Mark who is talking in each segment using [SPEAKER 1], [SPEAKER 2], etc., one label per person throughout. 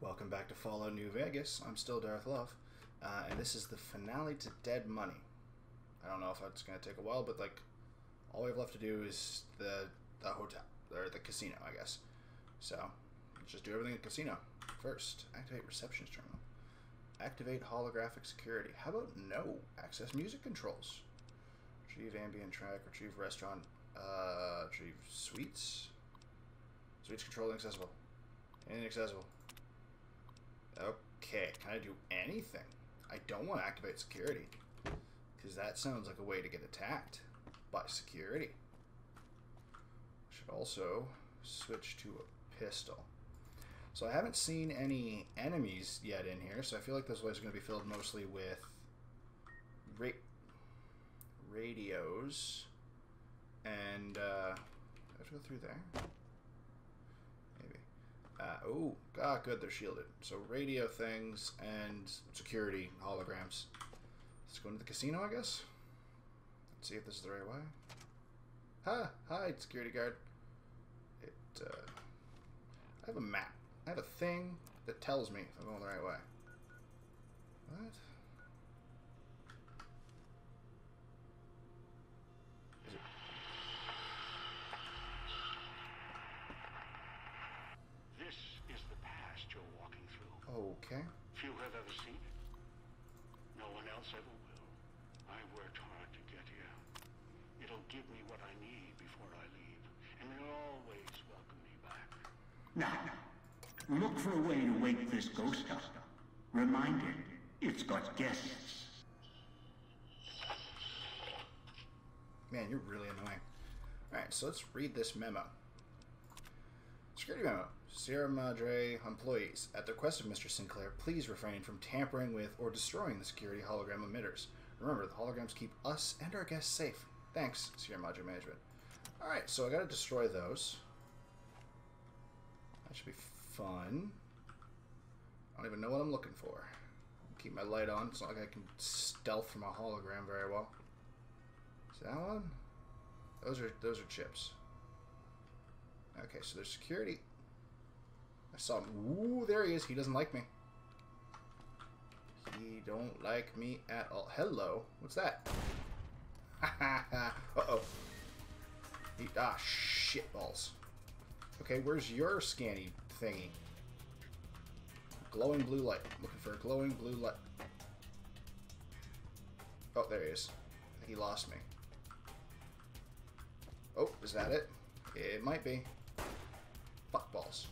[SPEAKER 1] Welcome back to Fallout New Vegas. I'm still Darth Love, uh, and this is the finale to Dead Money. I don't know if it's going to take a while, but like, all we have left to do is the the hotel or the casino, I guess. So let's just do everything in the casino first. Activate receptionist terminal. Activate holographic security. How about no access music controls? Retrieve ambient track. Retrieve restaurant. Uh, retrieve suites. Suites control inaccessible. Inaccessible. Okay, can I do anything? I don't want to activate security. Because that sounds like a way to get attacked by security. Should also switch to a pistol. So I haven't seen any enemies yet in here, so I feel like this place is going to be filled mostly with ra radios. And, uh, to go through there? Uh, oh, ah, good, they're shielded. So radio things and security holograms. Let's go into the casino, I guess. Let's see if this is the right way. Ha! Hi, security guard. It, uh, I have a map. I have a thing that tells me if I'm going the right way. What? Is it?
[SPEAKER 2] This is the past you're walking through.
[SPEAKER 1] Okay.
[SPEAKER 2] Few have ever seen it. No one else ever will. I worked hard to get here. It'll give me what I need before I leave, and they'll always welcome me back.
[SPEAKER 3] Now, look for a way to wake this ghost up. Remind it, it's got guests.
[SPEAKER 1] Man, you're really annoying. Alright, so let's read this memo. Security memo. Sierra Madre employees, at the request of Mr. Sinclair, please refrain from tampering with or destroying the security hologram emitters. Remember, the holograms keep us and our guests safe. Thanks, Sierra Madre Management. Alright, so I gotta destroy those. That should be fun. I don't even know what I'm looking for. Keep my light on. It's not like I can stealth from a hologram very well. Is that one? Those are those are chips. Okay, so there's security. I saw him. Ooh, there he is. He doesn't like me. He don't like me at all. Hello. What's that? Uh-oh. Ah, shit balls. Okay, where's your scanny thingy? Glowing blue light. Looking for a glowing blue light. Oh, there he is. He lost me. Oh, is that it? It might be. Fuck balls.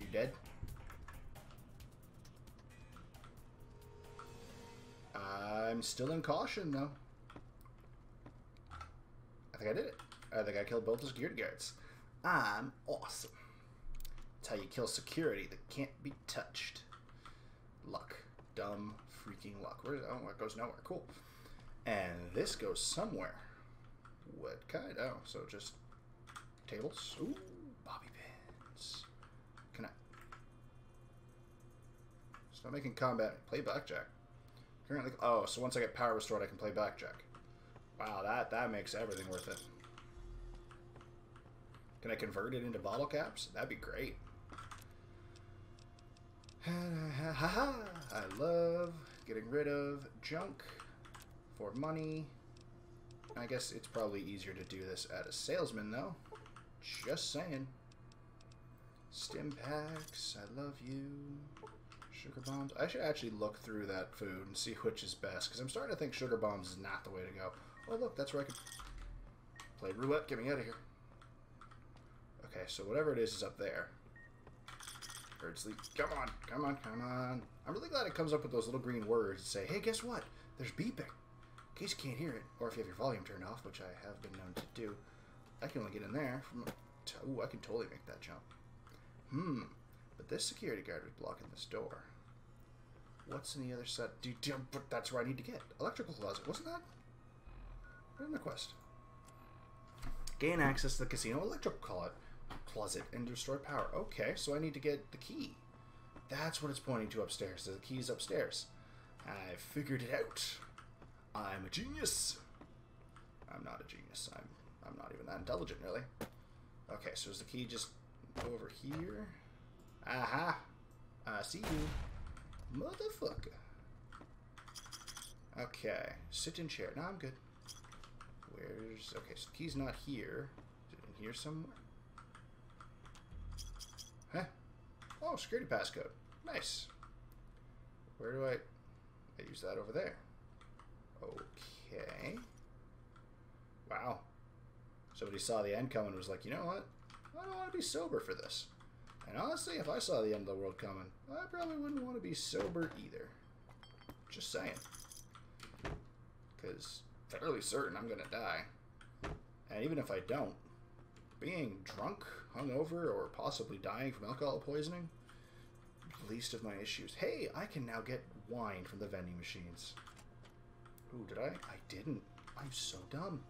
[SPEAKER 1] You dead? I'm still in caution, though. I think I did it. I think I killed both the security guards. I'm awesome. That's how you kill security that can't be touched. Luck. Dumb freaking luck. Where's oh it goes nowhere. Cool. And this goes somewhere. What kind? Oh, so just tables. Ooh, bobby pins. Can I Stop making combat. Play blackjack. Currently oh, so once I get power restored I can play blackjack. Wow, that that makes everything worth it. Can I convert it into bottle caps? That'd be great. I love getting rid of junk for money. I guess it's probably easier to do this at a salesman, though. Just saying. Stim packs, I love you. Sugar bombs. I should actually look through that food and see which is best, because I'm starting to think sugar bombs is not the way to go. Oh, look, that's where I can play roulette. Get me out of here. Okay, so whatever it is is up there. Bird sleep. Come on, come on, come on. I'm really glad it comes up with those little green words and say, hey, guess what? There's beeping. In case you can't hear it, or if you have your volume turned off, which I have been known to do, I can only get in there from... Ooh, I can totally make that jump. Hmm. But this security guard was blocking this door. What's in the other set? Do, do, but that's where I need to get. Electrical closet. Wasn't that? Right in the quest. Gain access to the casino electrical closet and destroy power. Okay, so I need to get the key. That's what it's pointing to upstairs. The key's upstairs. I figured it out. I'm a genius. I'm not a genius. I'm I'm not even that intelligent, really. Okay, so is the key just over here? Aha! I see you. Motherfucker. Okay. Sit in chair. No, I'm good. Where's... Okay, so the key's not here. Is it in here somewhere? Huh? Oh, security passcode. Nice. Where do I... I use that over there. Okay. Wow. Somebody saw the end coming and was like, you know what? I don't want to be sober for this. And honestly, if I saw the end of the world coming, I probably wouldn't want to be sober either. Just saying. Because fairly certain I'm going to die. And even if I don't, being drunk, hungover, or possibly dying from alcohol poisoning, least of my issues. Hey, I can now get wine from the vending machines. Ooh, did I? I didn't. I'm so dumb.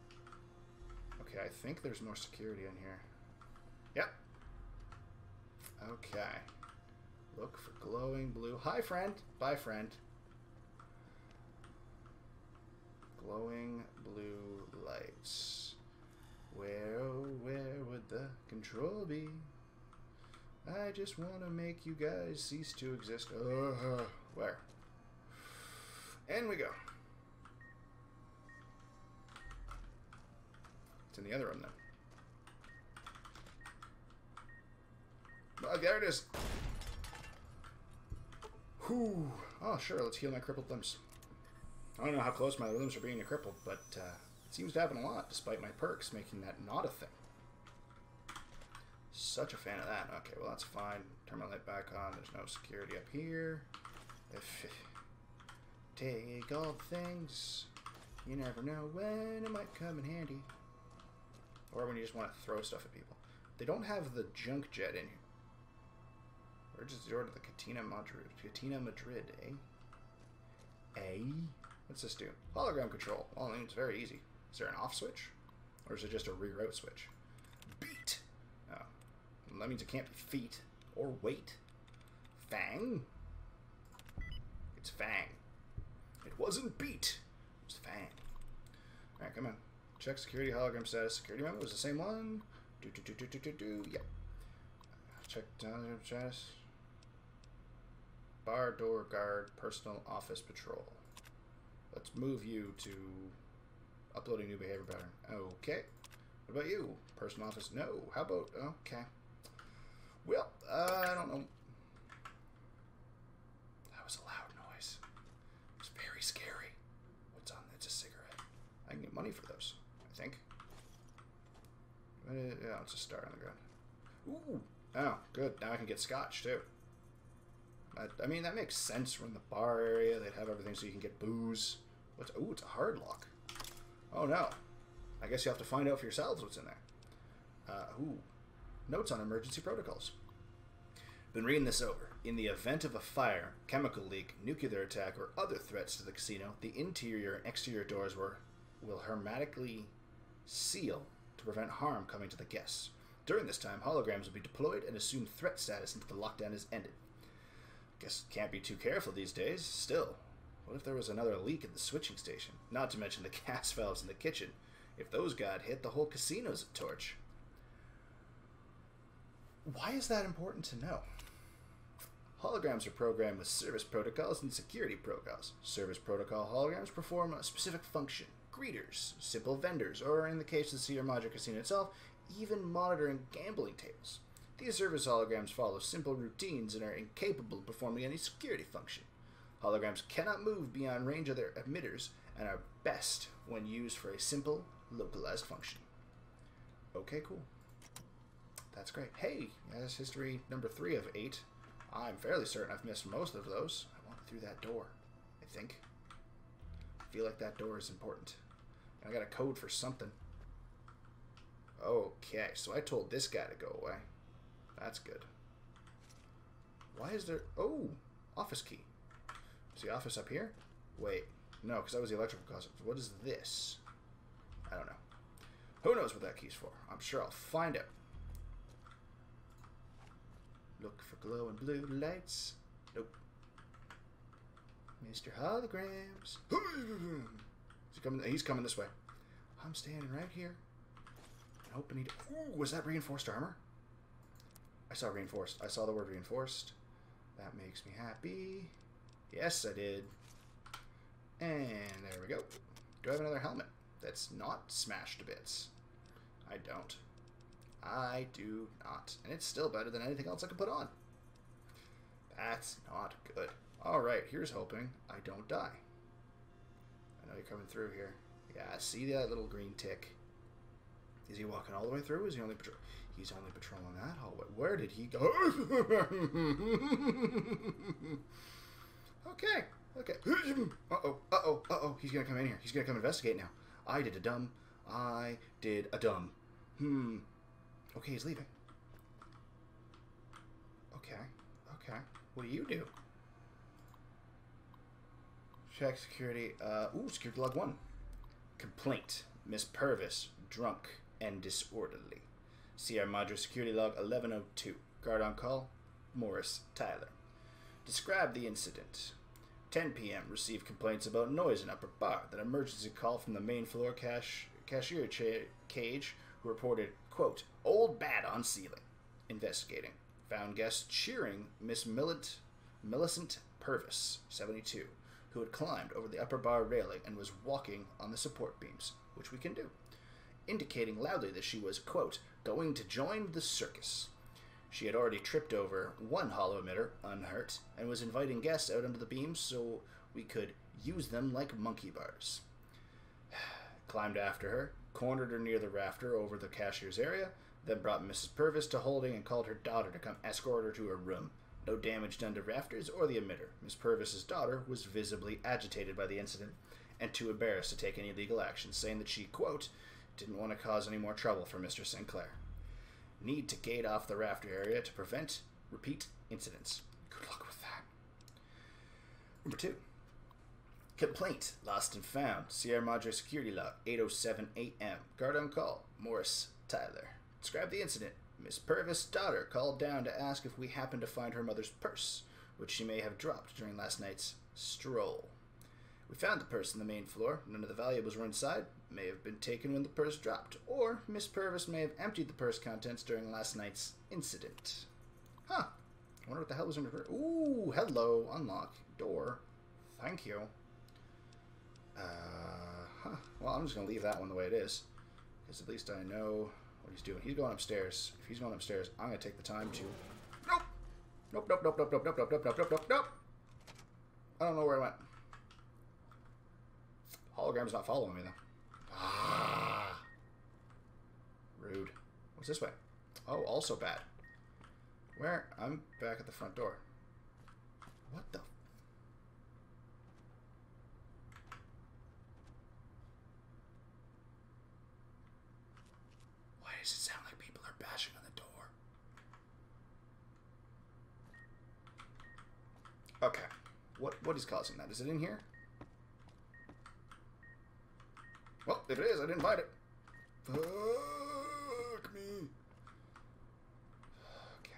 [SPEAKER 1] Okay, I think there's more security in here. Yep. Okay. Look for glowing blue. Hi, friend. Bye, friend. Glowing blue lights. Where, oh, where would the control be? I just want to make you guys cease to exist. Uh, where? And we go. It's in the other room then. Oh, there it is. Whew. Oh, sure. Let's heal my crippled limbs. I don't know how close my limbs are being to crippled, but uh, it seems to happen a lot, despite my perks making that not a thing. Such a fan of that. Okay, well, that's fine. Turn my light back on. There's no security up here. If take all the things, you never know when it might come in handy. Or when you just want to throw stuff at people. They don't have the junk jet in here. We're just to the Cantina Madrid. Cantina Madrid, eh? Eh? What's this do? Hologram control. Well, I mean, it's very easy. Is there an off switch? Or is it just a reroute switch? Beat! Oh. That means it can't be feet. Or weight. Fang? It's Fang. It wasn't beat. It was Fang. Alright, come on. Check security hologram status. Security memo was the same one. Do do do do do do do. Yep. Check down status. Bar door guard personal office patrol. Let's move you to uploading new behavior pattern. Okay. What about you? Personal office? No. How about okay. Well, uh, I don't know. That was a loud noise. It was very scary. What's on? It's a cigarette. I can get money for those. I think. Uh, yeah, it's a star on the ground. Ooh. Oh, good. Now I can get scotch too. I, I mean, that makes sense. We're in the bar area. They'd have everything so you can get booze. What's? Ooh, it's a hard lock. Oh no. I guess you have to find out for yourselves what's in there. Uh, ooh. Notes on emergency protocols. Been reading this over. In the event of a fire, chemical leak, nuclear attack, or other threats to the casino, the interior and exterior doors were, will hermetically seal to prevent harm coming to the guests. During this time, holograms will be deployed and assume threat status until the lockdown is ended. Guess can't be too careful these days. Still, what if there was another leak at the switching station? Not to mention the gas valves in the kitchen. If those got hit, the whole casino's a torch. Why is that important to know? Holograms are programmed with service protocols and security protocols. Service protocol holograms perform a specific function. Greeters, simple vendors, or in the case of the Sierra Madre Casino itself, even monitoring gambling tables. These service holograms follow simple routines and are incapable of performing any security function. Holograms cannot move beyond range of their emitters and are best when used for a simple, localized function. Okay, cool. That's great. Hey, that's history number three of eight. I'm fairly certain I've missed most of those. I went through that door, I think. I feel like that door is important. I got a code for something. Okay, so I told this guy to go away. That's good. Why is there... Oh, office key. Is the office up here? Wait. No, because that was the electrical closet. What is this? I don't know. Who knows what that key's for? I'm sure I'll find out. Look for glowing blue lights. Nope. Mr. Holograms. He's coming, he's coming this way. I'm standing right here. And hoping he... Ooh, was that reinforced armor? I saw reinforced. I saw the word reinforced. That makes me happy. Yes, I did. And there we go. Do I have another helmet that's not smashed to bits? I don't. I do not. And it's still better than anything else I could put on. That's not good. Alright, here's hoping I don't die. I know you're coming through here. Yeah, see that little green tick? Is he walking all the way through? Is he only patrol? He's only patrolling that hallway. Where did he go? okay, okay. Uh oh, uh oh, uh oh. He's gonna come in here. He's gonna come investigate now. I did a dumb. I did a dumb. Hmm. Okay, he's leaving. Okay, okay. What do you do? Check security. Uh, ooh, security log one. Complaint. Miss Purvis, drunk and disorderly. Sierra Madre security log 1102. Guard on call. Morris Tyler. Describe the incident. 10 p.m. Received complaints about noise in upper bar. Then emergency call from the main floor cash, cashier cha- cage who reported, quote, old bat on ceiling. Investigating. Found guests cheering Miss Millet, Millicent Purvis, 72, who had climbed over the upper bar railing and was walking on the support beams, which we can do, indicating loudly that she was, quote, going to join the circus. She had already tripped over one hollow emitter, unhurt, and was inviting guests out under the beams so we could use them like monkey bars. Climbed after her, cornered her near the rafter over the cashier's area, then brought Mrs. Purvis to holding and called her daughter to come escort her to her room. No damage done to rafters or the emitter. Miss Purvis's daughter was visibly agitated by the incident and too embarrassed to take any legal action, saying that she, quote, didn't want to cause any more trouble for Mr. Sinclair. Need to gate off the rafter area to prevent repeat incidents. Good luck with that. Number two. Complaint lost and found. Sierra Madre security log 8:07 a.m. Guard on call. Morris Tyler. Describe the incident. Miss Purvis' daughter called down to ask if we happened to find her mother's purse, which she may have dropped during last night's stroll. We found the purse in the main floor. None of the valuables were inside. May have been taken when the purse dropped, or Miss Purvis may have emptied the purse contents during last night's incident. Huh. I wonder what the hell was in her. Ooh, hello. Unlock. Door. Thank you. Uh, huh. Well, I'm just going to leave that one the way it is. Because at least I know what he's doing. He's going upstairs. If he's going upstairs, I'm going to take the time to... Nope! Nope, nope, nope, nope, nope, nope, nope, nope, nope, nope, nope, nope. I don't know where I went. Hologram's not following me, though. Ah. Rude. What's this way? Oh, also bad. Where? I'm back at the front door. What the? Why does it sound like people are bashing on the door? Okay. What what is causing that? Is it in here? Well, if it is, I didn't find it. Fuck me. Okay.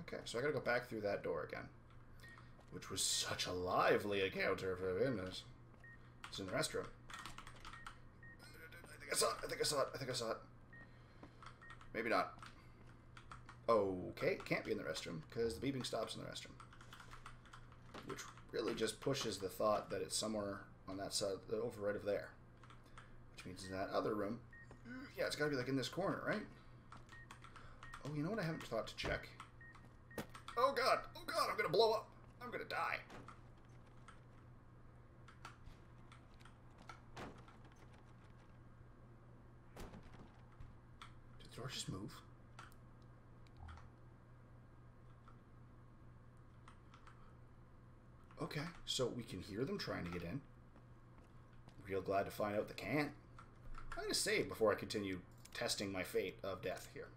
[SPEAKER 1] Okay, so I gotta go back through that door again. Which was such a lively encounter for goodness. It's in the restroom. I think I saw it. I think I saw it. I think I saw it. Maybe not. Okay, can't be in the restroom because the beeping stops in the restroom. Which really just pushes the thought that it's somewhere on that side, over right of there. Which means in that other room, yeah, it's got to be like in this corner, right? Oh, you know what I haven't thought to check? Oh god, oh god, I'm gonna blow up. I'm gonna die. Did the door just move? Okay, so we can hear them trying to get in. Real glad to find out they can't. I'm gonna save before I continue testing my fate of death here.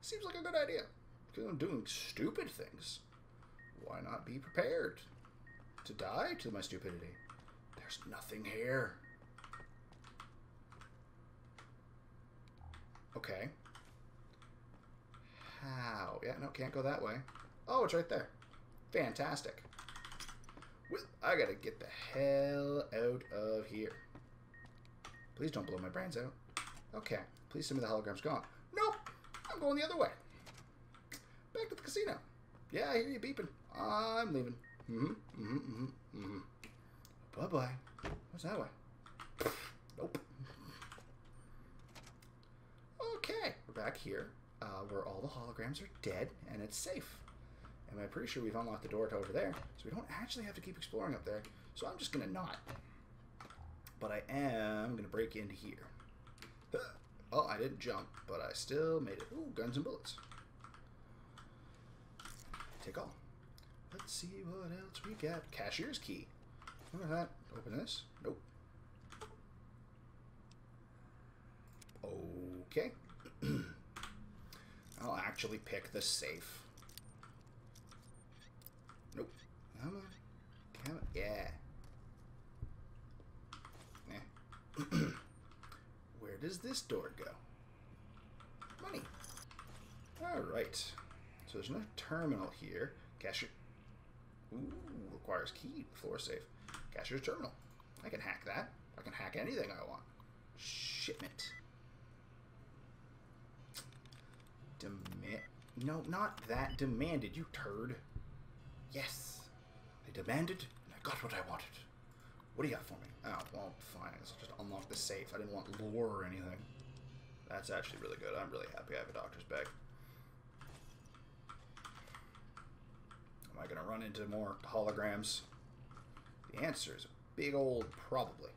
[SPEAKER 1] Seems like a good idea. Because I'm doing stupid things. Why not be prepared to die to my stupidity? There's nothing here. Okay. How? Yeah, no, can't go that way. Oh, it's right there. Fantastic. I gotta get the hell out of here. Please don't blow my brains out. Okay, please send me the hologram's gone. Nope, I'm going the other way. Back to the casino. Yeah, I hear you beeping. I'm leaving. Mm-hmm, mm-hmm, mm-hmm, mm-hmm. Bye-bye. What's that way? Nope. Okay, we're back here, uh, where all the holograms are dead, and it's safe. And I'm pretty sure we've unlocked the door to over there, so we don't actually have to keep exploring up there. So I'm just gonna not. But I am gonna break into here. Oh, I didn't jump, but I still made it. Ooh, guns and bullets. Take all. Let's see what else we got. Cashier's key. At that. Open this. Nope. Okay. I'll actually pick the safe. Nope. Come on. Come on. Yeah. Eh. Where does this door go? Money. Alright. So there's no terminal here. Cashier. Ooh, requires key. Floor safe. Cashier's terminal. I can hack that. I can hack anything I want. Shipment. Demand. No, not that. Demanded, you turd. Yes. I demanded, and I got what I wanted. What do you got for me? Oh, well, fine. I'll just unlock the safe. I didn't want lore or anything. That's actually really good. I'm really happy I have a doctor's bag. Am I going to run into more holograms? The answer is a big old probably.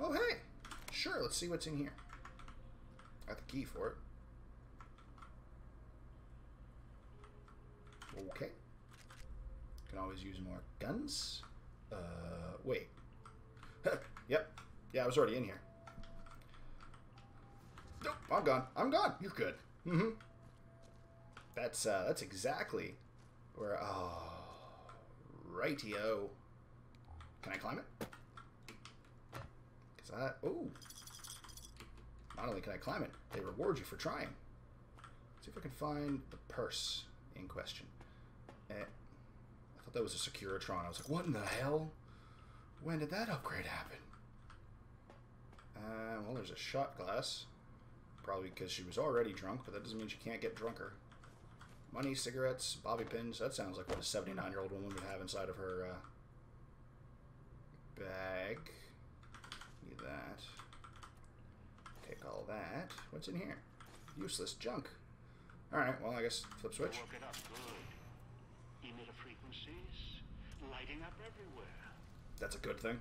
[SPEAKER 1] Oh, hey! Sure, let's see what's in here. Got the key for it. Okay. Can always use more guns. Uh, wait. yep. Yeah, I was already in here. Nope, I'm gone. I'm gone. You're good. Mm-hmm. That's uh, that's exactly where. Oh, rightio. Can I climb it? Cause I oh. Not only can I climb it, they reward you for trying. Let's see if I can find the purse in question. Eh, thought that was a Securitron. I was like, what in the hell? When did that upgrade happen? Uh, well, there's a shot glass. Probably because she was already drunk, but that doesn't mean she can't get drunker. Money, cigarettes, bobby pins. That sounds like what a 79 year old woman would have inside of her uh, bag. Need that. Take all that. What's in here? Useless junk. Alright, well, I guess flip switch.
[SPEAKER 2] Woke it up good. Emitter frequencies lighting up everywhere.
[SPEAKER 1] That's a good thing.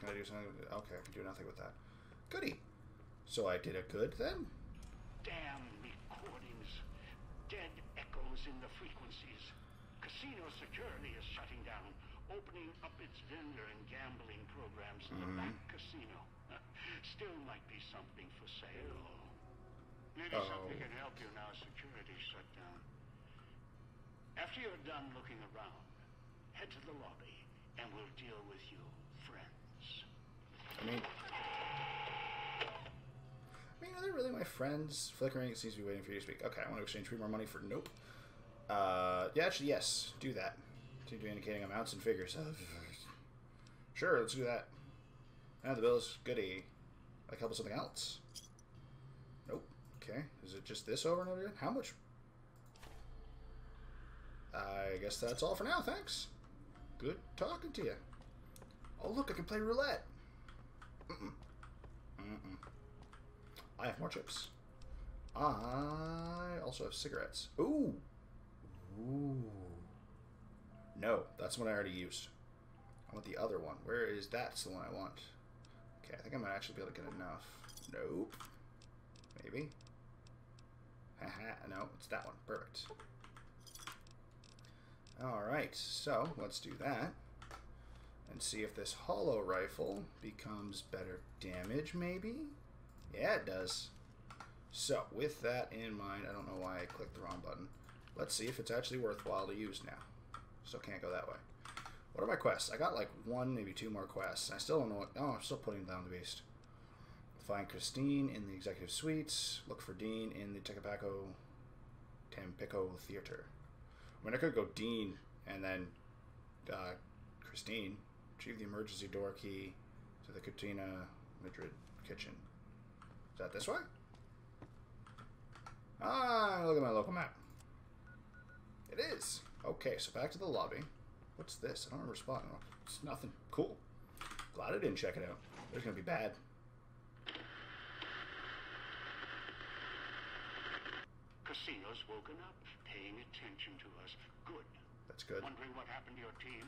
[SPEAKER 1] Can I do something? Okay, I can do nothing with that. Goody. So I did a good then?
[SPEAKER 2] Damn recordings. Dead echoes in the frequencies. Casino security is shutting down, opening up its vendor and gambling programs in the mm-hmm. back casino. Still might be something for sale. Maybe
[SPEAKER 1] Oh.
[SPEAKER 2] something can help you now security's shut down. After you're done looking around, head to the lobby and we'll deal with you friends.
[SPEAKER 1] I mean, I mean, are they really my friends? Flickering seems to be waiting for you to speak. Okay, I want to exchange three more money for nope. Uh, yeah, actually, yes, do that. Seem to be indicating amounts and figures. Sure, let's do that. And the bills, goody. Like help with something else. Nope. Okay, is it just this over and over again? How much? I guess that's all for now. Thanks. Good talking to you. Oh, look, I can play roulette. Mm-mm. Mm-mm. I have more chips. I also have cigarettes. Ooh. Ooh. No, that's one I already used. I want the other one. Where is that's the one I want? Okay, I think I might actually be able to get enough. Nope. Maybe. Haha, no, it's that one. Perfect. Alright, so let's do that. And see if this holorifle becomes better damage, maybe? Yeah, it does. So, with that in mind, I don't know why I clicked the wrong button. Let's see if it's actually worthwhile to use now. Still can't go that way. What are my quests? I got like one, maybe two more quests. I still don't know what... Oh, I'm still putting down the beast. Find Christine in the executive suites. Look for Dean in the Tecapaco Tampico Theater. I mean, I could go Dean and then uh, Christine. Retrieve the emergency door key to the Cantina Madrid kitchen. Is that this way? Ah, look at my local map. It is. Okay, so back to the lobby. What's this? I don't remember spotting. Oh, It's nothing. Cool. Glad I didn't check it out. It's gonna be bad.
[SPEAKER 2] Casinos woken up, paying attention to us. Good.
[SPEAKER 1] That's good.
[SPEAKER 2] Wondering what happened to your team?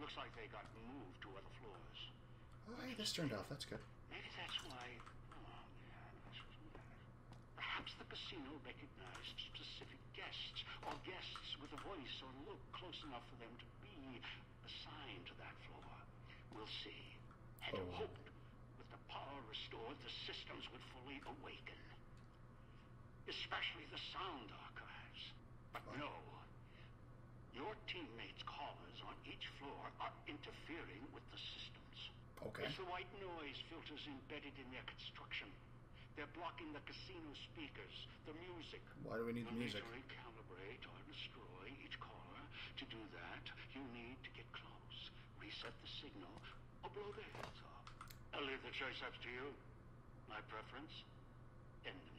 [SPEAKER 2] Looks like they got moved to other floors.
[SPEAKER 1] Oh, hey, this turned off. That's good.
[SPEAKER 2] Maybe that's why. Oh, Perhaps the casino recognized specific guests, or guests with a voice or look close enough for them to be assigned to that floor. We'll see. Had
[SPEAKER 1] Oh.
[SPEAKER 2] hoped with the power restored, the systems would fully awaken. Especially the sound archives. But no. Your teammates' callers on each floor are interfering with the systems.
[SPEAKER 1] Okay.
[SPEAKER 2] It's the white noise filters embedded in their construction. They're blocking the casino speakers, the music.
[SPEAKER 1] Why do we need the music?
[SPEAKER 2] to recalibrate or destroy each caller. To do that, you need to get close, reset the signal, or blow their heads off. I'll leave the choice up to you. My preference? End.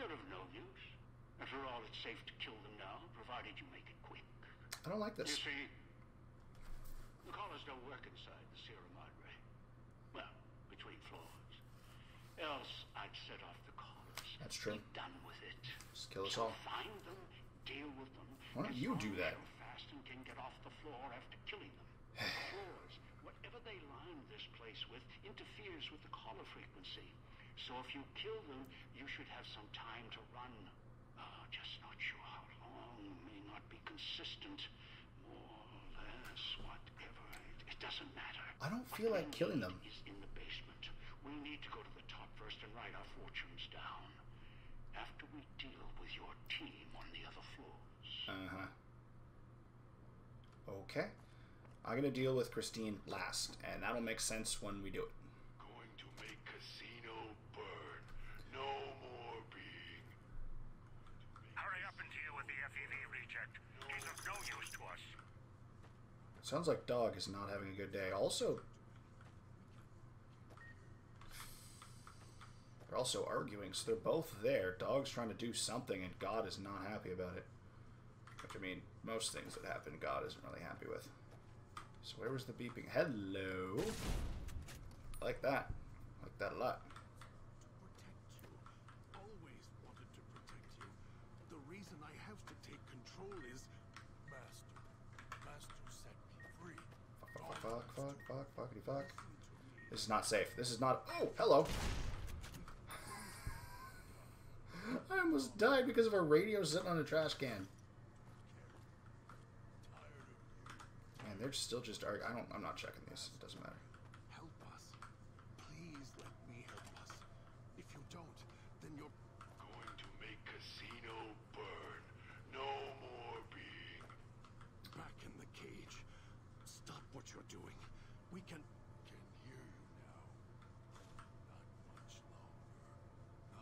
[SPEAKER 2] They're of no use. After all, it's safe to kill them now, provided you make it quick.
[SPEAKER 1] I don't like this.
[SPEAKER 2] You see, the collars don't work inside the Sierra Madre. Well, between floors. Else, I'd set off the collars.
[SPEAKER 1] That's true.
[SPEAKER 2] Be done with it.
[SPEAKER 1] Just kill us
[SPEAKER 2] so
[SPEAKER 1] all.
[SPEAKER 2] Find them, deal with them.
[SPEAKER 1] Why don't you do that?
[SPEAKER 2] fast and can get off the floor after killing them. the floors, whatever they line this place with, interferes with the collar frequency. So if you kill them, you should have some time to run. Uh, just not sure how long. May not be consistent. More, less, whatever. It, it doesn't matter.
[SPEAKER 1] I don't feel
[SPEAKER 2] we
[SPEAKER 1] like killing them.
[SPEAKER 2] Is in the basement. We need to go to the top first and write our fortunes down. After we deal with your team on the other floors.
[SPEAKER 1] Uh huh. Okay. I'm gonna deal with Christine last, and that'll make sense when we do it.
[SPEAKER 4] Going to make casino burn. No more being.
[SPEAKER 5] Hurry up and deal with the FEV reject. He's of no use to us.
[SPEAKER 1] Sounds like Dog is not having a good day. Also, they're also arguing, so they're both there. Dog's trying to do something, and God is not happy about it. Which, I mean, most things that happen, God isn't really happy with. So where was the beeping? Hello. Like that. Like that a lot.
[SPEAKER 4] Protect you. Always wanted to protect you. The reason I have to take control is Master. Master set me free.
[SPEAKER 1] Fuck, fuck, fuck, fuck, fuck, fuckity fuck. This is not safe. This is not. Oh, hello. I almost died because of a radio sitting on a trash can. Man, they're still just. I don't. I'm not checking these. It doesn't matter.
[SPEAKER 4] Help us. Please let me help us. If you don't, then you're
[SPEAKER 5] Going to make casino burn. No more being.
[SPEAKER 4] back in the cage. Stop what you're doing. We can can hear you now. Not much longer.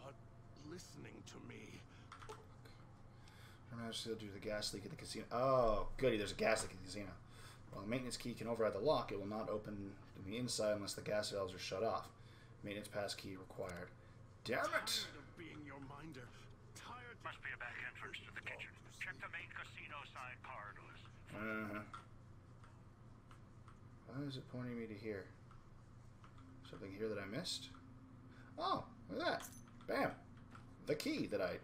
[SPEAKER 4] Not listening to me.
[SPEAKER 1] Her Majesty will do the gas leak at the casino. Oh, goody. There's a gas leak at the casino. While the maintenance key can override the lock, it will not open to the inside unless the gas valves are shut off. Maintenance pass key required. Damn it!
[SPEAKER 4] Tired of being your minder. Tired.
[SPEAKER 5] Must be a back entrance to the kitchen. Check the main casino side corridors.
[SPEAKER 1] Uh huh. Why is it pointing me to here? Something here that I missed? Oh, look at that. Bam. The key that I.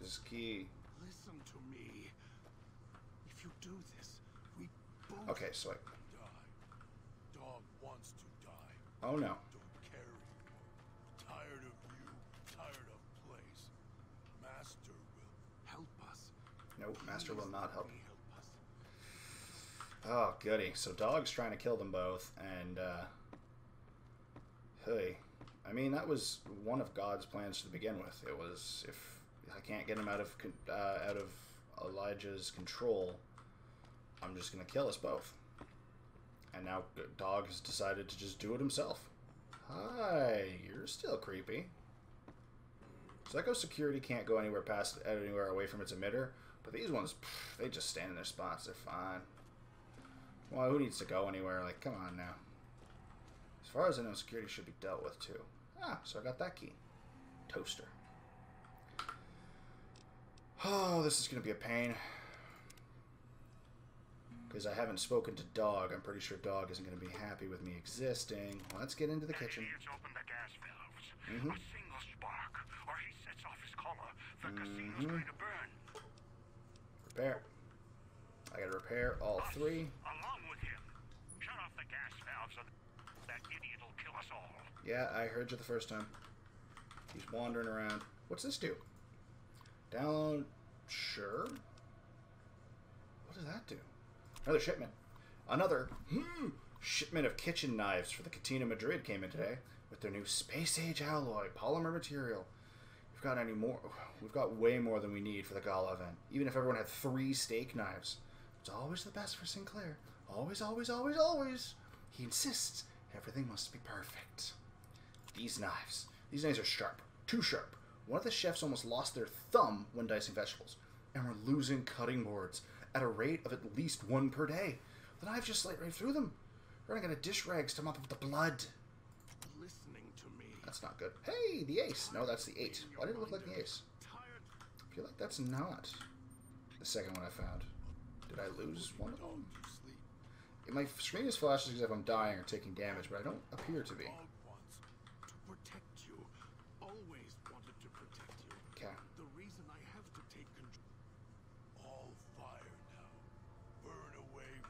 [SPEAKER 1] This key.
[SPEAKER 4] Listen to me. If you do this, we both
[SPEAKER 1] Okay, so I.
[SPEAKER 4] die. Dog wants to die.
[SPEAKER 1] Oh no.
[SPEAKER 4] Don't care anymore. Tired of you. Tired of place. Master will help us.
[SPEAKER 1] Nope, Master will not help.
[SPEAKER 4] help us.
[SPEAKER 1] Oh, goody. So Dog's trying to kill them both, and, uh. Hey. I mean, that was one of God's plans to begin with. It was if I can't get him out of uh, out of Elijah's control, I'm just gonna kill us both. And now Dog has decided to just do it himself. Hi, you're still creepy. Psycho security can't go anywhere past anywhere away from its emitter, but these ones, pff, they just stand in their spots. They're fine. Well, who needs to go anywhere? Like, come on now. As far as I know, security should be dealt with too. Ah, so I got that key. Toaster. Oh, this is going to be a pain. Because I haven't spoken to Dog. I'm pretty sure Dog isn't going to be happy with me existing. Let's get into the kitchen.
[SPEAKER 5] He's open the gas valves.
[SPEAKER 1] Mhm.
[SPEAKER 5] A single spark, or he sets off his collar. The casino's
[SPEAKER 1] Mhm.
[SPEAKER 5] going to burn.
[SPEAKER 1] Repair. I gotta repair all three.
[SPEAKER 5] Along with him. Shut off the gas valves, or that idiot will kill us all.
[SPEAKER 1] Yeah, I heard you the first time. He's wandering around. What's this do? Download. Sure. What does that do? Another shipment. Another hmm, shipment of kitchen knives for the Cantina Madrid came in today with their new space age alloy polymer material. We've got any more? We've got way more than we need for the gala event. Even if everyone had three steak knives, it's always the best for Sinclair. Always, always, always, always. He insists everything must be perfect. These knives. These knives are sharp. Too sharp. One of the chefs almost lost their thumb when dicing vegetables. And we're losing cutting boards at a rate of at least one per day. The knife just slit right through them. We're running out of dish rags to mop up the blood.
[SPEAKER 4] Listening to me.
[SPEAKER 1] That's not good. Hey, the ace. No, that's the eight. Why did it look like the ace? I feel like that's not the second one I found. Did I lose one of them? My screen is flashing as if I'm dying or taking damage, but I don't appear to be.
[SPEAKER 4] Dog wants to protect you. Always wanted to protect you.
[SPEAKER 1] Okay.
[SPEAKER 4] The reason I have to take control. All fire now. Burn away.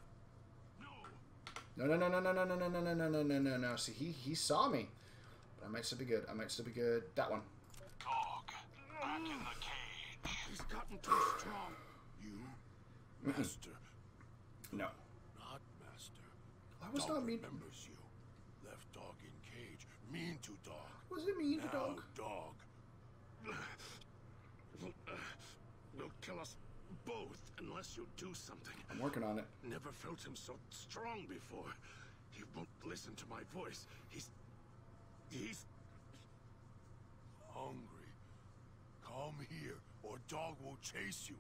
[SPEAKER 4] No.
[SPEAKER 1] No, no, no, no, no, no, no, no, no, no, no, no, no, no. See, he he saw me. But I might still be good. I might still be good. That one.
[SPEAKER 5] Dog, back in the cage.
[SPEAKER 4] He's gotten too strong. You, master,
[SPEAKER 1] No.
[SPEAKER 4] not master.
[SPEAKER 1] I was
[SPEAKER 4] dog
[SPEAKER 1] not mean.
[SPEAKER 4] remembers you. Left dog in cage. Mean to dog.
[SPEAKER 1] Was it mean to
[SPEAKER 4] now,
[SPEAKER 1] dog?
[SPEAKER 4] dog.
[SPEAKER 5] Will kill us both unless you do something.
[SPEAKER 1] I'm working on it.
[SPEAKER 5] Never felt him so strong before. He won't listen to my voice. He's. He's.
[SPEAKER 4] Hungry. Come here, or dog will chase you,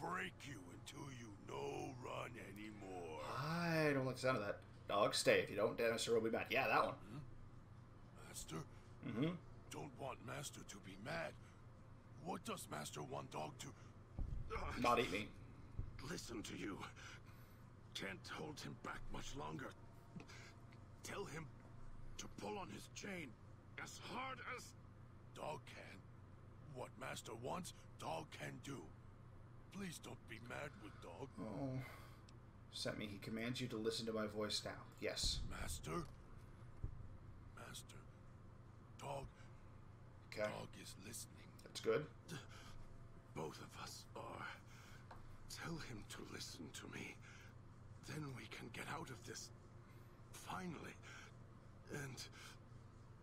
[SPEAKER 4] break you until you no run anymore.
[SPEAKER 1] I don't like the sound of that. Dog, stay. If you don't, Master will be mad. Yeah, that one.
[SPEAKER 4] Master,
[SPEAKER 1] Mm-hmm.
[SPEAKER 4] don't want Master to be mad. What does Master want dog to?
[SPEAKER 1] Not eat me.
[SPEAKER 5] Listen to you. Can't hold him back much longer. Tell him to pull on his chain as hard as.
[SPEAKER 4] Dog can. What Master wants, dog can do. Please don't be mad with dog.
[SPEAKER 1] Oh. Sent me. He commands you to listen to my voice now. Yes.
[SPEAKER 4] Master? Master. Dog.
[SPEAKER 1] Okay.
[SPEAKER 4] Dog is listening.
[SPEAKER 1] That's good.
[SPEAKER 5] Both of us are. Tell him to listen to me. Then we can get out of this. Finally. And.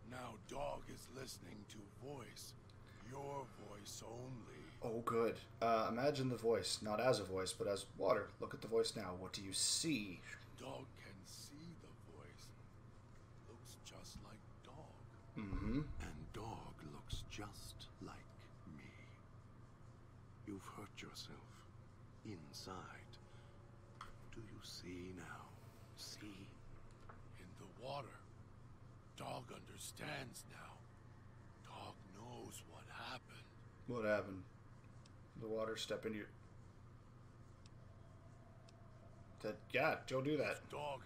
[SPEAKER 4] Now dog is listening to voice. Your voice only.
[SPEAKER 1] Oh, good. Uh, imagine the voice, not as a voice, but as water. Look at the voice now. What do you see?
[SPEAKER 4] Dog can see the voice. Looks just like dog.
[SPEAKER 1] Mm-hmm.
[SPEAKER 5] And dog looks just like me. You've hurt yourself. Inside. Do you see now? See?
[SPEAKER 4] In the water. Dog understands now. Dog knows what happened.
[SPEAKER 1] What happened? The water step into your. That yeah, don't do that.
[SPEAKER 4] Dog.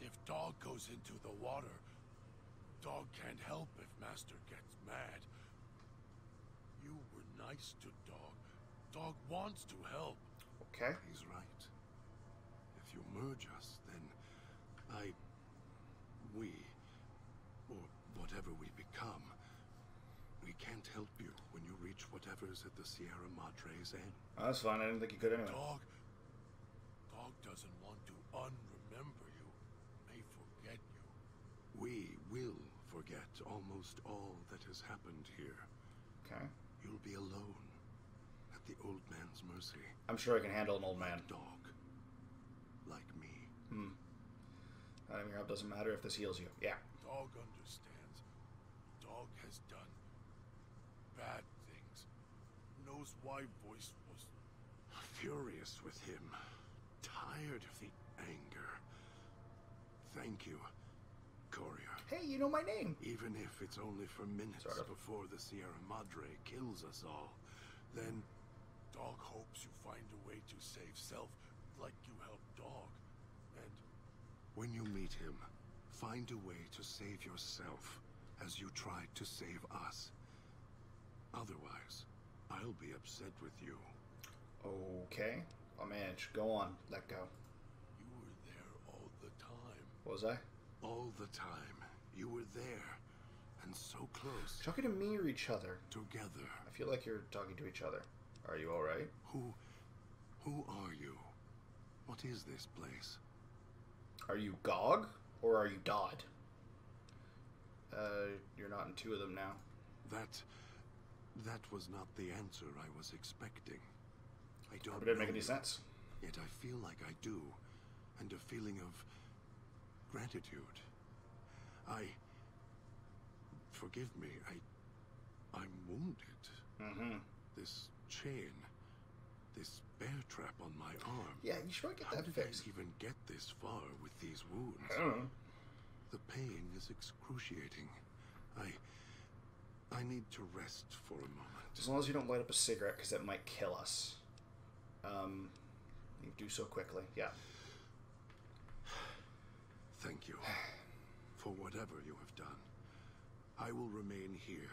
[SPEAKER 4] If dog goes into the water, dog can't help if master gets mad. You were nice to dog. Dog wants to help.
[SPEAKER 1] Okay.
[SPEAKER 5] He's right. If you merge us, then I. We. Whatever we become. We can't help you when you reach whatever's at the Sierra Madre's end.
[SPEAKER 1] Oh, that's fine. I didn't think you could anyway.
[SPEAKER 4] Dog. Dog doesn't want to unremember you. May forget you.
[SPEAKER 5] We will forget almost all that has happened here.
[SPEAKER 1] Okay.
[SPEAKER 5] You'll be alone. At the old man's mercy.
[SPEAKER 1] I'm sure I can handle an old man.
[SPEAKER 5] Dog. Like me.
[SPEAKER 1] Hmm. I mean, it doesn't matter if this heals you. Yeah.
[SPEAKER 4] Dog understands. Has done bad things. Knows why voice was
[SPEAKER 5] Furious with him. Tired of the anger. Thank you. courier.
[SPEAKER 1] Hey, you know my name.
[SPEAKER 5] Even if it's only for minutes
[SPEAKER 1] Sort of.
[SPEAKER 5] before the Sierra Madre kills us all, then
[SPEAKER 4] Dog hopes you find a way to save self like you helped Dog. And
[SPEAKER 5] when you meet him, find a way to save yourself as you tried to save us. Otherwise, I'll be upset with you.
[SPEAKER 1] Okay, I'll manage. Go on. Let go.
[SPEAKER 4] you were there all the time.
[SPEAKER 1] Was I?
[SPEAKER 5] All the time, you were there, and so close,
[SPEAKER 1] Talking to me or each other?
[SPEAKER 5] together.
[SPEAKER 1] I feel like you're talking to each other. Are you all right?
[SPEAKER 5] Who, who are you? What is this place?
[SPEAKER 1] Are you God or are you Dog? Uh, you're not in two of them now.
[SPEAKER 5] That, that was not the answer I was expecting. I don't
[SPEAKER 1] It didn't make any sense.
[SPEAKER 5] Yet I feel like I do, and a feeling of gratitude. I, forgive me, I, I'm wounded.
[SPEAKER 1] Mm-hmm.
[SPEAKER 5] This chain, this bear trap on my arm.
[SPEAKER 1] Yeah, you should probably get
[SPEAKER 5] How
[SPEAKER 1] that
[SPEAKER 5] did. I even get this far with these wounds?
[SPEAKER 1] I don't know.
[SPEAKER 5] The pain is excruciating. I, I need to rest for a moment.
[SPEAKER 1] As long as you don't light up a cigarette, because that might kill us. Um, you do so quickly. Yeah.
[SPEAKER 5] Thank you for whatever you have done. I will remain here.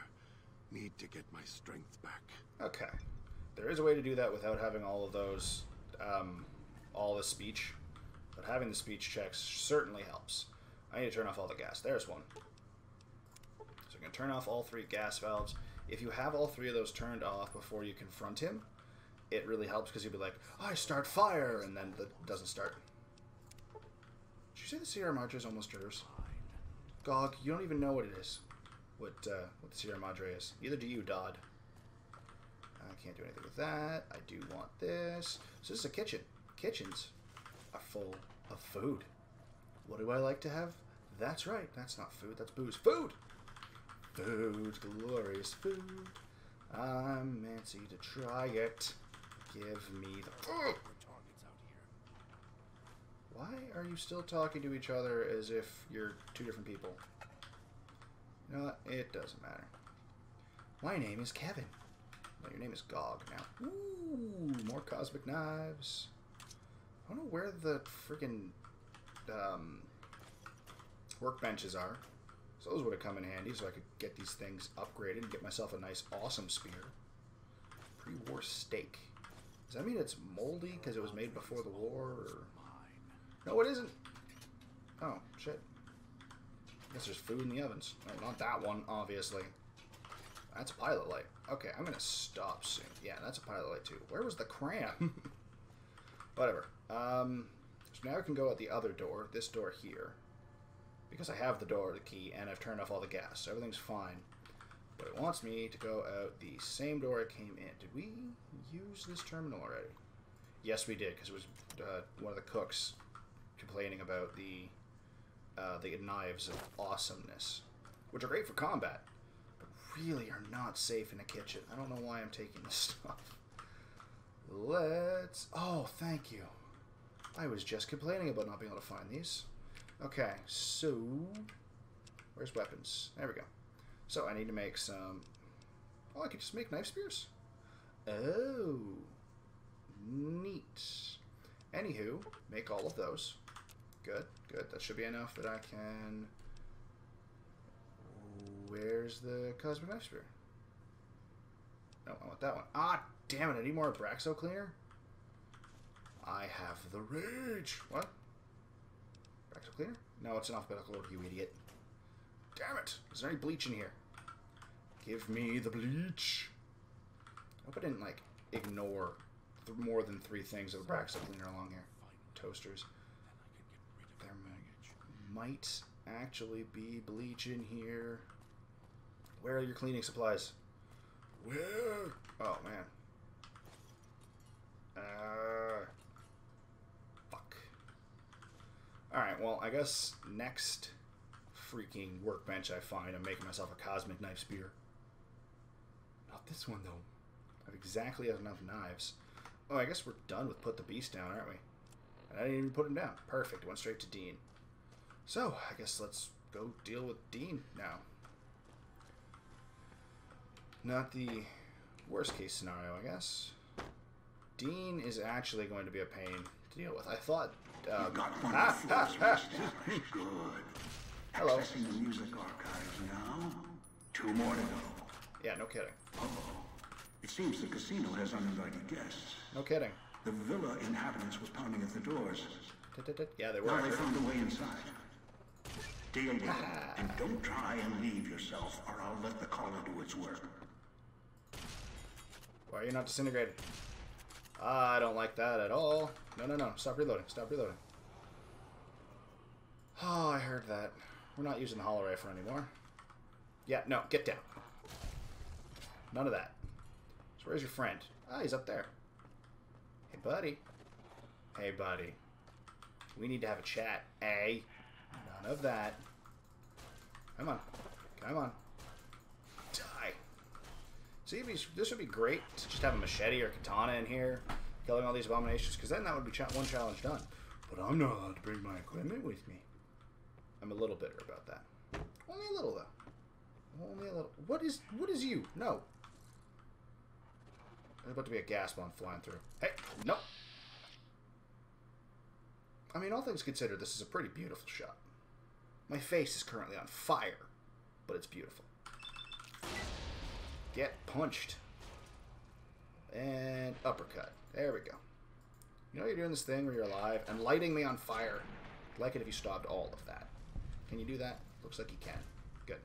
[SPEAKER 5] Need to get my strength back.
[SPEAKER 1] Okay. There is a way to do that without having all of those, um, all the speech. But having the speech checks certainly helps. I need to turn off all the gas. There's one. So I'm going to turn off all three gas valves. If you have all three of those turned off before you confront him, it really helps because you'll be like, I start fire, and then it doesn't start. Did you say the Sierra Madre is almost yours? God, you don't even know what it is. What, uh, what the Sierra Madre is. Neither do you, Dog. I can't do anything with that. I do want this. So this is a kitchen. Kitchens are full of food. What do I like to have? That's right. That's not food. That's booze. Food! Food. Glorious food. I'm antsy to try it. Give me the... Ugh! Why are you still talking to each other as if you're two different people? You know? It doesn't matter. My name is Kevin. Well, your name is Gog now. Ooh, more cosmic knives. I don't know where the freaking um, workbenches are. So those would have come in handy so I could get these things upgraded and get myself a nice, awesome spear. Pre-war steak. Does that mean it's moldy because it was made before the war? Or... No, it isn't. Oh, shit. Guess there's food in the ovens. Not that one, obviously. That's a pilot light. Okay, I'm gonna stop soon. Yeah, that's a pilot light too. Where was the cram? Whatever. Um, so now I can go out the other door, this door here. Because I have the door, the key, and I've turned off all the gas, so everything's fine. But it wants me to go out the same door I came in. Did we use this terminal already? Yes, we did, because it was uh, one of the cooks complaining about the uh, the knives of awesomeness, which are great for combat, but really are not safe in a kitchen. I don't know why I'm taking this stuff. Let's. Oh, thank you. I was just complaining about not being able to find these. Okay, so where's weapons? There we go. So I need to make some. Oh, I could just make knife spears. Oh, neat. Anywho, make all of those. Good, good. That should be enough that I can. Where's the cosmic knife spear? No, I want that one. Ah, damn it! I need more Braxo cleaner. I have the rage. What? Abraxo cleaner? No, it's an alphabetical order, you idiot. Damn it! Is there any bleach in here? Give me the bleach. I hope I didn't like ignore th- more than three things of Abraxo cleaner along here. Toasters. There might actually be bleach in here. Where are your cleaning supplies? Where? Oh man. Uh. Fuck. Alright, well, I guess next freaking workbench I find, I'm making myself a cosmic knife spear. Not this one, though. I have exactly enough knives. Oh, I guess we're done with put the beast down, aren't we? And I didn't even put him down. Perfect. Went straight to Dean. So, I guess let's go deal with Dean now. Not the worst case scenario, I guess. Dean is actually going to be a pain to deal with. I thought. Um,
[SPEAKER 3] got one
[SPEAKER 1] ah, ah, ah.
[SPEAKER 3] Good.
[SPEAKER 1] Hello.
[SPEAKER 3] Accessing the music archives now. Two more to go.
[SPEAKER 1] Yeah, no kidding.
[SPEAKER 3] Uh-oh. It seems the casino has uninvited guests.
[SPEAKER 1] No kidding.
[SPEAKER 3] The villa inhabitants was pounding at the doors.
[SPEAKER 1] Yeah, they were.
[SPEAKER 3] Now they found a way inside. Deal with them, and don't try and leave yourself, or I'll let the collar do its work.
[SPEAKER 1] Why are you not disintegrated? I don't like that at all. No, no, no. Stop reloading. Stop reloading. Oh, I heard that. We're not using the holorifle anymore. Yeah, no, get down. None of that. So where's your friend? Ah, he's up there. Hey, buddy. Hey, buddy. We need to have a chat. A. None of that. Come on. Come on. See, this would be great to just have a machete or katana in here, killing all these abominations, because then that would be one challenge done. But I'm not allowed to bring my equipment with me. I'm a little bitter about that. Only a little, though. Only a little. What is what is you? No. There's about to be a gas bomb flying through. Hey, no. I mean, all things considered, this is a pretty beautiful shot. My face is currently on fire, but it's beautiful. Get punched. And uppercut. There we go. You know you're doing this thing where you're alive and lighting me on fire. I'd like it if you stopped all of that. Can you do that? Looks like you can. Good.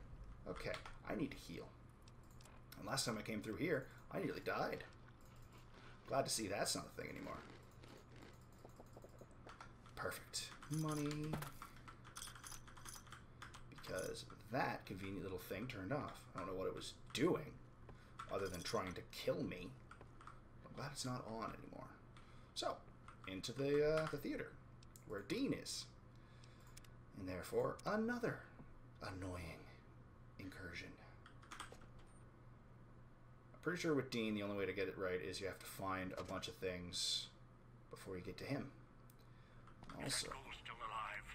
[SPEAKER 1] Okay. I need to heal. And last time I came through here, I nearly died. Glad to see that's not a thing anymore. Perfect. Money. Because that convenient little thing turned off. I don't know what it was doing, other than trying to kill me. I'm glad it's not on anymore. So, into the, uh, the theater, where Dean is. And therefore, another annoying incursion. I'm pretty sure with Dean, the only way to get it right is you have to find a bunch of things before you get to him. Also,
[SPEAKER 2] still alive.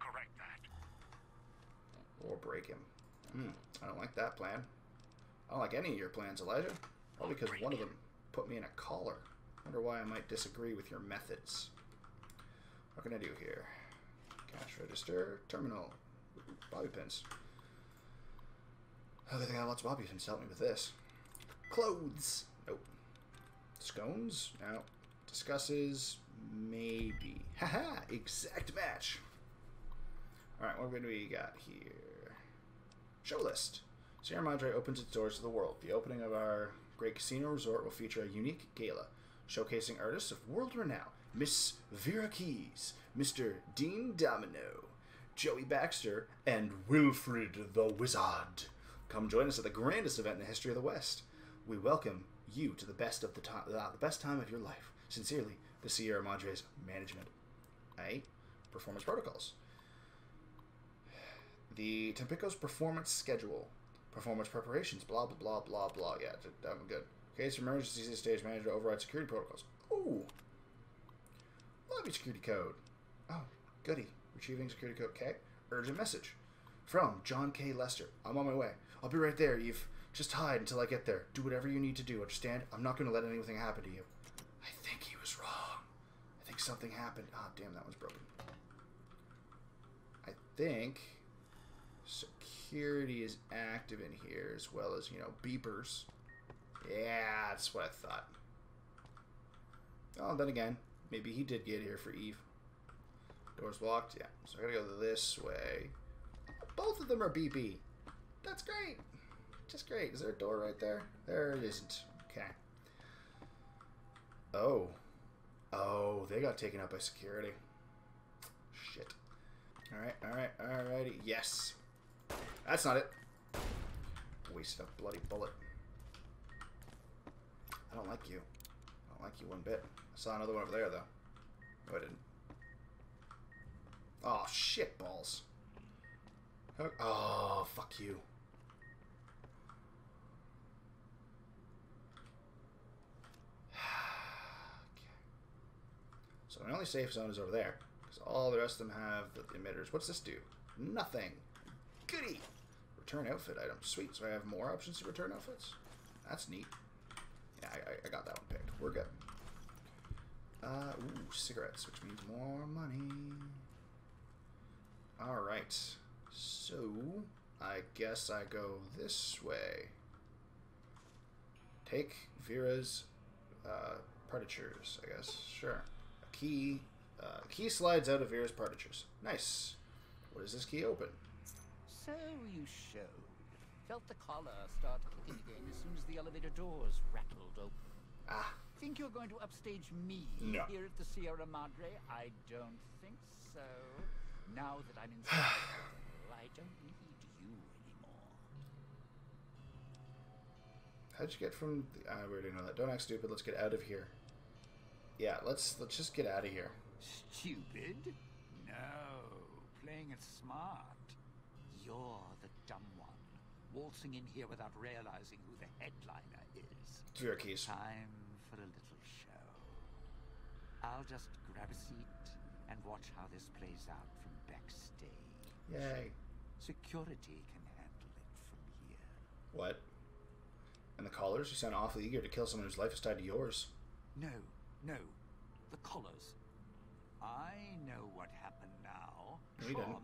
[SPEAKER 2] Correct that.
[SPEAKER 1] or break him. Hmm, I don't like that plan. I don't like any of your plans, Elijah. All because one of them put me in a collar. Wonder why I might disagree with your methods. What can I do here? Cash register, terminal, bobby pins. Oh, they got lots of bobby pins to help me with this. Clothes. Nope. Scones? No. Discusses? Maybe. Haha! Exact match. Alright, what do we got here? Show list. Sierra Madre opens its doors to the world. The opening of our great casino resort will feature a unique gala showcasing artists of world renown Miss Vera Keyes, Mr. Dean Domino, Joey Baxter, and Wilfred the Wizard. Come join us at the grandest event in the history of the West. We welcome you to the best of the time, uh, the best time of your life. Sincerely, the Sierra Madre's management. A. Performance protocols. The Tampico's performance schedule. Performance preparations. Blah blah blah blah blah. Yeah, I'm good. Case of emergencies, the stage manager override security protocols. Ooh. Lobby security code. Oh, goody. Retrieving security code K. Urgent message. From John K. Lester. I'm on my way. I'll be right there, Eve. Just hide until I get there. Do whatever you need to do, understand? I'm not going to let anything happen to you. I think he was wrong. I think something happened. Ah, damn, that one's broken. I think security is active in here as well as, you know, beepers. Yeah, that's what I thought. Oh, then again, maybe he did get here for Eve. Door's locked. Yeah, so I gotta go this way. Both of them are BB. That's great. Just great. Is there a door right there? There it isn't. Okay. Oh. Oh, they got taken out by security. Shit. Alright, alright, alrighty. Yes. That's not it. Wasted a bloody bullet. I don't like you. I don't like you one bit. I saw another one over there, though. No, I didn't. Oh, shit balls. Oh, fuck you. okay. So my only safe zone is over there. Because all the rest of them have the emitters. What's this do? Nothing. Goody! Return outfit item. Sweet. So I have more options to return outfits. That's neat. Yeah, I, I- got that one picked. We're good. Uh, ooh, cigarettes, which means more money. Alright. So, I guess I go this way. Take Vera's uh, partitures, I guess. Sure. A key. Uh, key slides out of Vera's partitures. Nice. What does this key open?
[SPEAKER 6] So you showed. Felt the collar start kicking again as soon as the elevator doors rattled open.
[SPEAKER 1] Ah,
[SPEAKER 6] Think you're going to upstage me
[SPEAKER 1] No.
[SPEAKER 6] here at the Sierra Madre? I don't think so. Now that I'm inside, I don't need you anymore.
[SPEAKER 1] how'd you get from? The, we already know that. Don't act stupid. Let's get out of here. Yeah, let's let's just get out of here.
[SPEAKER 6] Stupid? No. Playing it smart. You're the dumb one. Waltzing in here without realizing who the headliner is.
[SPEAKER 1] Keys.
[SPEAKER 6] Time for a little show. I'll just grab a seat and watch how this plays out from backstage.
[SPEAKER 1] Yay.
[SPEAKER 6] Security can handle it from here.
[SPEAKER 1] What? And the collars? You sound awfully eager to kill someone whose life is tied to yours.
[SPEAKER 6] No, no. The collars. I know what happened.
[SPEAKER 1] No, you didn't.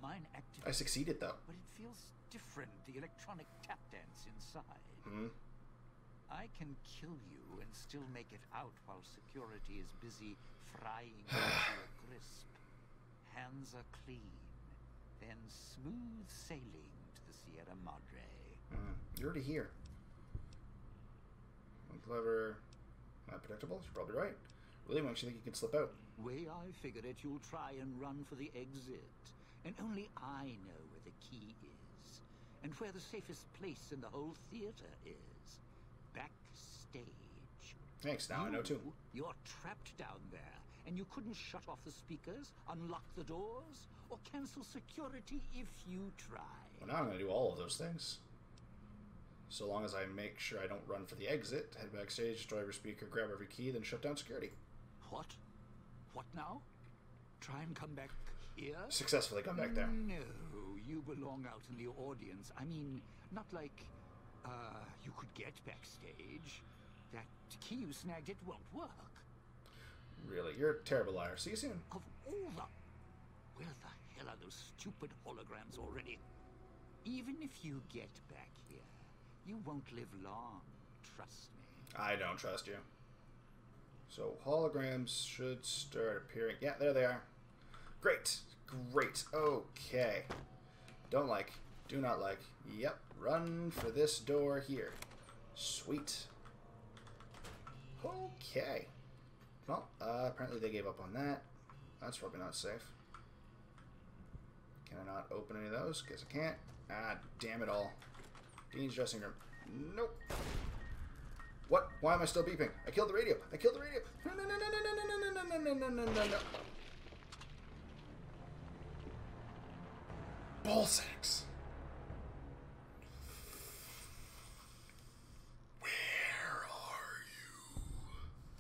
[SPEAKER 1] I succeeded though.
[SPEAKER 6] but it feels different. The electronic tap dance inside.
[SPEAKER 1] Hmm.
[SPEAKER 6] I can kill you and still make it out while security is busy frying you to a crisp. Hands are clean, then smooth sailing to the Sierra Madre.
[SPEAKER 1] Mm, you're already here. I'm Clever. Not predictable. You're probably right. Really makes you think you can slip out.
[SPEAKER 6] Way I figure it, you'll try and run for the exit. And only I know where the key is. And where the safest place in the whole theater is. Backstage.
[SPEAKER 1] Thanks. Now I know too.
[SPEAKER 6] You- You're trapped down there, and you couldn't shut off the speakers, unlock the doors, or cancel security if you try.
[SPEAKER 1] Well, now I'm going to do all of those things. So long as I make sure I don't run for the exit, head backstage, destroy every speaker, grab every key, then shut down security.
[SPEAKER 6] What? What now? Try and come back here?
[SPEAKER 1] Successfully come back there.
[SPEAKER 6] No, you belong out in the audience. I mean, not like uh, you could get backstage. That key you snagged, it won't work.
[SPEAKER 1] Really, you're a terrible liar. See you soon.
[SPEAKER 6] Of all the. Where the hell are those stupid holograms already? Even if you get back here, you won't live long. Trust me.
[SPEAKER 1] I don't trust you. So holograms should start appearing. Yeah, there they are. Great, great. Okay. Don't like. Do not like. Yep. Run for this door here. Sweet. Okay. Well, uh, apparently they gave up on that. That's probably not safe. Can I not open any of those? Guess I can't. Ah, damn it all. Dean's dressing room. Nope. What? Why am I still beeping? I killed the radio. I killed the radio. No, no, no, no, no, no, no, no, no, no, no, no, no, no. Ball sacks. Where are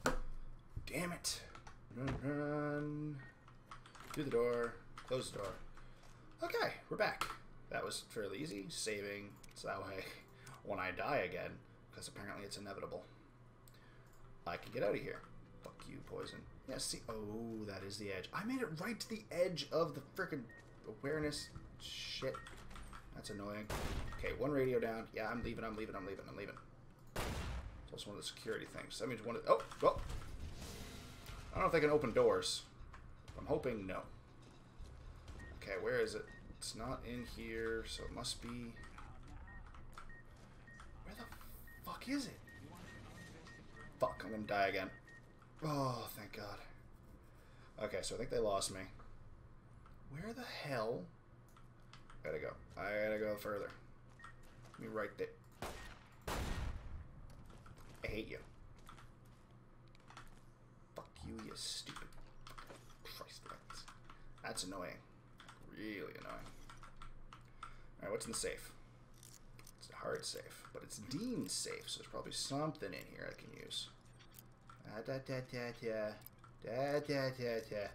[SPEAKER 1] you? Damn it. Run, run. Through the door. Close the door. Okay, we're back. That was fairly easy. Saving. So that way, when I die again, because apparently it's inevitable, I can get out of here. Fuck you, poison. Yeah, see. Oh, that is the edge. I made it right to the edge of the freaking awareness. Shit. That's annoying. Okay, one radio down. Yeah, I'm leaving, I'm leaving, I'm leaving, I'm leaving. It's also one of the security things. That means one of. Oh, well. I don't know if they can open doors. I'm hoping no. Okay, where is it? It's not in here, so it must be. Where the fuck is it? Fuck, I'm gonna die again. Oh, thank God. Okay, so I think they lost me. Where the hell? Gotta go. I gotta go further. Let me right there. I hate you. Fuck you, you stupid. Christ, that's, that's annoying. Really annoying. Alright, what's in the safe? It's a hard safe, but it's Dean's safe, so there's probably something in here I can use. Ah, da da da da. Da da da da.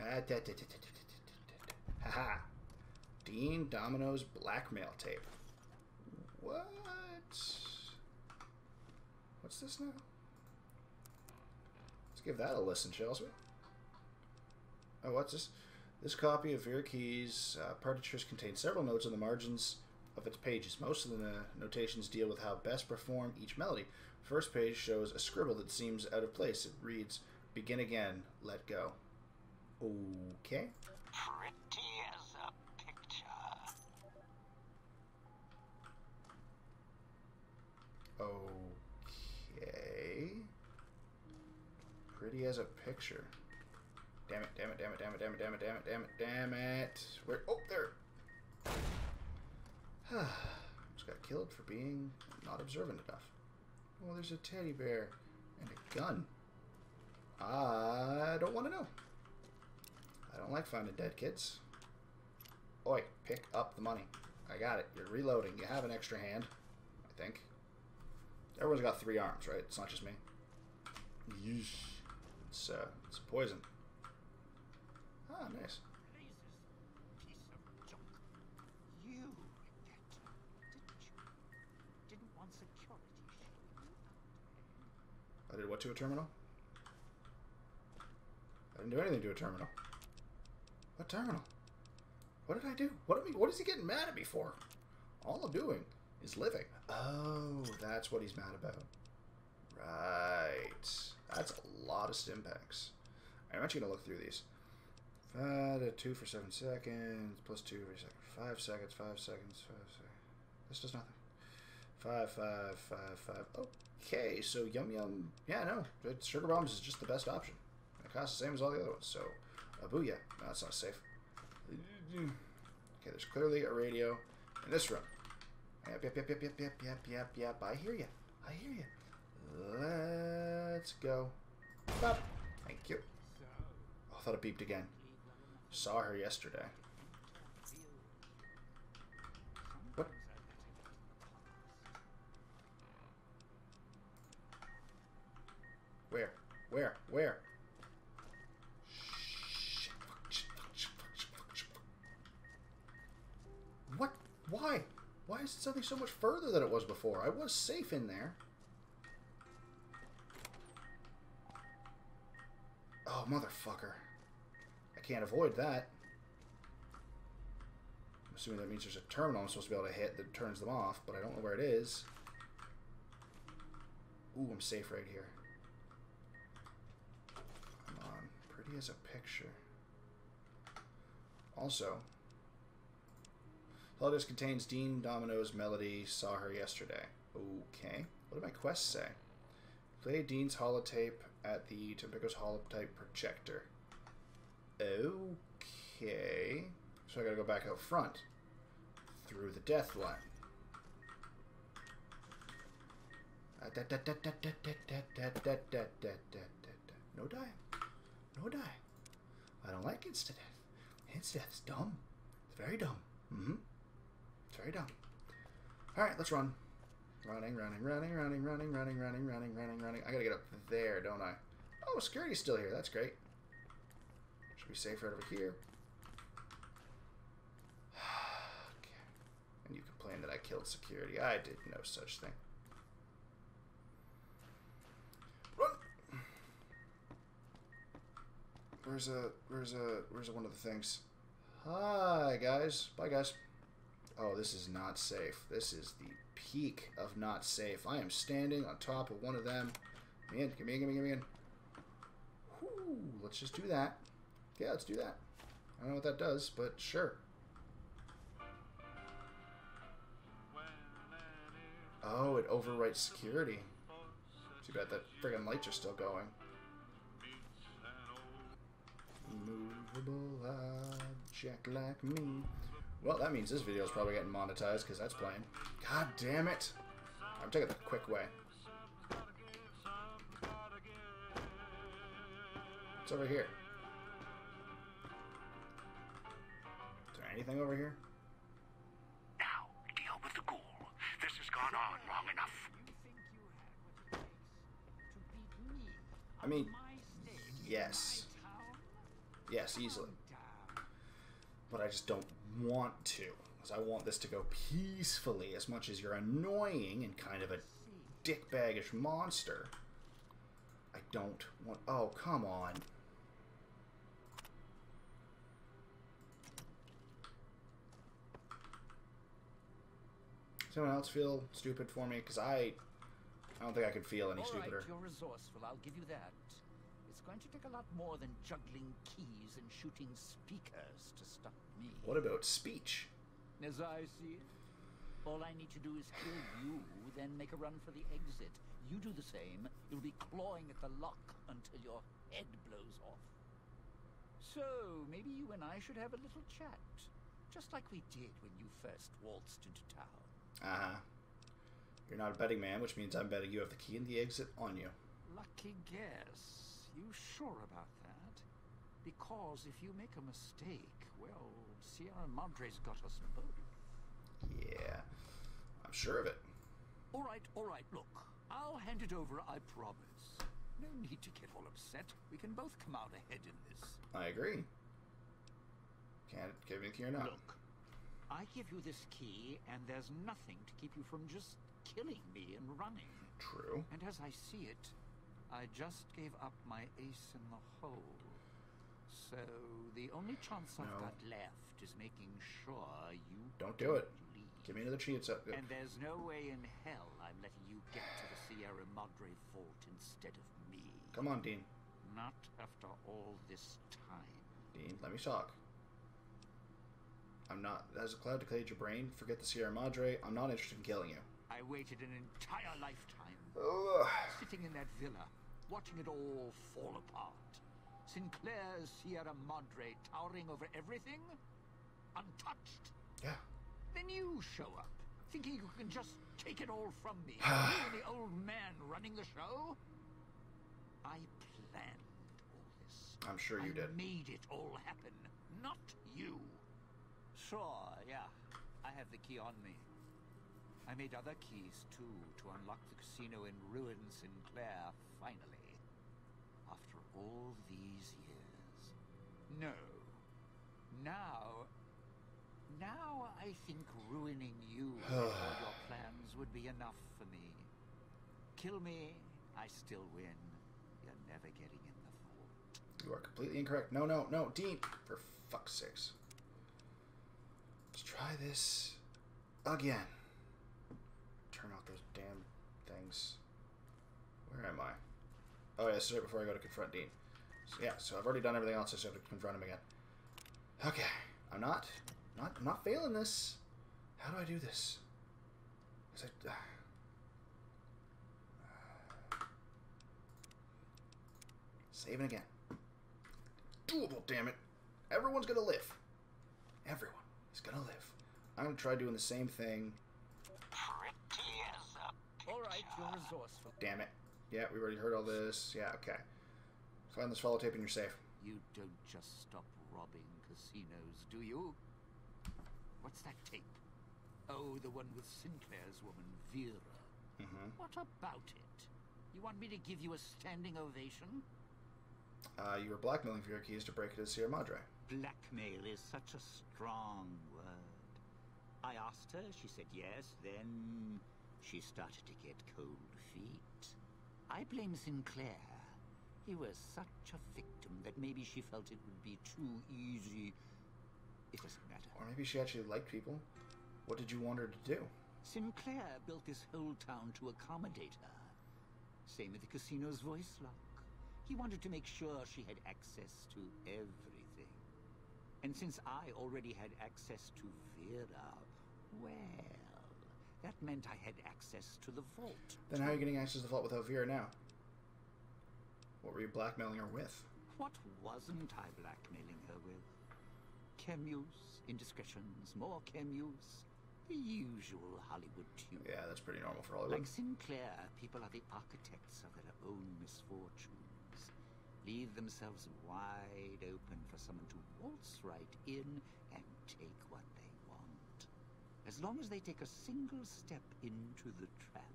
[SPEAKER 1] Ah, da da da da da da da da. Haha. Dean Domino's blackmail tape. What? What's this now? Let's give that a listen, shall we? Oh, what's this? This copy of Vera Keyes' uh, partitures contains several notes on the margins of its pages. Most of the notations deal with how best perform each melody. First page shows a scribble that seems out of place. It reads, "Begin again, let go." Okay.
[SPEAKER 6] Pretty as a picture.
[SPEAKER 1] Okay. Pretty as a picture. Damn it, damn it, damn it, damn it, damn it, damn it, damn it, damn it, damn it. Where? Oh, there. Just got killed for being not observant enough. Oh, there's a teddy bear and a gun. I don't want to know. I don't like finding dead kids. Oi, pick up the money. I got it. You're reloading. You have an extra hand, I think. Everyone's got three arms, right? It's not just me. Yeesh. It's, uh, it's poison. Ah, nice.
[SPEAKER 6] Piece of junk. You get didn't you? Didn't want security
[SPEAKER 1] I did what to a terminal? I didn't do anything to a terminal. What terminal? What did I do? What am I, What is he getting mad at me for? All I'm doing is living. Oh, that's what he's mad about. Right. That's a lot of Stimpaks. I'm actually gonna look through these. To two for seven seconds, plus two for second. Five seconds, five seconds, five seconds. This does nothing. Five, five, five, five. Okay, so Yum Yum. Yeah, no. Sugar Bombs is just the best option. It costs the same as all the other ones, so. Uh, booyah. No, that's not safe. Okay, there's clearly a radio in this room. Yep, yep, yep, yep, yep, yep, yep, yep, yep. I hear you. I hear you. Let's go. Stop. Thank you. Oh, I thought it beeped again. Saw her yesterday. What? Where? Where? Where? What? Why? Why is it suddenly so much further than it was before? I was safe in there. Oh, motherfucker. I can't avoid that. I'm assuming that means there's a terminal I'm supposed to be able to hit that turns them off, but I don't know where it is. Ooh, I'm safe right here. Come on. Pretty as a picture. Also, Holodesk contains Dean Domino's melody, Saw Her Yesterday. Okay. What do my quests say? Play Dean's holotape at the Tampico's holotape projector. Okay. So I gotta go back out front. Through the death line. No die. No die. I don't like instant death. Instant death is dumb. It's very dumb. Mm-hmm. Very dumb. Alright, let's run. Running, running, running, running, running, running, running, running, running, running. I gotta get up there, don't I? Oh, security's still here. That's great. Should be safe right over here. okay. And you complain that I killed security. I did no such thing. Run! Where's a where's a where's a, one of the things? Hi guys. Bye guys. Oh, this is not safe. This is the peak of not safe. I am standing on top of one of them. Give me in, give me in, give me in, give me in. Whew, let's just do that. Yeah, let's do that. I don't know what that does, but sure. Oh, it overwrites security. Too bad that friggin' lights are still going. Object like me. Well, that means this video is probably getting monetized because that's playing. God damn it! I'm taking the quick way. It's over here? Is there anything over here?
[SPEAKER 2] Now, deal with the ghoul. This has gone on long enough.
[SPEAKER 1] I mean, yes. Yes, easily. But I just don't want to. Because I want this to go peacefully as much as you're annoying and kind of a dickbaggish monster. I don't want. Oh, come on. Does anyone else feel stupid for me? Because I, I don't think I could feel any
[SPEAKER 6] All right,
[SPEAKER 1] stupider.
[SPEAKER 6] you're resourceful. I'll give you that. Going to take a lot more than juggling keys and shooting speakers to stop me.
[SPEAKER 1] What about speech?
[SPEAKER 6] As I see it, all I need to do is kill you, then make a run for the exit. You do the same. You'll be clawing at the lock until your head blows off. So, maybe you and I should have a little chat. Just like we did when you first waltzed into town.
[SPEAKER 1] Uh huh. You're not a betting man, which means I'm betting you have the key and the exit on you.
[SPEAKER 6] Lucky guess. You sure about that? Because if you make a mistake, well, Sierra Madre's got us both.
[SPEAKER 1] Yeah, I'm sure of it.
[SPEAKER 6] All right, all right, look. I'll hand it over, I promise. No need to get all upset. We can both come out ahead in this.
[SPEAKER 1] I agree. Can't give key or not.
[SPEAKER 6] Look, I give you this key, and there's nothing to keep you from just killing me and running.
[SPEAKER 1] True.
[SPEAKER 6] And as I see it, I just gave up my ace in the hole. So the only chance I've got left is making sure you
[SPEAKER 1] Don't do it.
[SPEAKER 6] leave.
[SPEAKER 1] Give me another chance.
[SPEAKER 6] And there's no way in hell I'm letting you get to the Sierra Madre vault instead of me.
[SPEAKER 1] Come on, Dean.
[SPEAKER 6] Not after all this time.
[SPEAKER 1] Dean, let me talk. I'm not. Has a cloud declared your brain? Forget the Sierra Madre. I'm not interested in killing you.
[SPEAKER 6] I waited an entire lifetime,
[SPEAKER 1] Ugh.
[SPEAKER 6] sitting in that villa, watching it all fall apart. Sinclair's Sierra Madre towering over everything, untouched.
[SPEAKER 1] Yeah.
[SPEAKER 6] Then you show up, thinking you can just take it all from me. you and the old man running the show. I planned all this.
[SPEAKER 1] I'm sure you
[SPEAKER 6] I
[SPEAKER 1] did.
[SPEAKER 6] made it all happen, not you. Sure, yeah. I have the key on me. I made other keys too to unlock the casino in Ruin Sinclair finally. After all these years. No. Now. Now I think ruining you and all your plans would be enough for me. Kill me, I still win. You're never getting in the vault.
[SPEAKER 1] You are completely incorrect. No, no, no, Dean. For fuck's sakes. Let's try this again. Turn off those damn things. Where am I? Oh, yeah, this is right before I go to confront Dean. So, yeah, so I've already done everything else. I just have to confront him again. Okay, I'm not, not, I'm not failing this. How do I do this? Is I, uh, saving again. Doable, damn it. Everyone's gonna live. Everyone is gonna live. I'm gonna try doing the same thing.
[SPEAKER 6] All right, you're resourceful.
[SPEAKER 1] Damn it. Yeah, we already heard all this. Yeah, okay. Find this holotape and you're safe.
[SPEAKER 6] You don't just stop robbing casinos, do you? What's that tape? Oh, the one with Sinclair's woman, Vera.
[SPEAKER 1] Mm-hmm.
[SPEAKER 6] What about it? You want me to give you a standing ovation?
[SPEAKER 1] Uh, you were blackmailing for your keys to break into Sierra Madre.
[SPEAKER 6] Blackmail is such a strong word. I asked her, she said yes, then she started to get cold feet. I blame Sinclair. He was such a victim that maybe she felt it would be too easy. It doesn't matter.
[SPEAKER 1] Or maybe she actually liked people. What did you want her to do?
[SPEAKER 6] Sinclair built this whole town to accommodate her. Same with the casino's voice lock. He wanted to make sure she had access to everything. And since I already had access to Vera, well, that meant I had access to the vault.
[SPEAKER 1] Then how are you getting access to the vault without Vera now? What were you blackmailing her with?
[SPEAKER 6] What wasn't I blackmailing her with? Cameos, indiscretions, more cameos. The usual Hollywood tune.
[SPEAKER 1] Yeah, that's pretty normal for Hollywood.
[SPEAKER 6] Like Sinclair, people are the architects of their own misfortunes. Leave themselves wide open for someone to waltz right in and take what. As long as they take a single step into the trap,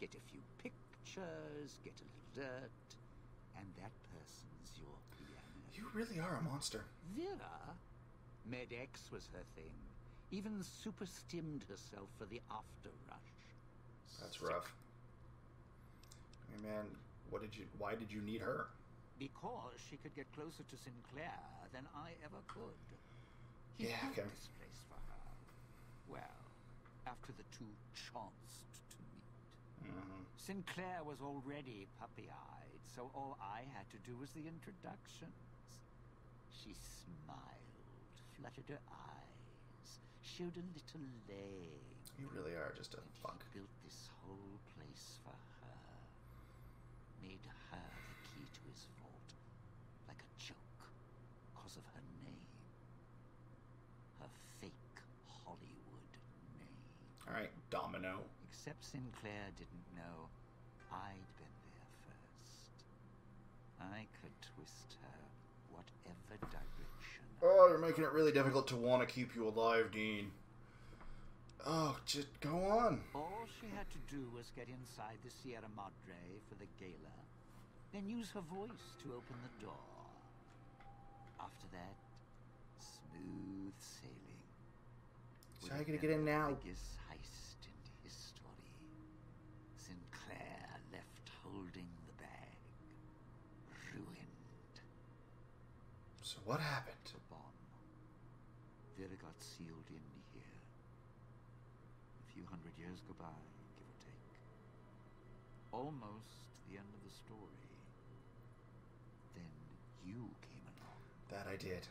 [SPEAKER 6] get a few pictures, get a little dirt, and that person's your piano.
[SPEAKER 1] You really are a monster.
[SPEAKER 6] Vera? MedX was her thing. Even super stimmed herself for the after rush.
[SPEAKER 1] That's
[SPEAKER 6] Sick.
[SPEAKER 1] rough. Hey man, what did you? Why did you need her?
[SPEAKER 6] Because she could get closer to Sinclair than I ever could. He
[SPEAKER 1] Yeah, okay.
[SPEAKER 6] this place. Well, after the two chanced to meet.
[SPEAKER 1] hmm
[SPEAKER 6] Sinclair was already puppy-eyed, so all I had to do was the introductions. She smiled, fluttered her eyes, showed a little leg.
[SPEAKER 1] You really are just a fuck.
[SPEAKER 6] built this whole place for her. Made her the key to his vault. Like a joke. Cause of her name. Her fake Hollywood name.
[SPEAKER 1] All right, Domino.
[SPEAKER 6] Except Sinclair didn't know I'd been there first. I could twist her whatever direction.
[SPEAKER 1] Oh, you're making it really difficult to want to keep you alive, Dean. Oh, just go on.
[SPEAKER 6] All she had to do was get inside the Sierra Madre for the gala, then use her voice to open the door. After that, smooth sailing.
[SPEAKER 1] So how are you gonna get in now?
[SPEAKER 6] Biggest holding the bag, ruined.
[SPEAKER 1] So what happened?
[SPEAKER 6] The bomb. Vera got sealed in here. A few hundred years go by, give or take. Almost the end of the story. Then you came along.
[SPEAKER 1] That I did.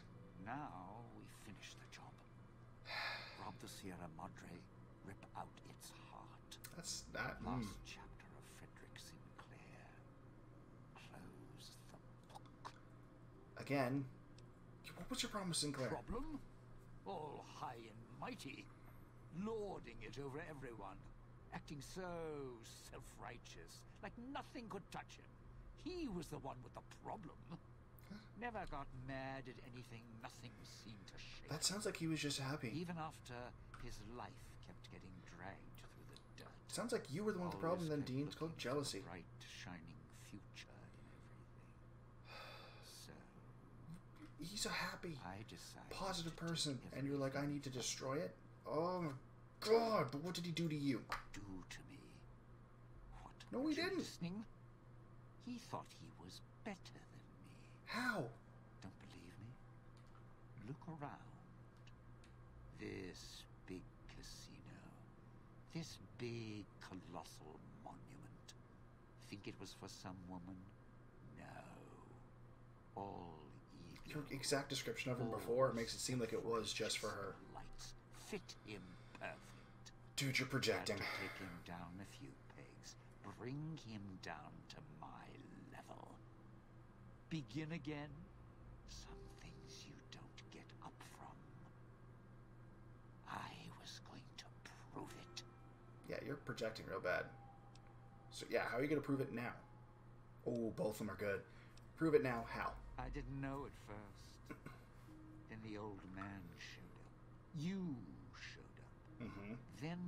[SPEAKER 6] Now we finish the job. Rob the Sierra Madre, rip out its heart.
[SPEAKER 1] That's that. Mm.
[SPEAKER 6] Last chapter of Frederick Sinclair. Close the book.
[SPEAKER 1] Again. What was your problem with Sinclair?
[SPEAKER 6] problem? All high and mighty, lording it over everyone, acting so self-righteous, like nothing could touch him. He was the one with the problem. Never got mad at anything nothing seemed to shake.
[SPEAKER 1] That sounds like he was just happy.
[SPEAKER 6] Even after his life kept getting dragged through the dirt.
[SPEAKER 1] Sounds like you were the one with the problem, then Dean's called jealousy.
[SPEAKER 6] Bright, shining future in everything. So
[SPEAKER 1] He's a happy, positive person, and you're like, I need to destroy it? Oh my god, but what did he do to you?
[SPEAKER 6] do to me. What?
[SPEAKER 1] No, he didn't.
[SPEAKER 6] Listening? He thought he was better than me.
[SPEAKER 1] How?
[SPEAKER 6] Don't believe me? Look around. This big casino. This big colossal monument. Think it was for some woman? No. All.
[SPEAKER 1] Your exact description of him before makes it seem like it was just for her.
[SPEAKER 6] Lights fit him perfect.
[SPEAKER 1] Dude, you're projecting.
[SPEAKER 6] to take him down a few pegs. Bring him down to my level. Begin again. Some things you don't get up from. I was going to prove it.
[SPEAKER 1] Yeah, you're projecting real bad. So yeah, how are you gonna prove it now? Oh, both of them are good. Prove it now. How?
[SPEAKER 6] I didn't know at first. then the old man showed up. You showed up.
[SPEAKER 1] Mm-hmm.
[SPEAKER 6] Then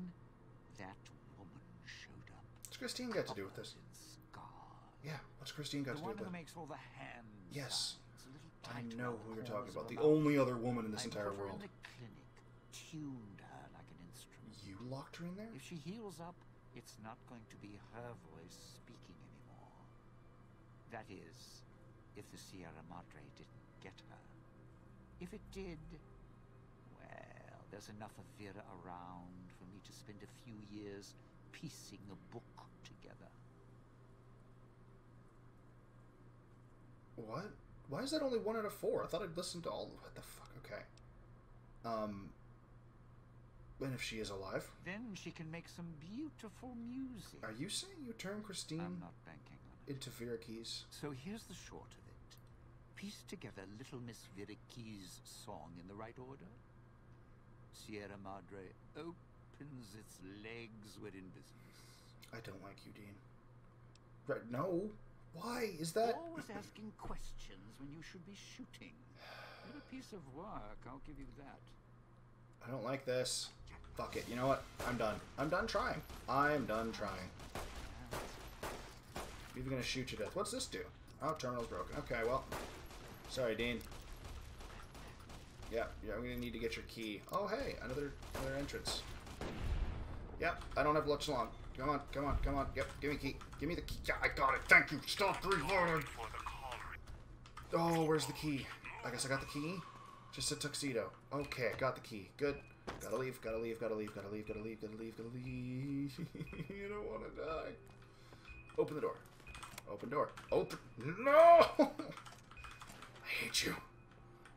[SPEAKER 6] that woman showed up.
[SPEAKER 1] What's Christine got to do with this? Yeah, what's Christine got
[SPEAKER 6] the
[SPEAKER 1] to do with
[SPEAKER 6] this?
[SPEAKER 1] The one who
[SPEAKER 6] makes all the hand
[SPEAKER 1] Yes.
[SPEAKER 6] signs, a little
[SPEAKER 1] I know who you're talking about. The only other woman in this
[SPEAKER 6] I
[SPEAKER 1] entire world.
[SPEAKER 6] in the clinic, tuned her like an instrument.
[SPEAKER 1] You locked her in there?
[SPEAKER 6] If she heals up, it's not going to be her voice speaking anymore. That is, if the Sierra Madre didn't get her. If it did, well, there's enough of Vera around for me to spend a few years piecing a book together.
[SPEAKER 1] What? Why is that only one out of four? I thought I'd listened to all. What the fuck? Okay. Um. And if she is alive,
[SPEAKER 6] Then she can make some beautiful music.
[SPEAKER 1] are you saying you turn Christine
[SPEAKER 6] I'm not banking on it.
[SPEAKER 1] into Vera Keyes?
[SPEAKER 6] So here's the short of it. Piece together Little Miss Vera Keyes' song in the right order. Sierra Madre opens its legs when in business.
[SPEAKER 1] I don't like you, Dean. Right? No. Why is that?
[SPEAKER 6] Always asking questions when you should be shooting. You're a piece of work, I'll give you that.
[SPEAKER 1] I don't like this. Fuck it. You know what? I'm done. I'm done trying. I'm done trying. I'm even gonna shoot you to death. What's this do? Oh, terminal's broken. Okay, well. Sorry, Dean. Yeah, yeah, I'm gonna need to get your key. Oh, hey, another another entrance. Yep, I don't have much long. Come on, come on, come on. Yep, give me key. Give me the key. Yeah, I got it. Thank you. Stop reloading. Oh, where's the key? I guess I got the key. Just a tuxedo. Okay, got the key. Good. Gotta leave, gotta leave, gotta leave, gotta leave, gotta leave, gotta leave, gotta leave. you don't want to die. Open the door. Open door. Open. No! I hate you.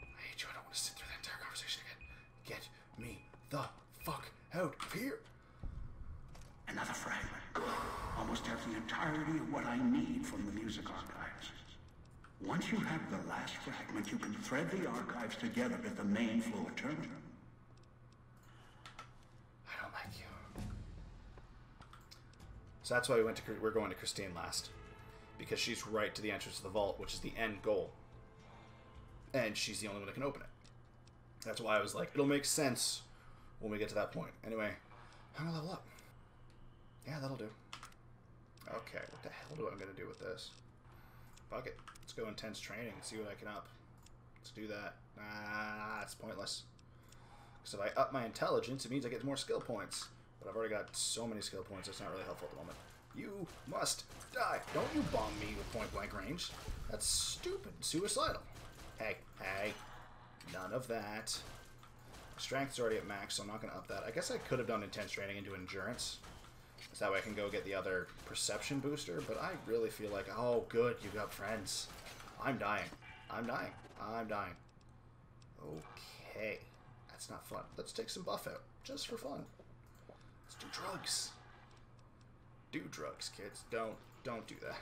[SPEAKER 1] I hate you. I don't want to sit through that entire conversation again. Get me the fuck out of here.
[SPEAKER 2] Another fragment. Almost have the entirety of what I need from the music archives. Once you have the last fragment, you can thread the archives together at the main floor terminal.
[SPEAKER 1] I don't like you. So that's why we went to we're going to Christine last, because she's right to the entrance of the vault, which is the end goal, and she's the only one that can open it. That's why I was like, it'll make sense when we get to that point. Anyway, I'm gonna level up. Yeah, that'll do. Okay, what the hell do I'm gonna do with this? Fuck it. Let's go intense training and see what I can up. Let's do that. Nah, it's pointless. Because if I up my intelligence, it means I get more skill points. But I've already got so many skill points, it's not really helpful at the moment. You must die. Don't you bomb me with point blank range. That's stupid. Suicidal. Hey, hey. None of that. Strength's already at max, so I'm not going to up that. I guess I could have done intense training into endurance. So that way I can go get the other perception booster, but I really feel like, oh, good, you got friends. I'm dying. I'm dying. I'm dying. Okay. That's not fun. Let's take some Buffout, just for fun. Let's do drugs. Do drugs, kids. Don't, don't do that.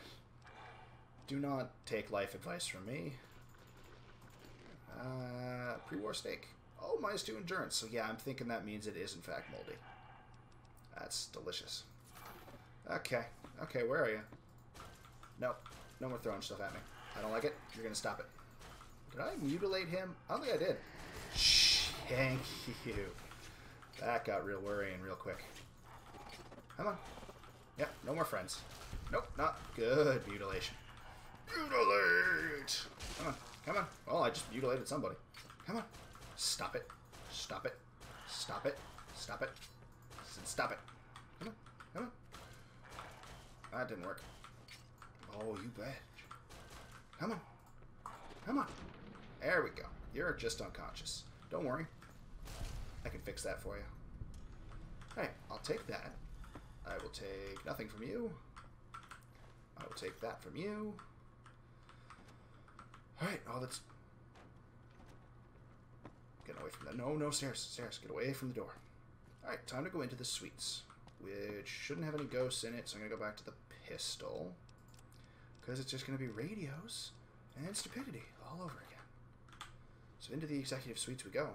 [SPEAKER 1] Do not take life advice from me. Uh, pre-war steak. Oh, minus two endurance. So yeah, I'm thinking that means it is in fact moldy. That's delicious. Okay. Okay, where are you? Nope. No more throwing stuff at me. I don't like it. You're gonna stop it. Did I mutilate him? I don't think I did. Shh. Thank you. That got real worrying real quick. Come on. Yep, no more friends. Nope, not good mutilation. Mutilate! Come on, come on. Well, I just mutilated somebody. Come on. Stop it. Stop it. Stop it. Stop it. Stop it. Come on. Come on. That didn't work. Oh, you bet. Come on. Come on. There we go. You're just unconscious. Don't worry. I can fix that for you. Alright, I'll take that. I will take nothing from you. I will take that from you. Alright, oh, let's... Get away from that. No, no, stairs. Stairs. Get away from the door. Alright, time to go into the suites. Which shouldn't have any ghosts in it, so I'm going to go back to the pistol. Because it's just going to be radios and stupidity all over again. So into the executive suites we go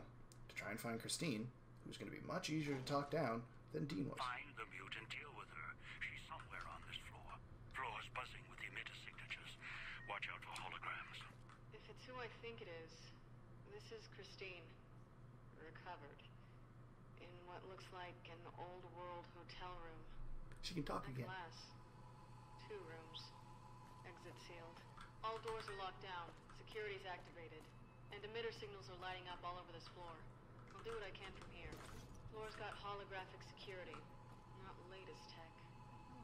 [SPEAKER 1] to try and find Christine, who's going to be much easier to talk down than Dean was.
[SPEAKER 2] Find the mute and deal with her. She's somewhere on this floor. Floor's buzzing with emitter signatures. Watch out for holograms.
[SPEAKER 7] If it's who I think it is, this is Christine. Recovered. In what looks like an old world hotel room.
[SPEAKER 1] She can talk
[SPEAKER 7] A
[SPEAKER 1] again.
[SPEAKER 7] glass. Two rooms. Exit sealed. All doors are locked down. Security's activated. And emitter signals are lighting up all over this floor. I'll do what I can from here. Floor's got holographic security. Not latest tech.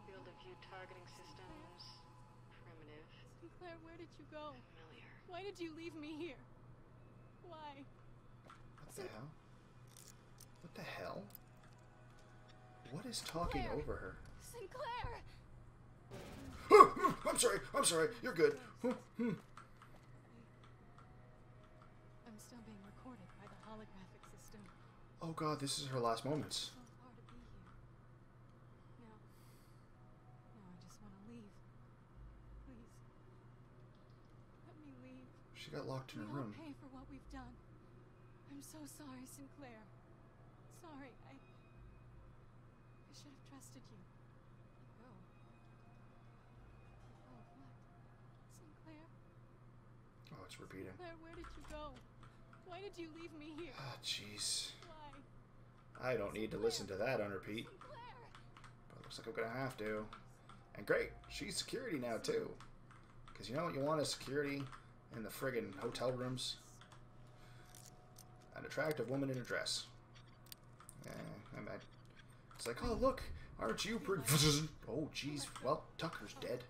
[SPEAKER 7] Field of view targeting systems. Primitive.
[SPEAKER 8] Sinclair, where did you go? Why did you leave me here? Why?
[SPEAKER 1] What the hell? What the hell? What is talking
[SPEAKER 8] Claire.
[SPEAKER 1] over her?
[SPEAKER 8] Sinclair!
[SPEAKER 1] I'm sorry. I'm sorry. You're good. Hmm.
[SPEAKER 8] I'm still being recorded by the holographic system.
[SPEAKER 1] Oh god, this is her last moments.
[SPEAKER 8] So far to be here. Now, now I just want to leave. Please. Let me leave.
[SPEAKER 1] She got locked in her
[SPEAKER 8] We'll
[SPEAKER 1] room.
[SPEAKER 8] pay for what we've done. I'm so sorry, Sinclair. Sorry, I. I should have trusted you. Let go. Let go of what? Sinclair?
[SPEAKER 1] Oh, it's repeating.
[SPEAKER 8] Claire, where did you go? Why did you leave me here?
[SPEAKER 1] Ah, jeez.
[SPEAKER 8] Why?
[SPEAKER 1] I don't need to listen to that on repeat.
[SPEAKER 8] Sinclair!
[SPEAKER 1] But looks like I'm gonna have to. And great, she's security now too. Because you know what you want is security in the friggin' hotel rooms. An attractive woman in a dress. Eh, I'm at, It's like, oh, look, aren't you pretty... oh, jeez. Well, Tucker's dead.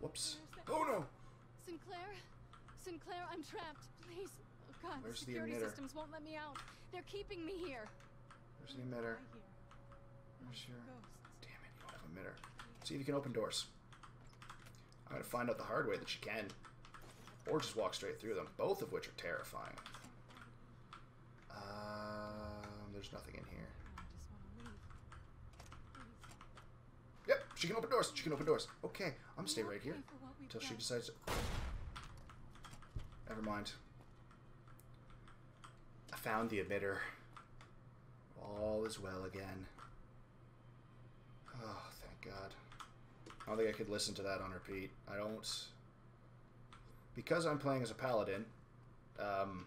[SPEAKER 1] Whoops. Oh, no!
[SPEAKER 8] Sinclair? Sinclair, I'm trapped. Please. Oh, God.
[SPEAKER 1] Where's the
[SPEAKER 8] security
[SPEAKER 1] emitter?
[SPEAKER 8] systems won't let me out. They're keeping me here.
[SPEAKER 1] Where's the emitter? Where's your... Damn it, you don't have a emitter. See if you can open doors. I'm gonna find out the hard way that you can. Or just walk straight through them, both of which are terrifying. Um, there's nothing in here. Yep, she can open doors. She can open doors. Okay, I'm gonna stay right here until she decides to... Never mind. I found the emitter. All is well again. Oh, thank God. I don't think I could listen to that on repeat. I don't... Because I'm playing as a paladin, um,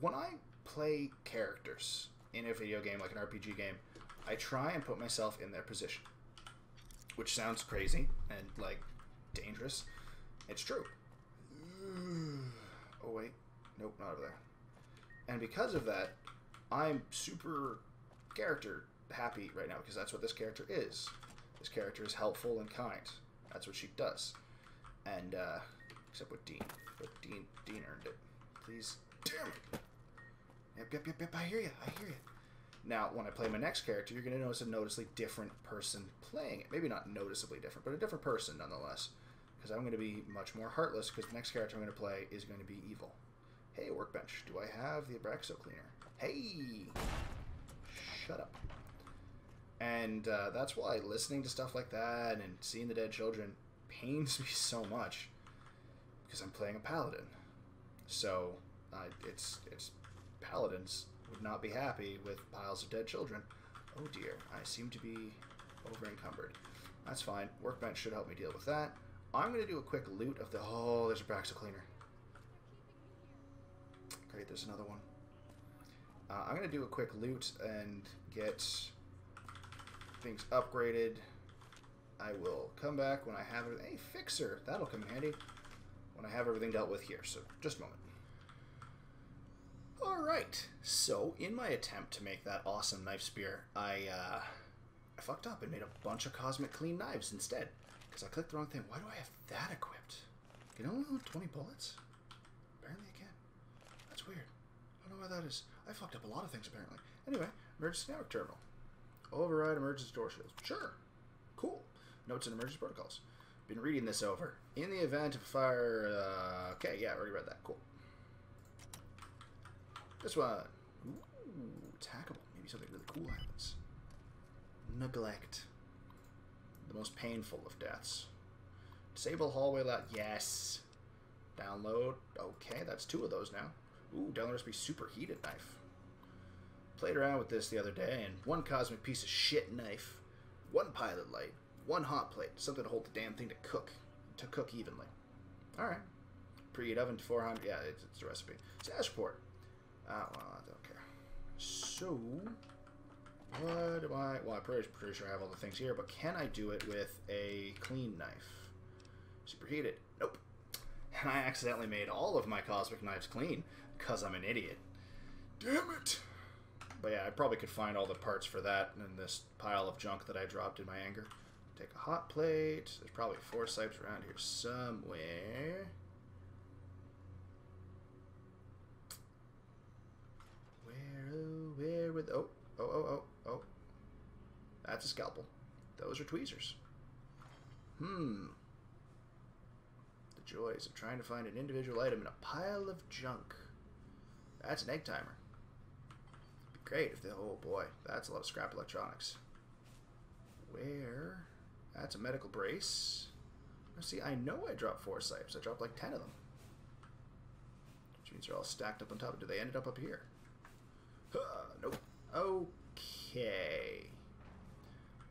[SPEAKER 1] when I play characters in a video game, like an RPG game, I try and put myself in their position. Which sounds crazy and, like, dangerous. It's true. Oh, wait. Nope, not over there. And because of that, I'm super character happy right now because that's what this character is. This character is helpful and kind. That's what she does. And, uh, except with Dean. But Dean, Dean earned it. Please. Damn it. Yep, yep, yep, yep. I hear you. I hear you. Now, when I play my next character, you're going to notice a noticeably different person playing it. Maybe not noticeably different, but a different person nonetheless. Because I'm going to be much more heartless, because the next character I'm going to play is going to be evil. Hey, workbench, do I have the Abraxo cleaner? Hey! Shut up. And uh, that's why listening to stuff like that and seeing the dead children pains me so much. Because I'm playing a paladin. So, uh, it's, it's paladins would not be happy with piles of dead children. Oh dear, I seem to be over encumbered. That's fine. Workbench should help me deal with that. I'm going to do a quick loot of the. Oh, there's Abraxo cleaner. Great, there's another one. Uh, I'm going to do a quick loot and get things upgraded. I will come back when I have it. Hey, fixer! That'll come handy when I have everything dealt with here. So, just a moment. Alright, so in my attempt to make that awesome knife spear, I, uh, I fucked up and made a bunch of cosmic clean knives instead. Because I clicked the wrong thing. Why do I have that equipped? Can only load 20 bullets? Apparently I can. That's weird. I don't know why that is. I fucked up a lot of things apparently. Anyway, emergency network terminal. Override emergency door shields. Sure. Cool. Notes and emergency protocols. Been reading this over. In the event of fire, uh, okay, yeah, I already read that. Cool. This one. Ooh, it's hackable. Maybe something really cool happens. Neglect. The most painful of deaths. Disable hallway light. Yes. Download. Okay, that's two of those now. Ooh, download recipe superheated knife. Played around with this the other day, and one cosmic piece of shit knife, one pilot light, one hot plate, something to hold the damn thing to cook, to cook evenly. All right. Preheat oven to 400. Yeah, it's, it's a recipe. Report. Uh, well, I don't care. So, what do I... Well, I'm pretty, pretty sure I have all the things here, but can I do it with a clean knife? Superheated. Nope. And I accidentally made all of my cosmic knives clean, because I'm an idiot. Damn it! But yeah, I probably could find all the parts for that in this pile of junk that I dropped in my anger. Take a hot plate. There's probably forceps around here somewhere. Where, oh, where with, oh, oh, oh, oh, oh. That's a scalpel. Those are tweezers. Hmm. The joys of trying to find an individual item in a pile of junk. That's an egg timer. Be great if the, oh boy, that's a lot of scrap electronics. Where? That's a medical brace. See, I know I dropped forceps. I dropped like ten of them. Which means they're all stacked up on top. Do they ended up up here? Huh, nope. Okay.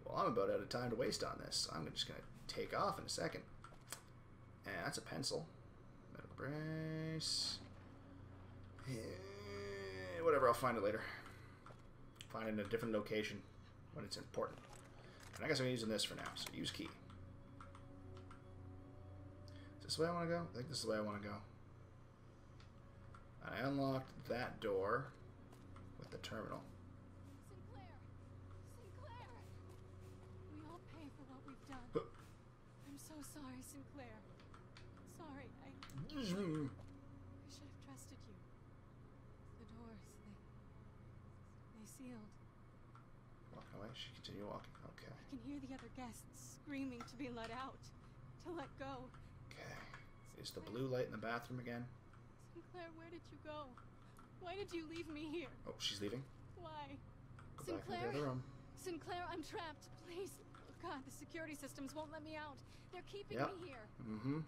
[SPEAKER 1] Well, I'm about out of time to waste on this. I'm just going to take off in a second. And that's a pencil. Medical brace. Eh, whatever, I'll find it later. Find it in a different location when it's important. And I guess I'm using this for now, so use key. Is this the way I want to go? I think this is the way I want to go. I unlocked that door with the terminal.
[SPEAKER 8] Sinclair! Sinclair! We all pay for what we've done.
[SPEAKER 1] Huh.
[SPEAKER 8] I'm so sorry, Sinclair. Sorry, I, I should have trusted you. The doors, they. they sealed.
[SPEAKER 1] Walk away. She continued walking. Okay.
[SPEAKER 8] I can hear the other guests screaming to be let out. To let go.
[SPEAKER 1] Okay. Is the blue light in the bathroom again?
[SPEAKER 8] Sinclair, where did you go? Why did you leave me here?
[SPEAKER 1] Oh, she's leaving.
[SPEAKER 8] Why?
[SPEAKER 1] Go
[SPEAKER 8] Sinclair?
[SPEAKER 1] into the other room.
[SPEAKER 8] Sinclair, I'm trapped. Please. Oh God, the security systems won't let me out. They're keeping
[SPEAKER 1] Yep.
[SPEAKER 8] me here.
[SPEAKER 1] Mm-hmm.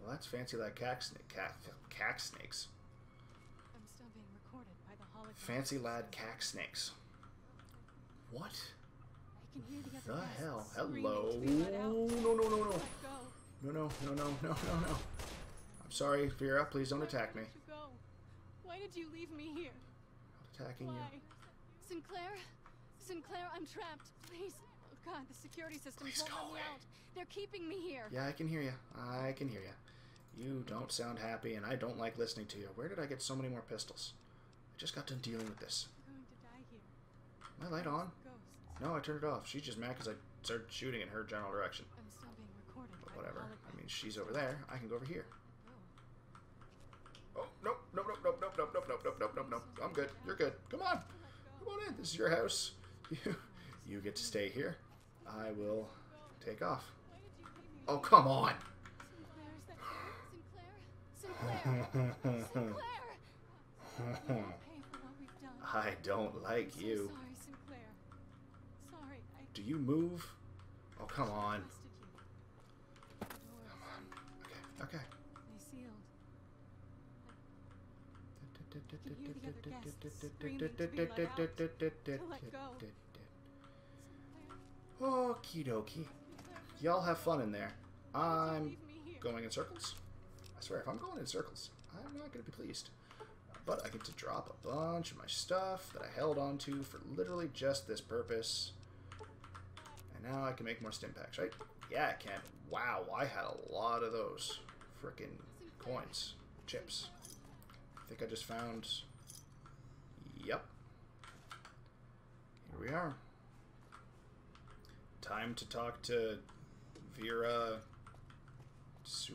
[SPEAKER 1] Well, that's fancy like cack snake. Cack, cack snakes.
[SPEAKER 8] I'm still being recorded by the hologram.
[SPEAKER 1] Fancy lad cack snakes. What
[SPEAKER 8] can hear the
[SPEAKER 1] the
[SPEAKER 8] other guests
[SPEAKER 1] hell? Hello.
[SPEAKER 8] to be let out.
[SPEAKER 1] No, no, no, no. No, no, no, no, no, no, no. I'm sorry, Vera. Please don't
[SPEAKER 8] Sinclair,
[SPEAKER 1] attack me.
[SPEAKER 8] Why did you leave me here?
[SPEAKER 1] Not attacking you.
[SPEAKER 8] Sinclair? Sinclair, I'm trapped. Please. Oh God, the security systems
[SPEAKER 1] Please
[SPEAKER 8] won't let me out. They're keeping me here.
[SPEAKER 1] Yeah, I can hear you. I can hear you. You don't sound happy, and I don't like listening to you. Where did I get so many more pistols? I just got done dealing with this.
[SPEAKER 8] I'm going to die here.
[SPEAKER 1] My light on? No, I turned it off. She's just mad because I started shooting in her general direction.
[SPEAKER 8] I'm still being recorded
[SPEAKER 1] But whatever. I mean, she's over there. I can go over here.
[SPEAKER 8] Oh.
[SPEAKER 1] Oh, nope, nope, nope, nope, nope, nope, nope, nope, nope, nope, nope, nope. I'm good. You're good. Come on. Come on in. This is your house. You, you get to stay here. I will take off.
[SPEAKER 8] Why did you leave me
[SPEAKER 1] Oh, come on.
[SPEAKER 8] Sinclair, is that you?
[SPEAKER 1] Do you move? Oh, come on.
[SPEAKER 8] The doors,
[SPEAKER 1] Okay, okay. Okie dokie. Y'all have fun in there. I'm going in circles. I swear, if I'm going in circles, I'm not going to be pleased. But I get to drop a bunch of my stuff that I held onto for literally just this purpose. And now I can make more Stimpaks, right? Yeah, I can. Wow, I had a lot of those frickin' coins, chips. I think I just found. Yep. Here we are. Time to talk to Vera Su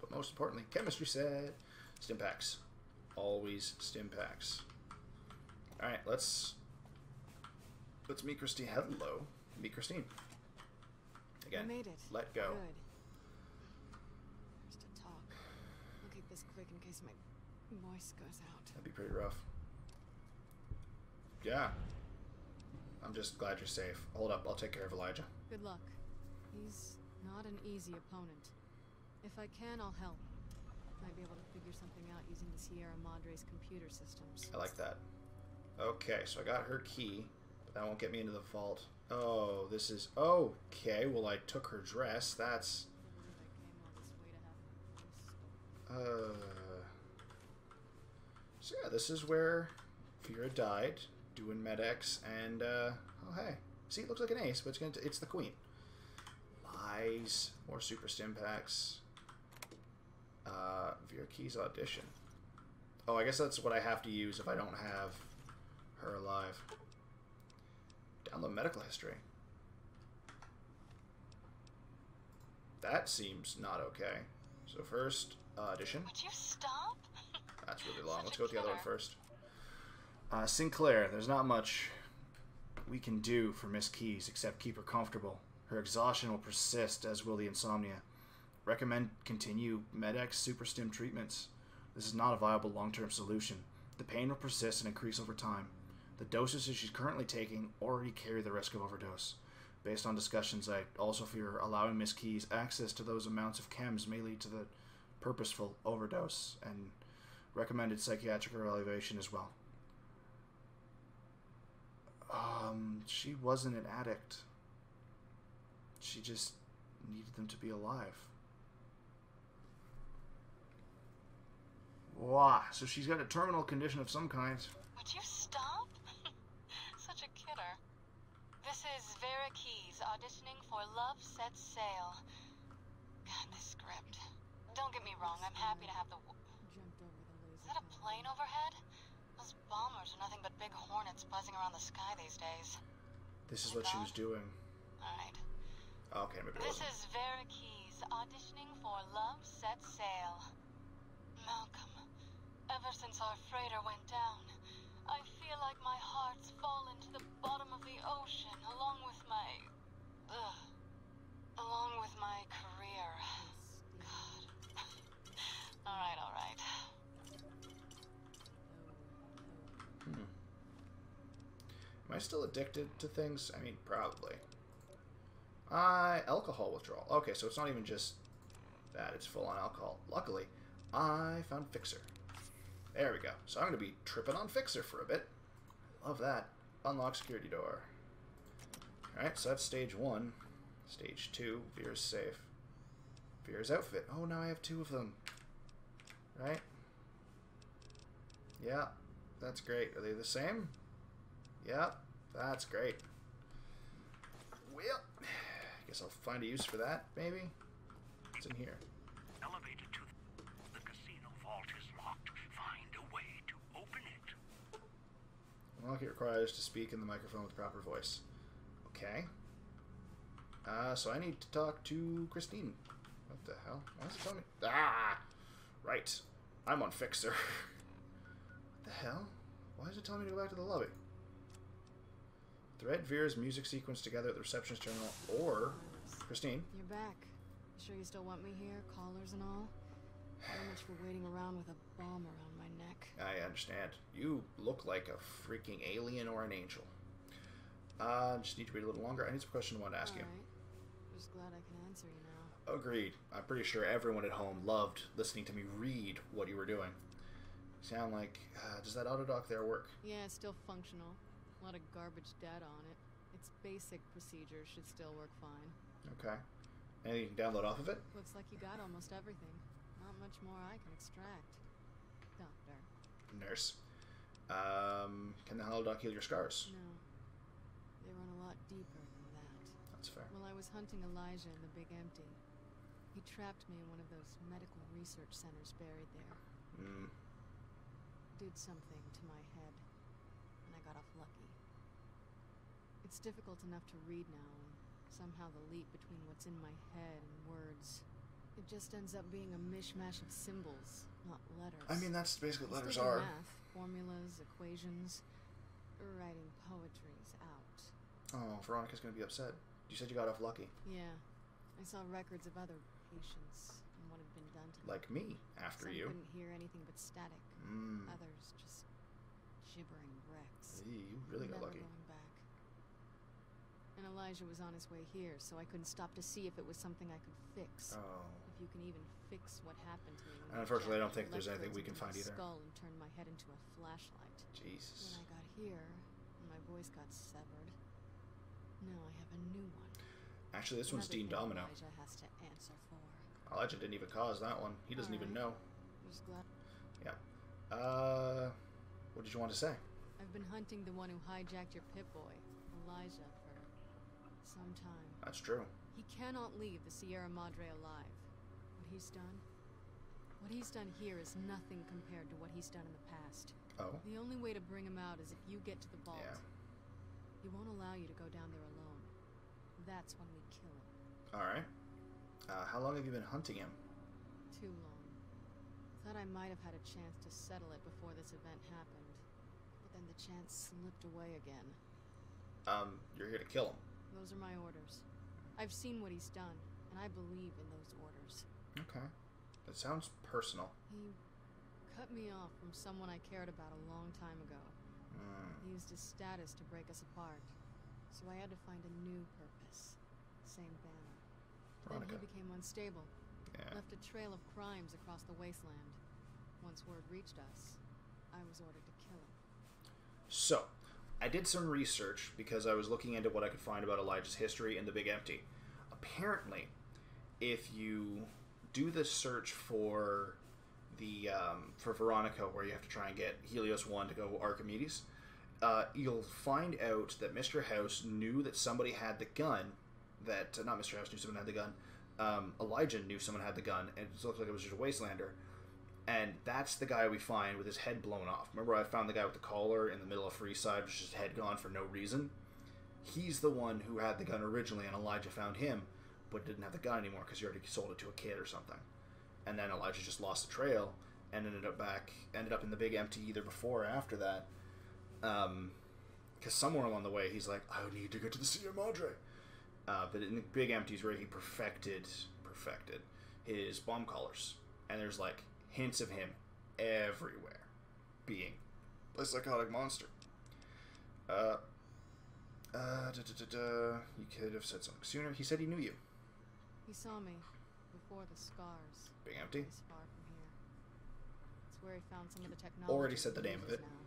[SPEAKER 1] but most importantly, chemistry set. Stimpaks. Always Stimpaks. Alright, let's let's meet Christine. Hello. Meet Christine. Again.
[SPEAKER 7] Made it.
[SPEAKER 1] Let go.
[SPEAKER 7] Good. First to talk. I'll keep this quick in case my voice goes out.
[SPEAKER 1] That'd be pretty rough. Yeah. I'm just glad you're safe. Hold up, I'll take care of Elijah.
[SPEAKER 9] Good luck. He's not an easy opponent. If I can, I'll help. Might be able to figure something out using the Sierra Madre's computer systems.
[SPEAKER 1] I like that. Okay, so I got her key, that won't get me into the vault. Oh, this is okay. Well, I took her dress. That's uh. So yeah, this is where Vera died, doing Med-X, and uh, oh hey, see, it looks like an ace, but it's gonna it's the queen. Lies, more super Stimpaks. Uh, Vera Keyes' audition. Oh, I guess that's what I have to use if I don't have her alive. Download medical history. That seems not okay. So first, uh, audition.
[SPEAKER 10] Would you stop?
[SPEAKER 1] That's really long. Let's go with the other one first. Uh, Sinclair, there's not much we can do for Miss Keyes except keep her comfortable. Her exhaustion will persist, as will the insomnia. Recommend continue Med-X Super Stim treatments. This is not a viable long-term solution. The pain will persist and increase over time. The doses she's currently taking already carry the risk of overdose. Based on discussions, I also fear allowing Miss Keyes access to those amounts of chems may lead to the purposeful overdose and recommended psychiatric evaluation as well. Um, she wasn't an addict. She just needed them to be alive. Wow, so she's got a terminal condition of some kind.
[SPEAKER 10] Would you stop? Such a kidder. This is Vera Keyes auditioning for Love Sets Sail. God, this script. don't get me wrong, I'm happy to have the.
[SPEAKER 8] Jumped over the laser.
[SPEAKER 10] Is that a plane overhead? Those bombers are nothing but big hornets buzzing around the sky these days.
[SPEAKER 1] This is what she was doing.
[SPEAKER 10] Alright.
[SPEAKER 1] Oh, okay, maybe
[SPEAKER 10] This is Vera Keyes auditioning for Love Set Sail. Malcolm, ever since our freighter went down, I feel like my heart's fallen to the bottom of the ocean along with my. Ugh. Along with my career. God. alright, alright. Hmm.
[SPEAKER 1] Am I still addicted to things? I mean, probably. I alcohol withdrawal. Okay, so it's not even just that; it's full on alcohol. Luckily, I found Fixer. There we go. So I'm gonna be tripping on Fixer for a bit. Love that. Unlock security door. All right, so that's stage one. Stage two, Vera's safe. Vera's outfit. Oh, now I have two of them. Right? Yeah, that's great. Are they the same? Yeah, that's great. Well, I guess I'll find a use for that, maybe. What's in here?
[SPEAKER 2] Elevator to the casino vault is locked. Find a way to open it.
[SPEAKER 1] Unlock it requires to speak in the microphone with proper voice. Okay. Uh, so I need to talk to Christine. What the hell? Why is it telling me? Ah! Right. I'm on Fixer. what the hell? Why is it telling me to go back to the lobby? Thread Vera's music sequence together at the receptionist terminal or Christine.
[SPEAKER 7] You're back. You sure you still want me here, callers and all? So much for waiting around with a bomb around.
[SPEAKER 1] I understand. You look like a freaking alien or an angel. Uh, just need to wait a little longer. I need some question I want to ask you.
[SPEAKER 7] Alright. Just glad I can answer you now.
[SPEAKER 1] Agreed. I'm pretty sure everyone at home loved listening to me read what you were doing. Sound like, uh, does that autodoc there work?
[SPEAKER 7] Yeah, it's still functional. A lot of garbage data on it. Its basic procedures should still work fine.
[SPEAKER 1] Okay. Anything you can download off of it?
[SPEAKER 7] Looks like you got almost everything. Not much more I can extract.
[SPEAKER 1] Nurse. Um, can the holodoc heal your scars?
[SPEAKER 7] No. They run a lot deeper than that.
[SPEAKER 1] That's fair.
[SPEAKER 7] While I was hunting Elijah in the Big Empty, he trapped me in one of those medical research centers buried there.
[SPEAKER 1] Mm,
[SPEAKER 7] Did something to my head, and I got off lucky. It's difficult enough to read now, and somehow the leap between what's in my head and words. It just ends up being a mishmash of symbols, not letters.
[SPEAKER 1] I mean, that's basically what letters are.
[SPEAKER 7] Math, formulas, equations. Writing poetry's out.
[SPEAKER 1] Oh, Veronica's gonna be upset. You said you got off lucky.
[SPEAKER 7] Yeah, I saw records of other patients and what had been done to them.
[SPEAKER 1] Like me, after
[SPEAKER 7] Some
[SPEAKER 1] you.
[SPEAKER 7] couldn't hear anything but static.
[SPEAKER 1] Mm.
[SPEAKER 7] Others just gibbering wrecks.
[SPEAKER 1] Gee, you really got lucky.
[SPEAKER 7] And Elijah was on his way here, so I couldn't stop to see if it was something I could fix.
[SPEAKER 1] Oh.
[SPEAKER 7] If you can even fix what happened to me.
[SPEAKER 1] And unfortunately, I don't think there's anything we can find either.
[SPEAKER 7] Skull and turned my head into a flashlight.
[SPEAKER 1] Jesus.
[SPEAKER 7] When I got here, my voice got severed. Now I have a new one.
[SPEAKER 1] Actually, this one's Dean Domino.
[SPEAKER 7] Elijah has to answer for.
[SPEAKER 1] Elijah didn't even cause that one. He doesn't even know.
[SPEAKER 7] Alright. Just glad
[SPEAKER 1] Yeah. Uh, what did you want to say?
[SPEAKER 7] I've been hunting the one who hijacked your Pip Boy, Elijah, some time.
[SPEAKER 1] That's true.
[SPEAKER 7] He cannot leave the Sierra Madre alive. What he's done, what he's done here is nothing compared to what he's done in the past.
[SPEAKER 1] Oh.
[SPEAKER 7] The only way to bring him out is if you get to the vault.
[SPEAKER 1] Yeah.
[SPEAKER 7] He won't allow you to go down there alone. That's when we kill him.
[SPEAKER 1] All right. Uh, how long have you been hunting him?
[SPEAKER 7] Too long. Thought I might have had a chance to settle it before this event happened. But then the chance slipped away again.
[SPEAKER 1] Um, you're here to kill him.
[SPEAKER 7] Those are my orders. I've seen what he's done, and I believe in those orders.
[SPEAKER 1] Okay. That sounds personal.
[SPEAKER 7] He cut me off from someone I cared about a long time ago.
[SPEAKER 1] Mm.
[SPEAKER 7] He used his status to break us apart. So I had to find a new purpose. Same banner. Then he became unstable.
[SPEAKER 1] Yeah.
[SPEAKER 7] Left a trail of crimes across the wasteland. Once word reached us, I was ordered to kill him.
[SPEAKER 1] So, I did some research because I was looking into what I could find about Elijah's history in the Big Empty. Apparently, if you do the search for the um, for Veronica, where you have to try and get Helios One to go Archimedes, uh, you'll find out that Mr. House knew that somebody had the gun. That uh, not Mr. House knew someone had the gun. um, Elijah knew someone had the gun, and it looked like it was just a wastelander. And that's the guy we find with his head blown off. Remember, I found the guy with the collar in the middle of Freeside, with his head gone for no reason. He's the one who had the gun originally, and Elijah found him, but didn't have the gun anymore because he already sold it to a kid or something. And then Elijah just lost the trail and ended up back, ended up in the big empty either before or after that. Um, because somewhere along the way he's like, I need to get to the Sierra Madre. Uh, but in the big empties where he perfected, perfected his bomb collars, and there's like hints of him everywhere, being a psychotic monster. Uh, uh, da, da, da. You could have said something sooner. He said he knew you.
[SPEAKER 7] He saw me before the scars.
[SPEAKER 1] Big empty.
[SPEAKER 7] This far from here. It's where he found some of the technology.
[SPEAKER 1] Already said the name of it.
[SPEAKER 7] Now.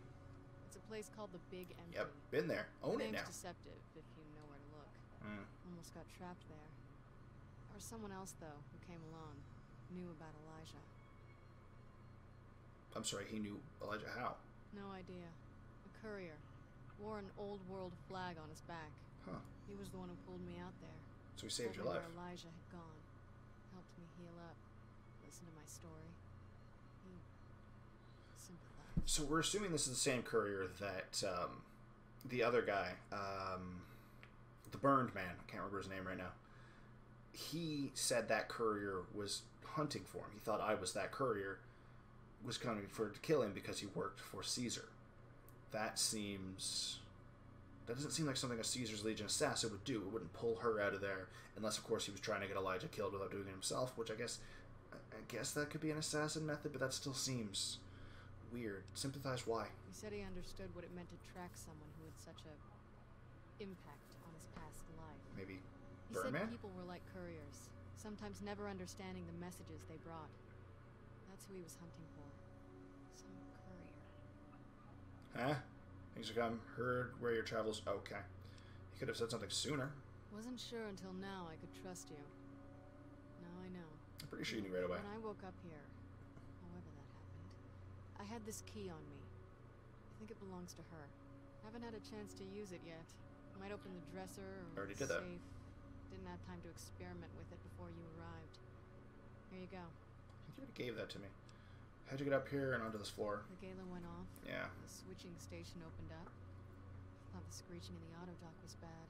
[SPEAKER 7] It's a place called the Big Empty.
[SPEAKER 1] Yep, been there. Own
[SPEAKER 7] the
[SPEAKER 1] it now.
[SPEAKER 7] deceptive if you know where to look.
[SPEAKER 1] Mm.
[SPEAKER 7] Almost got trapped there. There was someone else though who came along, knew about Elijah.
[SPEAKER 1] I'm sorry, he knew Elijah how.
[SPEAKER 7] No idea. A courier. Wore an old world flag on his back.
[SPEAKER 1] Huh.
[SPEAKER 7] He was the one who pulled me out there.
[SPEAKER 1] So he saved your life.
[SPEAKER 7] Elijah had gone. Helped me heal up. Listen to my story. He sympathized.
[SPEAKER 1] So we're assuming this is the same courier that um, the other guy, um, the burned man, I can't remember his name right now. He said that courier was hunting for him. He thought I was that courier, was coming for to kill him because he worked for Caesar. That seems. That doesn't seem like something a Caesar's Legion assassin would do. It wouldn't pull her out of there unless, of course, he was trying to get Elijah killed without doing it himself. Which I guess, I guess that could be an assassin method, but that still seems weird. Sympathize why?
[SPEAKER 7] He said he understood what it meant to track someone who had such a impact on his past life.
[SPEAKER 1] Maybe
[SPEAKER 7] He said people were like couriers, sometimes never understanding the messages they brought. That's who he was hunting for. Some courier.
[SPEAKER 1] Huh? Things have come. Heard where your travels. Okay. He could have said something sooner.
[SPEAKER 7] Wasn't sure until now I could trust you. Now I know.
[SPEAKER 1] I'm pretty sure you knew right away.
[SPEAKER 7] When I woke up here, however that happened, I had this key on me. I think it belongs to her. I Haven't had a chance to use it yet. Might open the dresser or
[SPEAKER 1] Already
[SPEAKER 7] the
[SPEAKER 1] did that.
[SPEAKER 7] safe. Didn't have time to experiment with it before you arrived. Here you go.
[SPEAKER 1] You already gave that to me. How'd you get up here and onto this floor?
[SPEAKER 7] The gala went off.
[SPEAKER 1] Yeah.
[SPEAKER 7] The switching station opened up. Thought the screeching in the auto dock was bad.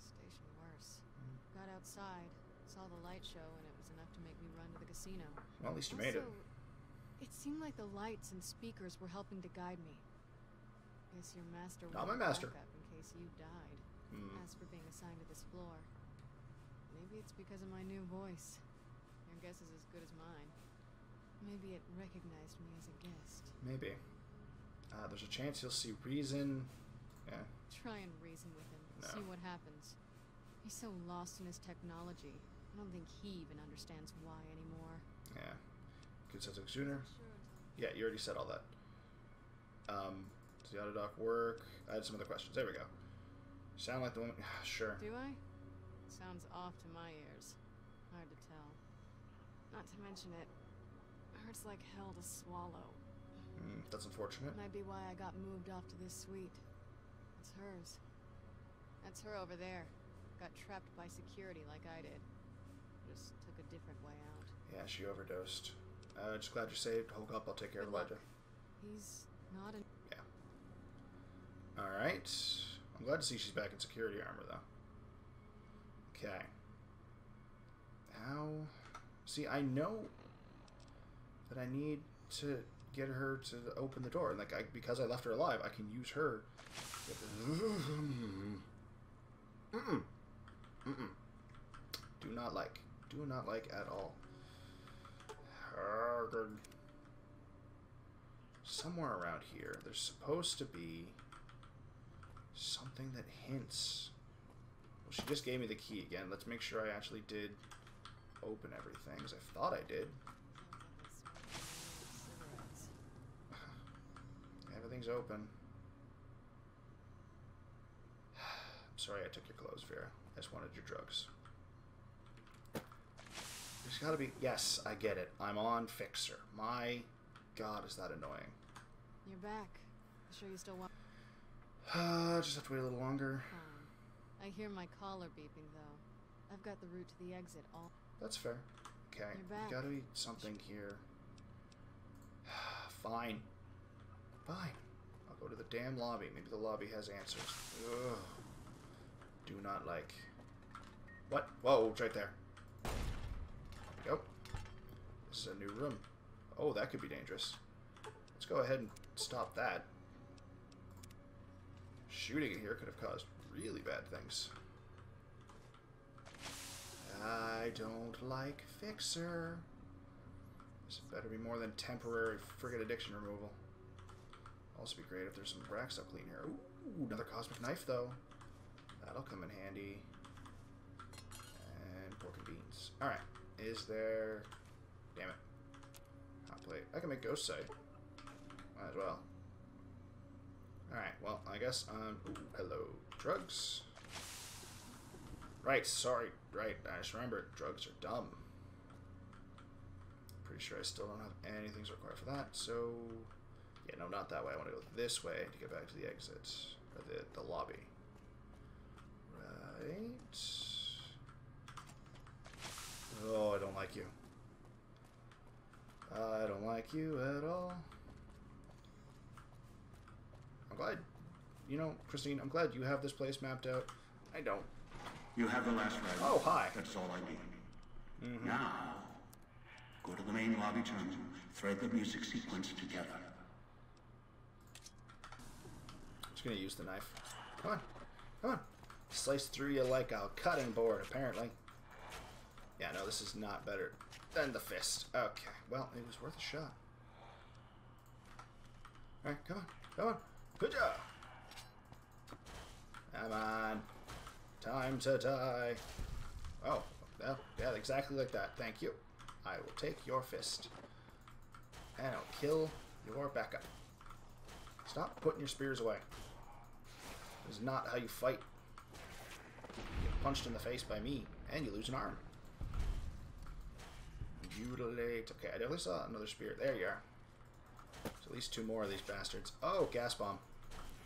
[SPEAKER 7] Station worse.
[SPEAKER 1] Hmm.
[SPEAKER 7] Got outside, saw the light show, and it was enough to make me run to the casino.
[SPEAKER 1] Well, at least you made it.
[SPEAKER 7] It seemed like the lights and speakers were helping to guide me. Guess your master
[SPEAKER 1] Not my master.
[SPEAKER 7] backup in case you died.
[SPEAKER 1] Hmm.
[SPEAKER 7] As for being assigned to this floor, maybe it's because of my new voice. Your guess is as good as mine. Maybe it recognized me as a guest.
[SPEAKER 1] Maybe. Uh, there's a chance you'll see reason. Yeah.
[SPEAKER 7] Try and reason with him.
[SPEAKER 1] No.
[SPEAKER 7] See what happens. He's so lost in his technology. I don't think he even understands why anymore.
[SPEAKER 1] Yeah. Could have said something sooner. Yeah, you already said all that. Um, does the autodoc work? I had some other questions. There we go. Sound like the woman. sure.
[SPEAKER 7] Do I? Sounds off to my ears. Hard to tell. Not to mention it hurts like hell to swallow.
[SPEAKER 1] Mm, that's unfortunate.
[SPEAKER 7] Might be why I got moved off to this suite. It's hers. That's her over there. Got trapped by security like I did. Just took a different way out.
[SPEAKER 1] Yeah, she overdosed. Uh, just glad you're saved. Hold up, I'll take care
[SPEAKER 7] Good
[SPEAKER 1] of
[SPEAKER 7] luck.
[SPEAKER 1] Elijah.
[SPEAKER 7] He's not in.
[SPEAKER 1] All right. I'm glad to see she's back in security armor, though. Okay. How? See, I know that I need to get her to open the door, and like, I, because I left her alive, I can use her. Mm-mm. Mm-mm. Do not like. Do not like at all. Somewhere around here, there's supposed to be something that hints. Well, she just gave me the key again. Let's make sure I actually did open everything, as I thought I did. Everything's open. I'm sorry I took your clothes, Vera. I just wanted your drugs. There's gotta be. Yes, I get it. I'm on Fixer. My god, is that annoying.
[SPEAKER 7] You're back. I'm Sure you still want.
[SPEAKER 1] Uh, just have to wait a little longer.
[SPEAKER 7] Fine. I hear my collar beeping though. I've got the route to the exit all.
[SPEAKER 1] That's fair. Okay,
[SPEAKER 7] You're
[SPEAKER 1] gotta be something here. Fine. Fine. I'll go to the damn lobby. Maybe the lobby has answers. Ugh. Do not like. What? Whoa, it's right there. Yep. This is a new room. Oh, that could be dangerous. Let's go ahead and stop that. Shooting it here could have caused really bad things. I don't like Fixer. This better be more than temporary friggin' addiction removal. Also be great if there's some rack stuff clean here. Ooh, another cosmic knife though. That'll come in handy. And pork and beans. Alright. Is there... Damn it. Hot plate. I can make ghost sight. Might as well. Alright, well, I guess, um... Ooh, hello. Drugs. Right, sorry. Right, I just remembered. Drugs are dumb. Pretty sure I still don't have anything required for that, so... Yeah, no, not that way. I want to go this way to get back to the exit. Or the, the lobby. Right. Oh, I don't like you. I don't like you at all. I'm glad, you know, Christine, I'm glad you have this place mapped out. I don't.
[SPEAKER 3] You have the last fragment.
[SPEAKER 1] Oh, hi.
[SPEAKER 3] That's all I need. Mm-hmm. Now, go to the main lobby terminal. Thread the music sequence together.
[SPEAKER 1] I'm just gonna use the knife. Come on. Come on. Slice through you like a cutting board, apparently. Yeah, no, this is not better than the fist. Okay, well, it was worth a shot. Alright, come on. Come on. Good job. Come on. Time to die. Oh, well, yeah, exactly like that. Thank you. I will take your fist. And I'll kill your backup. Stop putting your spears away. This is not how you fight. You get punched in the face by me, and you lose an arm. Mutilate. Okay, I definitely saw another spear. There you are. There's at least two more of these bastards. Oh, gas bomb.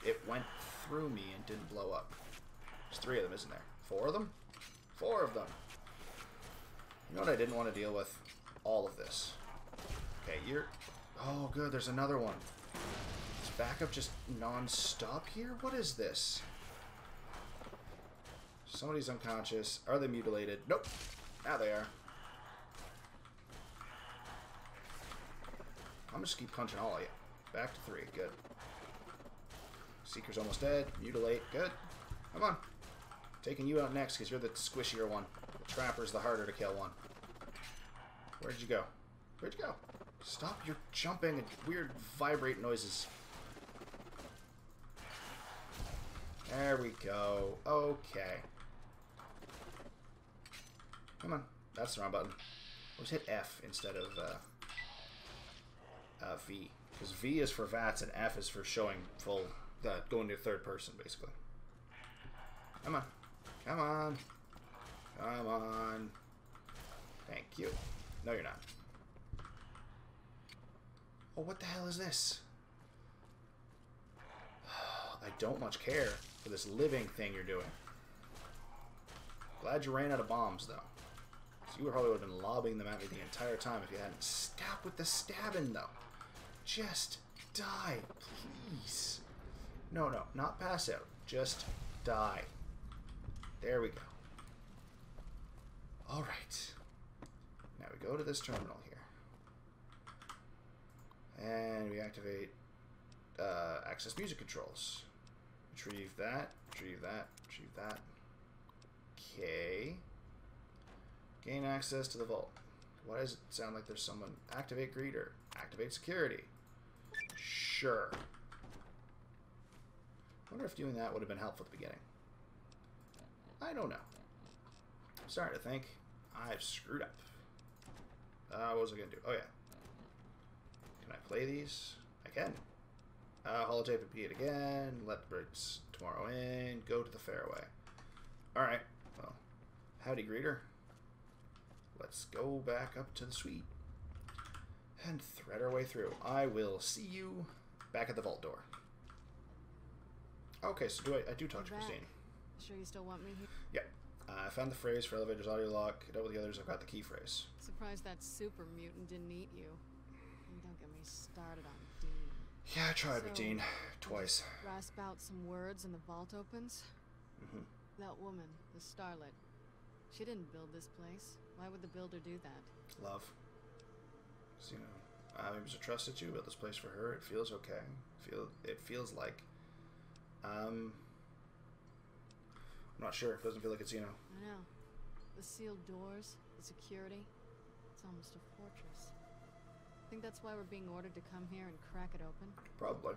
[SPEAKER 1] It went through me and didn't blow up. There's three of them, isn't there? Four of them? Four of them. You know what I didn't want to deal with? All of this. Okay, you're... Oh, good, there's another one. Is backup just non-stop here? What is this? Somebody's unconscious. Are they mutilated? Nope. Now they are. I'm just keep punching all of you. Back to three. Good. Seeker's almost dead. Mutilate. Good. Come on. Taking you out next because you're the squishier one. The Trapper's the harder to kill one. Where'd you go? Where'd you go? Stop your jumping and weird vibrate noises. There we go. Okay. Come on. That's the wrong button. Let's hit F instead of uh, uh, V. Because V is for VATS and F is for showing full, uh, going to third person, basically. Come on. Come on. Come on. Thank you. No, you're not. Oh, what the hell is this? I don't much care for this living thing you're doing. Glad you ran out of bombs, though. So you probably would have been lobbing them at me the entire time if you hadn't. Stop with the stabbing, though. Just die, please. No, no, not pass out. Just die. There we go. All right. Now we go to this terminal here. And we activate uh, access music controls. Retrieve that, retrieve that, retrieve that. Okay. Gain access to the vault. Why does it sound like there's someone? Activate greeter. Activate security. Sure. wonder if doing that would have been helpful at the beginning. I don't know. I'm starting to think I've screwed up. Uh, what was I going to do? Oh, yeah. Can I play these? I can. Uh, holotape and it again. Let the bricks tomorrow in. Go to the fairway. Alright. Well, howdy, greeter. Let's go back up to the suite. And thread our way through. I will see you back at the vault door. Okay, so do I, I do talk to
[SPEAKER 7] You're back.
[SPEAKER 1] Christine.
[SPEAKER 7] Sure you still want me here?
[SPEAKER 1] Yep. Uh, I found the phrase for elevator's audio lock. Out with the others. I've got the key phrase.
[SPEAKER 7] Surprised that super mutant didn't eat you. And don't get me started on Dean.
[SPEAKER 1] Yeah, I tried with Dean twice.
[SPEAKER 7] Rasp out some words and the vault opens.
[SPEAKER 1] hmm
[SPEAKER 7] That woman, the starlet, she didn't build this place. Why would the builder do that?
[SPEAKER 1] Love. So, you know, I was trusted you. Built this place for her. It feels okay. Feel it feels like. Um. I'm not sure. It doesn't feel like it's you know.
[SPEAKER 7] I know. The sealed doors, the security. It's almost a fortress. I Think that's why we're being ordered to come here and crack it open?
[SPEAKER 1] Probably.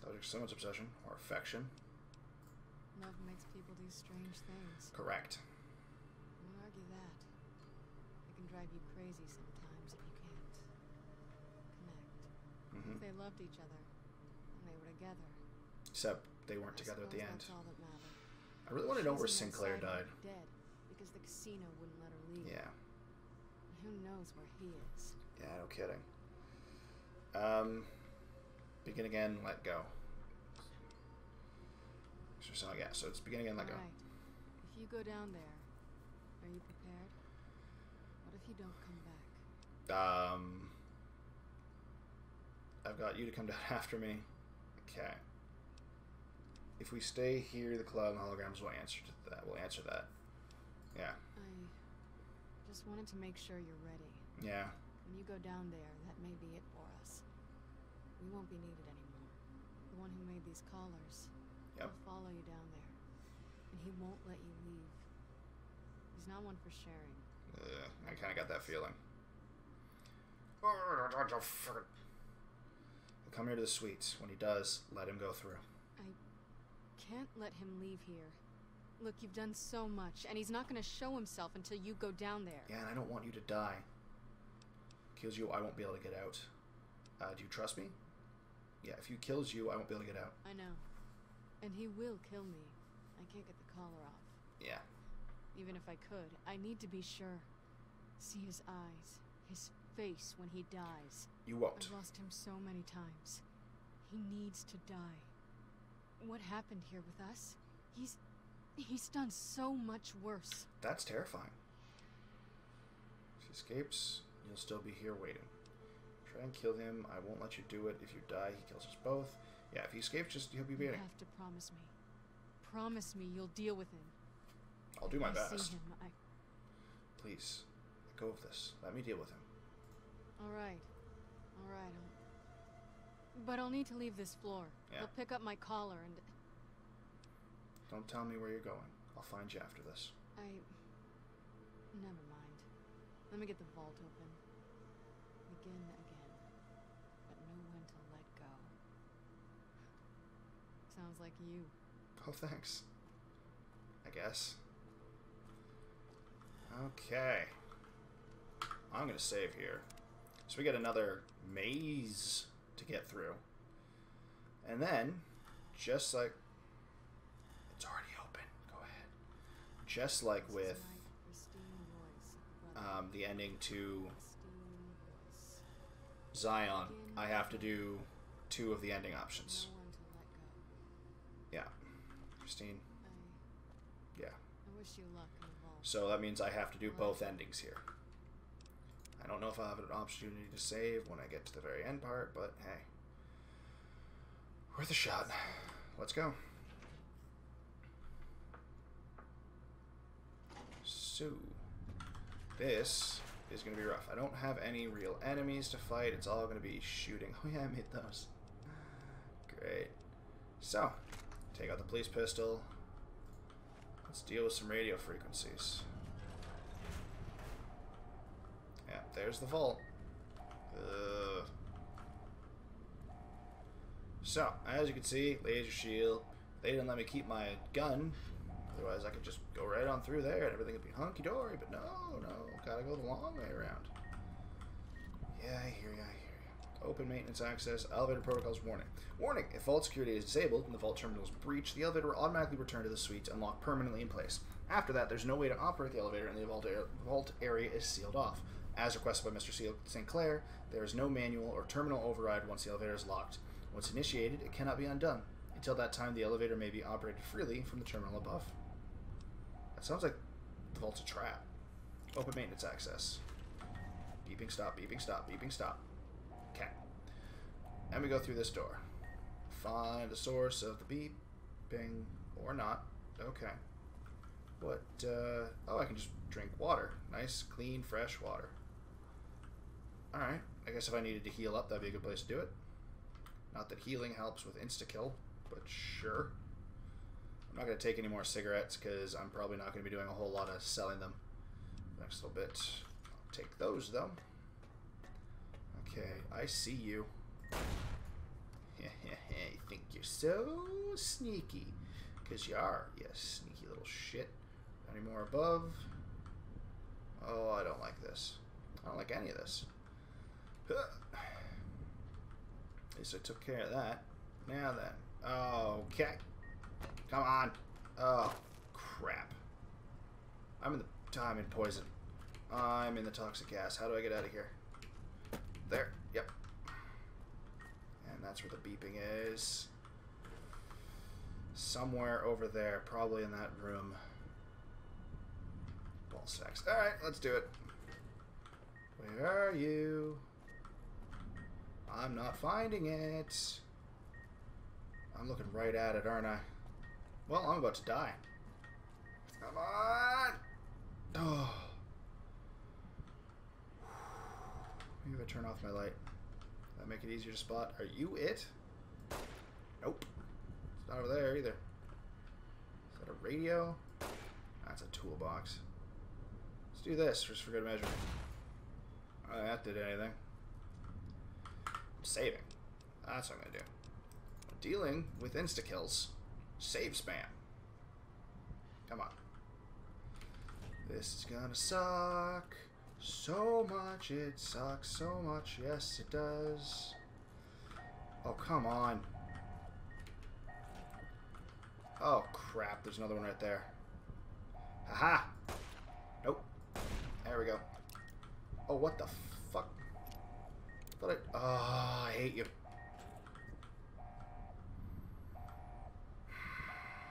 [SPEAKER 1] That was someone's obsession or affection.
[SPEAKER 7] Love makes people do strange things.
[SPEAKER 1] Correct.
[SPEAKER 7] I won't argue that. It can drive you crazy sometimes if you can't connect.
[SPEAKER 1] hmm
[SPEAKER 7] If they loved each other and they were together.
[SPEAKER 1] Except they weren't
[SPEAKER 7] I
[SPEAKER 1] together at the end.
[SPEAKER 7] That's all that mattered.
[SPEAKER 1] I really want to know where
[SPEAKER 7] She's in that
[SPEAKER 1] Sinclair died.
[SPEAKER 7] Dead because the casino wouldn't let her leave.
[SPEAKER 1] Yeah.
[SPEAKER 7] Who knows where he is?
[SPEAKER 1] Yeah, no kidding. Um, begin again, let go. So, so yeah, so it's begin again, let go.
[SPEAKER 7] Alright. If you go down there, are you prepared? What if you don't come back?
[SPEAKER 1] Um, I've got you to come down after me. Okay. If we stay here, the cloud and holograms will answer to that. Will answer that. Yeah.
[SPEAKER 7] I just wanted to make sure you're ready.
[SPEAKER 1] Yeah.
[SPEAKER 7] When you go down there, that may be it for us. We won't be needed anymore. The one who made these collars
[SPEAKER 1] Yep.
[SPEAKER 7] will follow you down there. And he won't let you leave. He's not one for sharing.
[SPEAKER 1] Uh, I kind of got that feeling. He'll come here to the suites. When he does, let him go through.
[SPEAKER 7] Can't let him leave here. Look, you've done so much, and he's not going to show himself until you go down there.
[SPEAKER 1] Yeah, and I don't want you to die. Kills you, I won't be able to get out. Uh, do you trust me? Yeah, if he kills you, I won't be able to get out.
[SPEAKER 7] I know. And he will kill me. I can't get the collar off.
[SPEAKER 1] Yeah.
[SPEAKER 7] Even if I could, I need to be sure. See his eyes, his face when he dies.
[SPEAKER 1] You won't.
[SPEAKER 7] I've lost him so many times. He needs to die. What happened here with us? He's. He's done so much worse.
[SPEAKER 1] That's terrifying. If he escapes, you'll still be here waiting. Try and kill him. I won't let you do it. If you die, he kills us both. Yeah, if he escapes, just he'll be waiting.
[SPEAKER 7] You have to promise me. Promise me you'll deal with him.
[SPEAKER 1] I'll do my
[SPEAKER 7] I
[SPEAKER 1] best.
[SPEAKER 7] See him. I.
[SPEAKER 1] Please, let go of this. Let me deal with him.
[SPEAKER 7] All right. All right. I'll... But I'll need to leave this floor.
[SPEAKER 1] Yeah.
[SPEAKER 7] I'll pick up my collar and
[SPEAKER 1] Don't tell me where you're going. I'll find you after this.
[SPEAKER 7] I. Never mind. Let me get the vault open. Begin again. But know when to let go. Sounds like you.
[SPEAKER 1] Oh, thanks. I guess. Okay. I'm gonna save here. So we get another maze to get through. And then, just like... It's already open. Go ahead. Just like with
[SPEAKER 7] my pristine voice, brother.
[SPEAKER 1] um, the ending to Zion, I have to do two of the ending options.
[SPEAKER 7] Know when to let go.
[SPEAKER 1] Yeah. Christine, yeah.
[SPEAKER 7] I wish you luck in the vault.
[SPEAKER 1] So that means I have to do both endings here. I don't know if I'll have an opportunity to save when I get to the very end part, but hey. Worth a shot. Let's go. So, this is going to be rough. I don't have any real enemies to fight. It's all going to be shooting. Oh yeah, I made those. Great. So, take out the police pistol. Let's deal with some radio frequencies. Yeah, there's the vault. Ugh. So, as you can see, laser shield. They didn't let me keep my gun. Otherwise, I could just go right on through there and everything would be hunky dory. But no, no, gotta go the long way around. Yeah, I hear you, I hear you. Open maintenance access, elevator protocols warning. Warning, if vault security is disabled and the vault terminal is breached, the elevator will automatically return to the suites and lock permanently in place. After that, there's no way to operate the elevator and the vault, area is sealed off. As requested by Mr. Sinclair, there is no manual or terminal override once the elevator is locked. Once initiated, it cannot be undone. Until that time, the elevator may be operated freely from the terminal above. That sounds like The vault's a trap. Open maintenance access. Beeping stop, beeping stop, beeping stop. Okay. And we go through this door. Find the source of the beeping, or not. Okay. What, uh, oh, I can just drink water. Nice, clean, fresh water. Alright, I guess if I needed to heal up, that'd be a good place to do it. Not that healing helps with insta-kill, but sure. I'm not going to take any more cigarettes because I'm probably not going to be doing a whole lot of selling them next little bit. I'll take those, though. Okay, I see you. you think you're so sneaky. Because you are, you sneaky little shit. Any more above? Oh, I don't like this. I don't like any of this. At least I took care of that. Now then. Okay. Come on. Oh, crap. I'm in the... In poison. I'm in the toxic gas. How do I get out of here? There. Yep. And that's where the beeping is. Somewhere over there. Probably in that room. Ball sacks. Alright, let's do it. Where are you? I'm not finding it. I'm looking right at it, aren't I? Well, I'm about to die. Come on! Oh. Maybe if I turn off my light. That make it easier to spot. Are you it? Nope. It's not over there either. Is that a radio? That's a toolbox. Let's do this just for good measure. Oh, that did anything. Saving. That's what I'm gonna do. Dealing with insta kills. Save spam. Come on. This is gonna suck so much. It sucks so much. Yes, it does. Oh, come on. Oh, crap. There's another one right there. Haha. Nope. There we go. Oh, what the? Thought I... Oh, I hate you.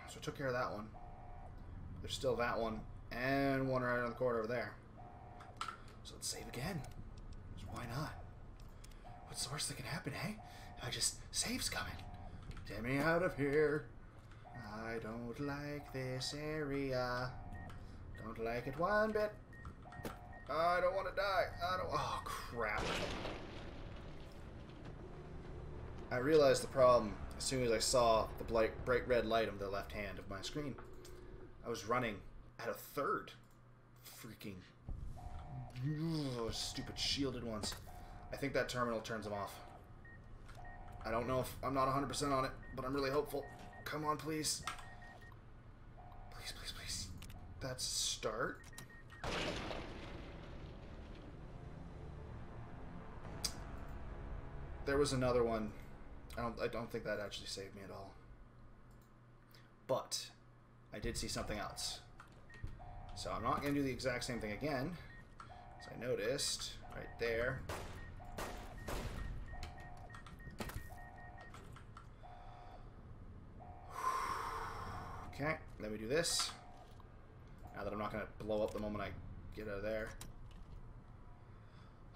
[SPEAKER 1] So I took care of that one. There's still that one. And one right on the corner over there. So let's save again. Why not? What's the worst that can happen, eh? I just... Save's coming. Get me out of here. I don't like this area. Don't like it one bit. I don't want to die. I don't... Oh, crap. I realized the problem as soon as I saw the bright, bright red light on the left hand of my screen. I was running at a third. Freaking... stupid shielded ones. I think that terminal turns them off. I don't know if... I'm not 100% on it, but I'm really hopeful. Come on, please. Please, please, please. That's start. There was another one. I don't. I don't think that actually saved me at all. But I did see something else. So I'm not going to do the exact same thing again. As I noticed right there. Okay, let me do this. Now that I'm not going to blow up the moment I get out of there.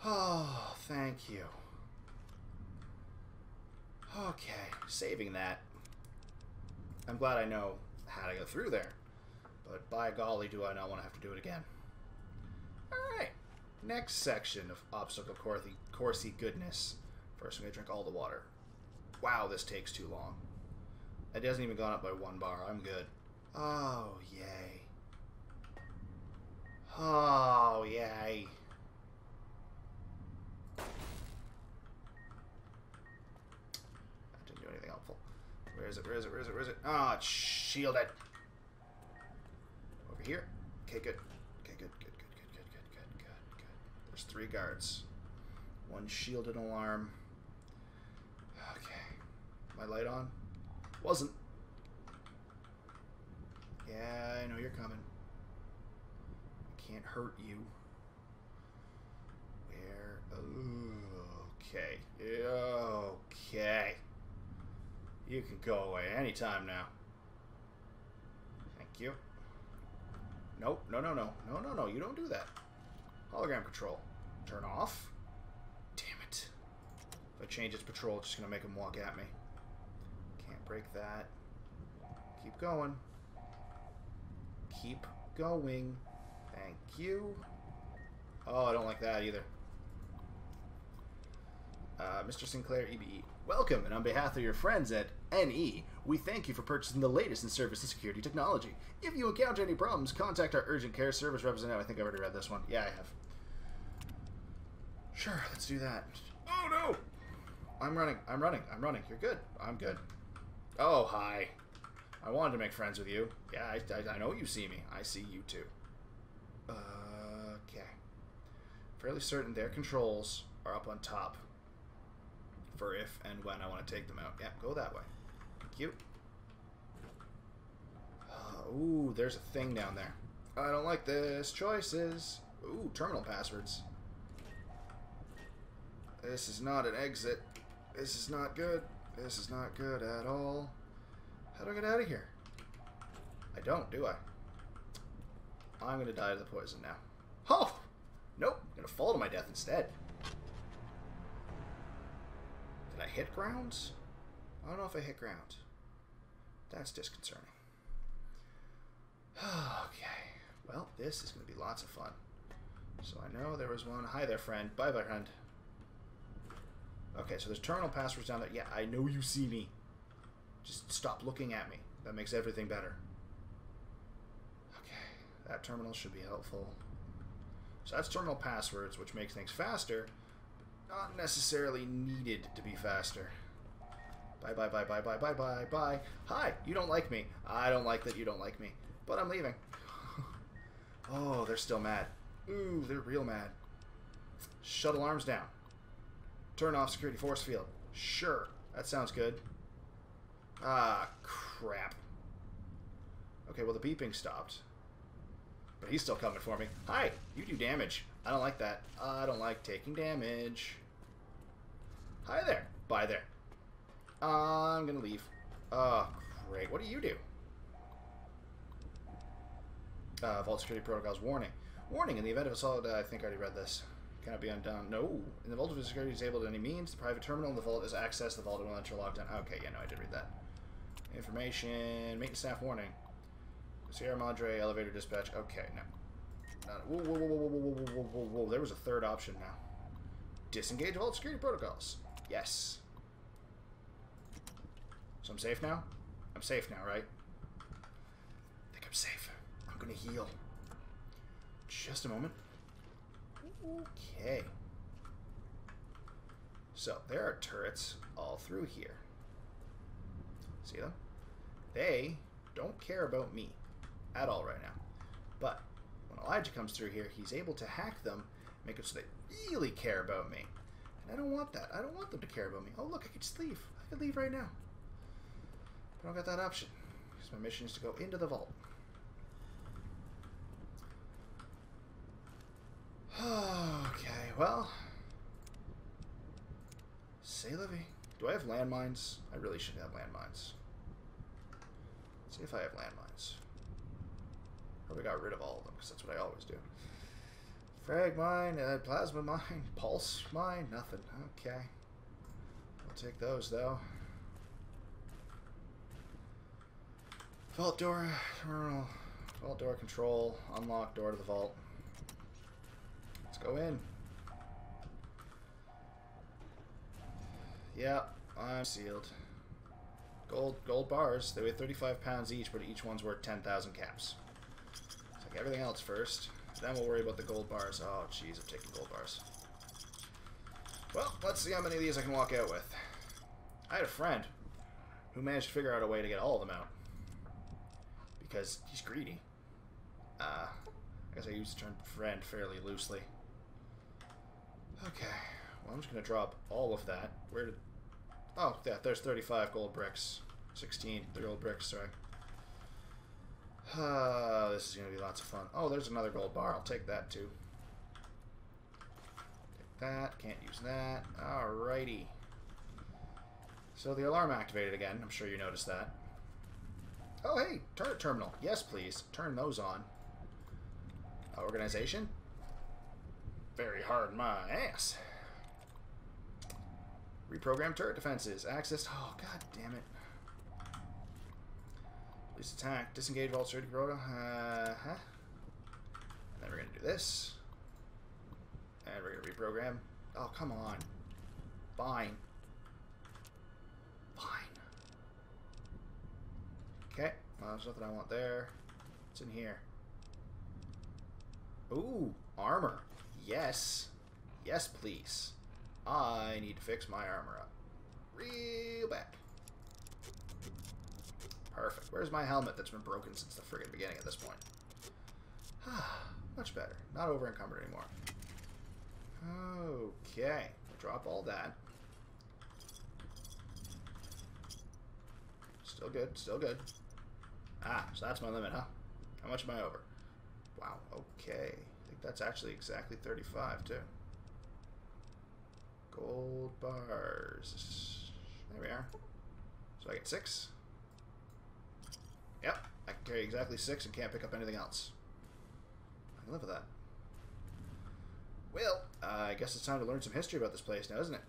[SPEAKER 1] Oh, thank you. Okay, saving that. I'm glad I know how to go through there. But by golly, do I not want to have to do it again. Alright, next section of obstacle coursey, goodness. First, I'm going to drink all the water. Wow, this takes too long. It hasn't even gone up by one bar. I'm good. Oh, yay. Oh, yay. That didn't do anything helpful. Where is it? Where is it? Where is it? Where is it? Ah, oh, it's shielded. Over here. Okay, good. Okay, good, good, good, good, good, good, good, good, good. There's three guards. One shielded alarm. Okay. My light on? Wasn't. Yeah, I know you're coming. I can't hurt you. Where? Okay. Okay. You can go away anytime now. Thank you. Nope. No, no, no. No, no, no. You don't do that. Hologram control. Turn off. Damn it. If I change its patrol, it's just going to make him walk at me. Can't break that. Keep going. Keep going. Thank you. Oh, I don't like that either. Uh, Mr. Sinclair, EBE. Welcome, and on behalf of your friends at NE, we thank you for purchasing the latest in service and security technology. If you encounter any problems, contact our urgent care service representative. I think I already read this one. Yeah, I have. Sure, let's do that. Oh no! I'm running. I'm running. I'm running. You're good. I'm good. Oh, hi. I wanted to make friends with you. Yeah, I, I, I know you see me. I see you too. Okay. Fairly certain their controls are up on top for if and when I want to take them out. Yeah, go that way. You. Uh, ooh, there's a thing down there. I don't like this. Choices. Ooh, terminal passwords. This is not an exit. This is not good. This is not good at all. How do I get out of here? I don't, do I? I'm gonna die to the poison now. Oh! Nope. I'm gonna fall to my death instead. Did I hit grounds? I don't know if I hit ground. That's disconcerting. okay. Well, this is gonna be lots of fun. So I know there was one. Hi there, friend. Bye bye, friend. Okay, so there's terminal passwords down there. Yeah, I know you see me. Just stop looking at me. That makes everything better. Okay, that terminal should be helpful. So that's terminal passwords, which makes things faster, but not necessarily needed to be faster. Bye, bye, bye, bye, bye, bye, bye, bye. Hi, you don't like me. I don't like that you don't like me, but I'm leaving. oh, they're still mad. Ooh, they're real mad. Shut alarms down. Turn off security force field. Sure, that sounds good. Ah, crap. Okay, well, the beeping stopped. But he's still coming for me. Hi, you do damage. I don't like that. I don't like taking damage. Hi there. Bye there. I'm gonna leave. Oh, great. What do you do? Uh, Vault Security Protocols warning. Warning, in the event of a solid... Uh, I think I already read this. Cannot be undone. No. In the vault, if security is able any means, the private terminal in the vault is accessed. The vault will enter lockdown. Okay, yeah, no, I did read that. Information. Maintenance staff warning. Sierra Madre, elevator dispatch. Okay, no. Uh, whoa, whoa, whoa, whoa, whoa, whoa, whoa, whoa, whoa. There was a third option now. Disengage vault security protocols. Yes. So I'm safe now? I'm safe now, right? I think I'm safe. I'm gonna heal. Just a moment. Okay. So, there are turrets all through here. See them? They don't care about me at all right now. But when Elijah comes through here, he's able to hack them, make it so they really care about me. And I don't want that. I don't want them to care about me. Oh, look, I could just leave. I could leave right now. I don't got that option. Because my mission is to go into the vault. okay, well. Say Livy. Do I have landmines? I really should have landmines. Let's see if I have landmines. Probably got rid of all of them, because that's what I always do. Frag mine, uh, plasma mine, pulse mine, nothing. Okay. I'll take those, though. Vault door, vault door control, unlock door to the vault. Let's go in. Yeah, I'm sealed. Gold gold bars. They weigh 35 pounds each, but each one's worth 10,000 caps. Take everything else first. Then we'll worry about the gold bars. Oh, jeez, I'm taking gold bars. Well, let's see how many of these I can walk out with. I had a friend who managed to figure out a way to get all of them out. Because he's greedy. Uh, I guess I use the term friend fairly loosely. Okay. Well, I'm just going to drop all of that. Where did... Oh, yeah, there's 35 gold bricks. 16 3 gold bricks, sorry. Uh, this is going to be lots of fun. Oh, there's another gold bar. I'll take that, too. Take that. Can't use that. Alrighty. So the alarm activated again. I'm sure you noticed that. Oh, hey, turret terminal. Yes, please. Turn those on. Organization. Very hard my ass. Reprogram turret defenses. Access. Oh, god damn it. Police attack. Disengage vault security quota. Uh huh. And then we're gonna do this. And we're gonna reprogram. Oh, come on. Fine. Okay. Well, there's nothing I want there. What's in here? Ooh, armor. Yes. Yes, please. I need to fix my armor up. Real bad. Perfect. Where's my helmet that's been broken since the friggin' beginning at this point? Much better. Not over encumbered anymore. Okay. Drop all that. Still good. Still good. Ah, so that's my limit, huh? How much am I over? Wow. Okay. I think that's actually exactly 35, too. Gold bars. There we are. So I get six. Yep. I can carry exactly six and can't pick up anything else. I can live with that. Well, uh, I guess it's time to learn some history about this place now, isn't it?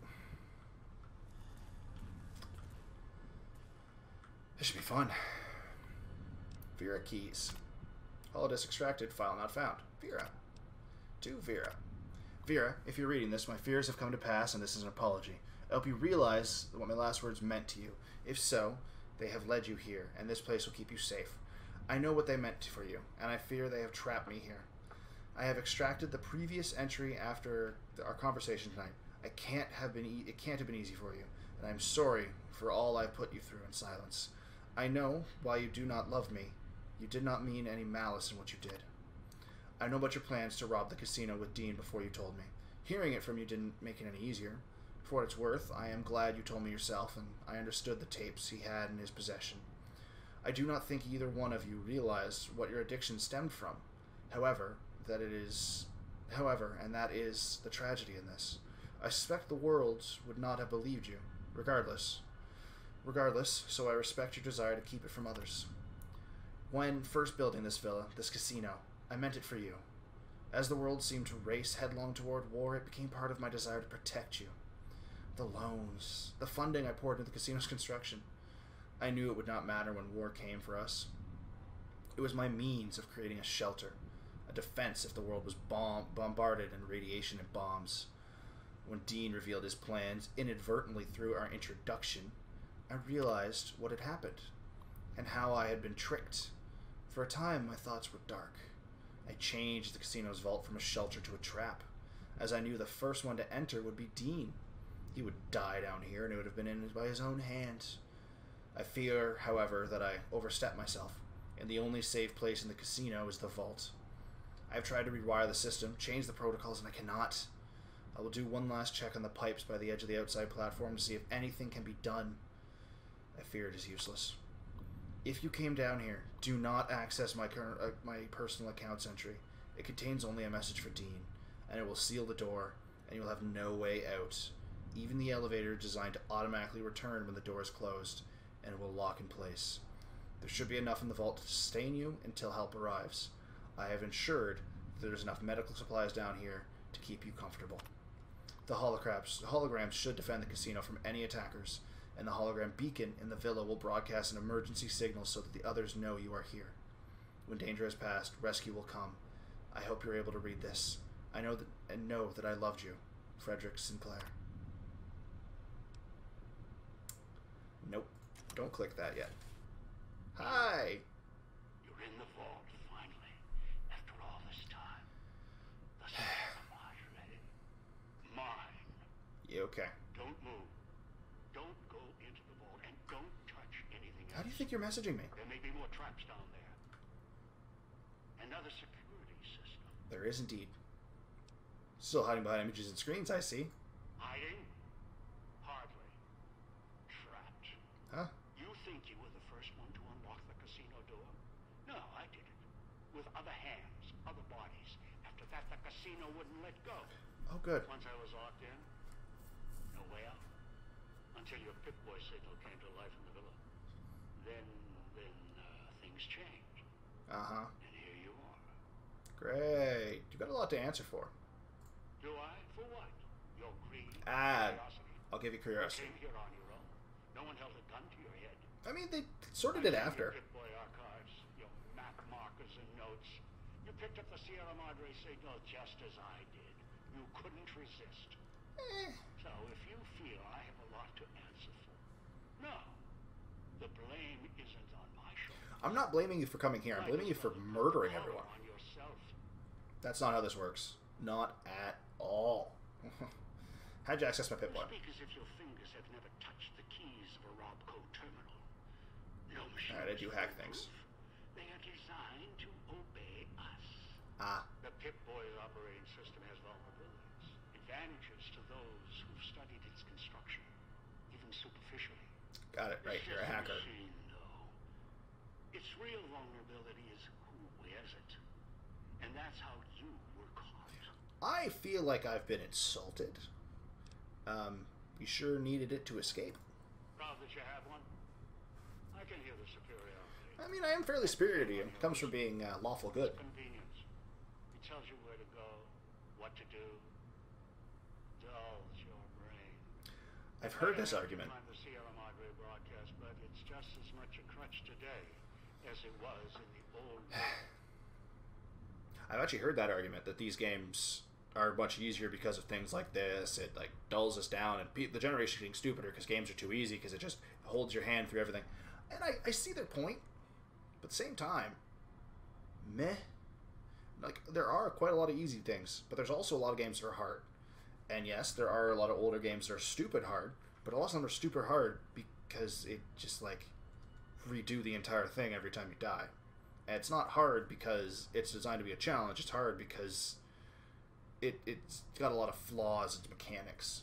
[SPEAKER 1] This should be fun. Vera Keyes. Holodisk extracted, file not found. Vera. To Vera. Vera, if you're reading this, my fears have come to pass, and this is an apology. I hope you realize what my last words meant to you. If so, they have led you here, and this place will keep you safe. I know what they meant for you, and I fear they have trapped me here. I have extracted the previous entry after our conversation tonight. I can't have been e- it can't have been easy for you, and I am sorry for all I put you through in silence. I know while you do not love me, you did not mean any malice in what you did. I know about your plans to rob the casino with Dean before you told me. Hearing it from you didn't make it any easier. For what it's worth, I am glad you told me yourself, and I understood the tapes he had in his possession. I do not think either one of you realized what your addiction stemmed from. However, that it is however, and that is the tragedy in this. I suspect the world would not have believed you, regardless. Regardless, so I respect your desire to keep it from others. When first building this villa, this casino, I meant it for you. As the world seemed to race headlong toward war, it became part of my desire to protect you. The loans, the funding I poured into the casino's construction. I knew it would not matter when war came for us. It was my means of creating a shelter, a defense if the world was bomb- bombarded in radiation and bombs. When Dean revealed his plans inadvertently through our introduction, I realized what had happened and how I had been tricked. For a time, my thoughts were dark. I changed the casino's vault from a shelter to a trap, as I knew the first one to enter would be Dean. He would die down here, and it would have been in by his own hands. I fear, however, that I overstepped myself, and the only safe place in the casino is the vault. I have tried to rewire the system, change the protocols, and I cannot. I will do one last check on the pipes by the edge of the outside platform to see if anything can be done. I fear it is useless. If you came down here, do not access my current, uh, my personal accounts entry. It contains only a message for Dean, and it will seal the door, and you will have no way out. Even the elevator is designed to automatically return when the door is closed, and it will lock in place. There should be enough in the vault to sustain you until help arrives. I have ensured that there's enough medical supplies down here to keep you comfortable. The holograms, the holograms should defend the casino from any attackers, and the hologram beacon in the villa will broadcast an emergency signal so that the others know you are here. When danger has passed, rescue will come. I hope you're able to read this. I know that and know that I loved you, Frederick Sinclair. Nope. Don't click that yet. Hi.
[SPEAKER 2] You're in the vault, finally, after all this time. The. Mine.
[SPEAKER 1] You okay?
[SPEAKER 2] Don't move. Don't go into the vault, and don't touch anything
[SPEAKER 1] How do you think you're messaging me?
[SPEAKER 2] There may be more traps down there. Another security system.
[SPEAKER 1] There is indeed. Still hiding behind images and screens, I see.
[SPEAKER 2] Hiding? Hardly. Trapped.
[SPEAKER 1] Huh?
[SPEAKER 2] You think you were the first one to unlock the casino door? No, I did it. With other hands, other bodies. After that, the casino wouldn't let go.
[SPEAKER 1] Oh, good.
[SPEAKER 2] Once I was locked in, no way out. Until your Pip-Boy signal came to life in the villa. Then, then, uh.
[SPEAKER 1] Uh huh.
[SPEAKER 2] And here you are.
[SPEAKER 1] Great. lot to answer for.
[SPEAKER 2] Do I? For what? Your greed?
[SPEAKER 1] Ah,
[SPEAKER 2] curiosity?
[SPEAKER 1] I'll give you
[SPEAKER 2] You
[SPEAKER 1] curiosity.
[SPEAKER 2] came here on your own. No one held a gun to your head.
[SPEAKER 1] I mean, they sort of did after.
[SPEAKER 2] Your Pip-Boy archives, your map markers and notes. You picked up the Sierra Madre signal just as I did. You couldn't resist.
[SPEAKER 1] Eh,
[SPEAKER 2] So if you feel I have a lot to answer for, no. The blame isn't on my shoulders.
[SPEAKER 1] I'm not blaming you for coming here. I'm blaming you for murdering everyone. That's not how this works. Not at all. How'd you access my
[SPEAKER 2] You
[SPEAKER 1] Pip-Boy?
[SPEAKER 2] speak as if your fingers have never touched the keys of a Robco terminal. No machine.
[SPEAKER 1] Alright, I do hack things.
[SPEAKER 2] They are designed to obey us.
[SPEAKER 1] Ah,
[SPEAKER 2] The Pip-Boy's operating system has vulnerabilities, advantages to those who've studied its construction, even superficially.
[SPEAKER 1] got it. Right, you're a hacker.
[SPEAKER 2] Machine, though. Its real vulnerability is who wears it. And that's how you were caught.
[SPEAKER 1] I feel like I've been insulted. Um, you sure needed it to escape.
[SPEAKER 2] Proud that you have one? I can hear the superiority.
[SPEAKER 1] I mean, I am fairly spirited. It comes from being uh, lawful good.
[SPEAKER 2] Convenience. He tells you where to go, what to do. Dulls your brain.
[SPEAKER 1] I've heard this argument.
[SPEAKER 2] On the Madre broadcast, but it's just as much a crutch today as it was in the old.
[SPEAKER 1] I've actually heard that argument that these games are much easier because of things like this. It like dulls us down, and pe- the generation getting stupider because games are too easy because it just holds your hand through everything. And I, I see their point, but at the same time, meh. Like there are quite a lot of easy things, but there's also a lot of games that are hard. And yes, there are a lot of older games that are stupid hard, but a lot of them are stupid hard because it just like redo the entire thing every time you die. And it's not hard because it's designed to be a challenge. It's hard because it it's got a lot of flaws. Its mechanics.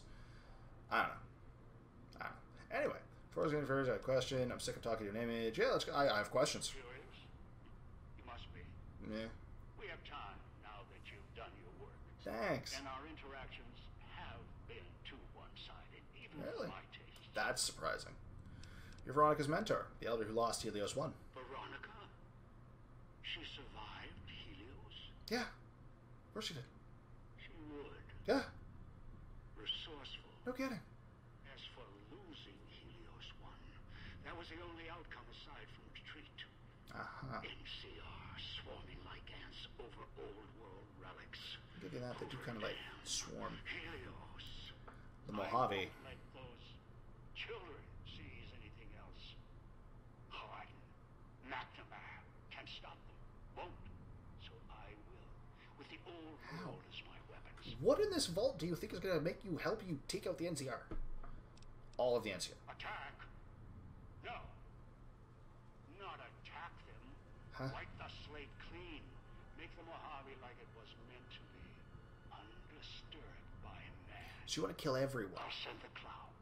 [SPEAKER 1] I don't know. I don't know. Anyway, before I was going I have a question. I'm sick of talking to an image. Yeah, let's go. I, I have questions.
[SPEAKER 2] You must be.
[SPEAKER 1] Yeah.
[SPEAKER 2] We have time now that you've done your work.
[SPEAKER 1] Thanks.
[SPEAKER 2] And our interactions have been too one-sided, even
[SPEAKER 1] Really?
[SPEAKER 2] my taste.
[SPEAKER 1] That's surprising. You're Veronica's mentor, the elder who lost Helios One.
[SPEAKER 2] Veronica? She survived Helios?
[SPEAKER 1] Yeah. Of course she did.
[SPEAKER 2] She would.
[SPEAKER 1] Yeah.
[SPEAKER 2] Resourceful.
[SPEAKER 1] No kidding.
[SPEAKER 2] As for losing Helios 1, that was the only outcome aside from retreat.
[SPEAKER 1] Uh huh.
[SPEAKER 2] NCR swarming like ants over old world relics.
[SPEAKER 1] Give you that. They do kind of like swarm.
[SPEAKER 2] Helios.
[SPEAKER 1] The Mojave.
[SPEAKER 2] I won't let those children seize anything else. Harden, McNamara can stop them. Won't. So I will. With the old
[SPEAKER 1] How?
[SPEAKER 2] world as my weapons.
[SPEAKER 1] What in this vault do you think is going to make you help you take out the NCR? All of the NCR.
[SPEAKER 2] Attack? No. Not attack them.
[SPEAKER 1] Huh?
[SPEAKER 2] Wipe the slate clean. Make the Mojave like it was meant to be. Undisturbed by man.
[SPEAKER 1] So you want to kill everyone?
[SPEAKER 2] I'll send the cloud,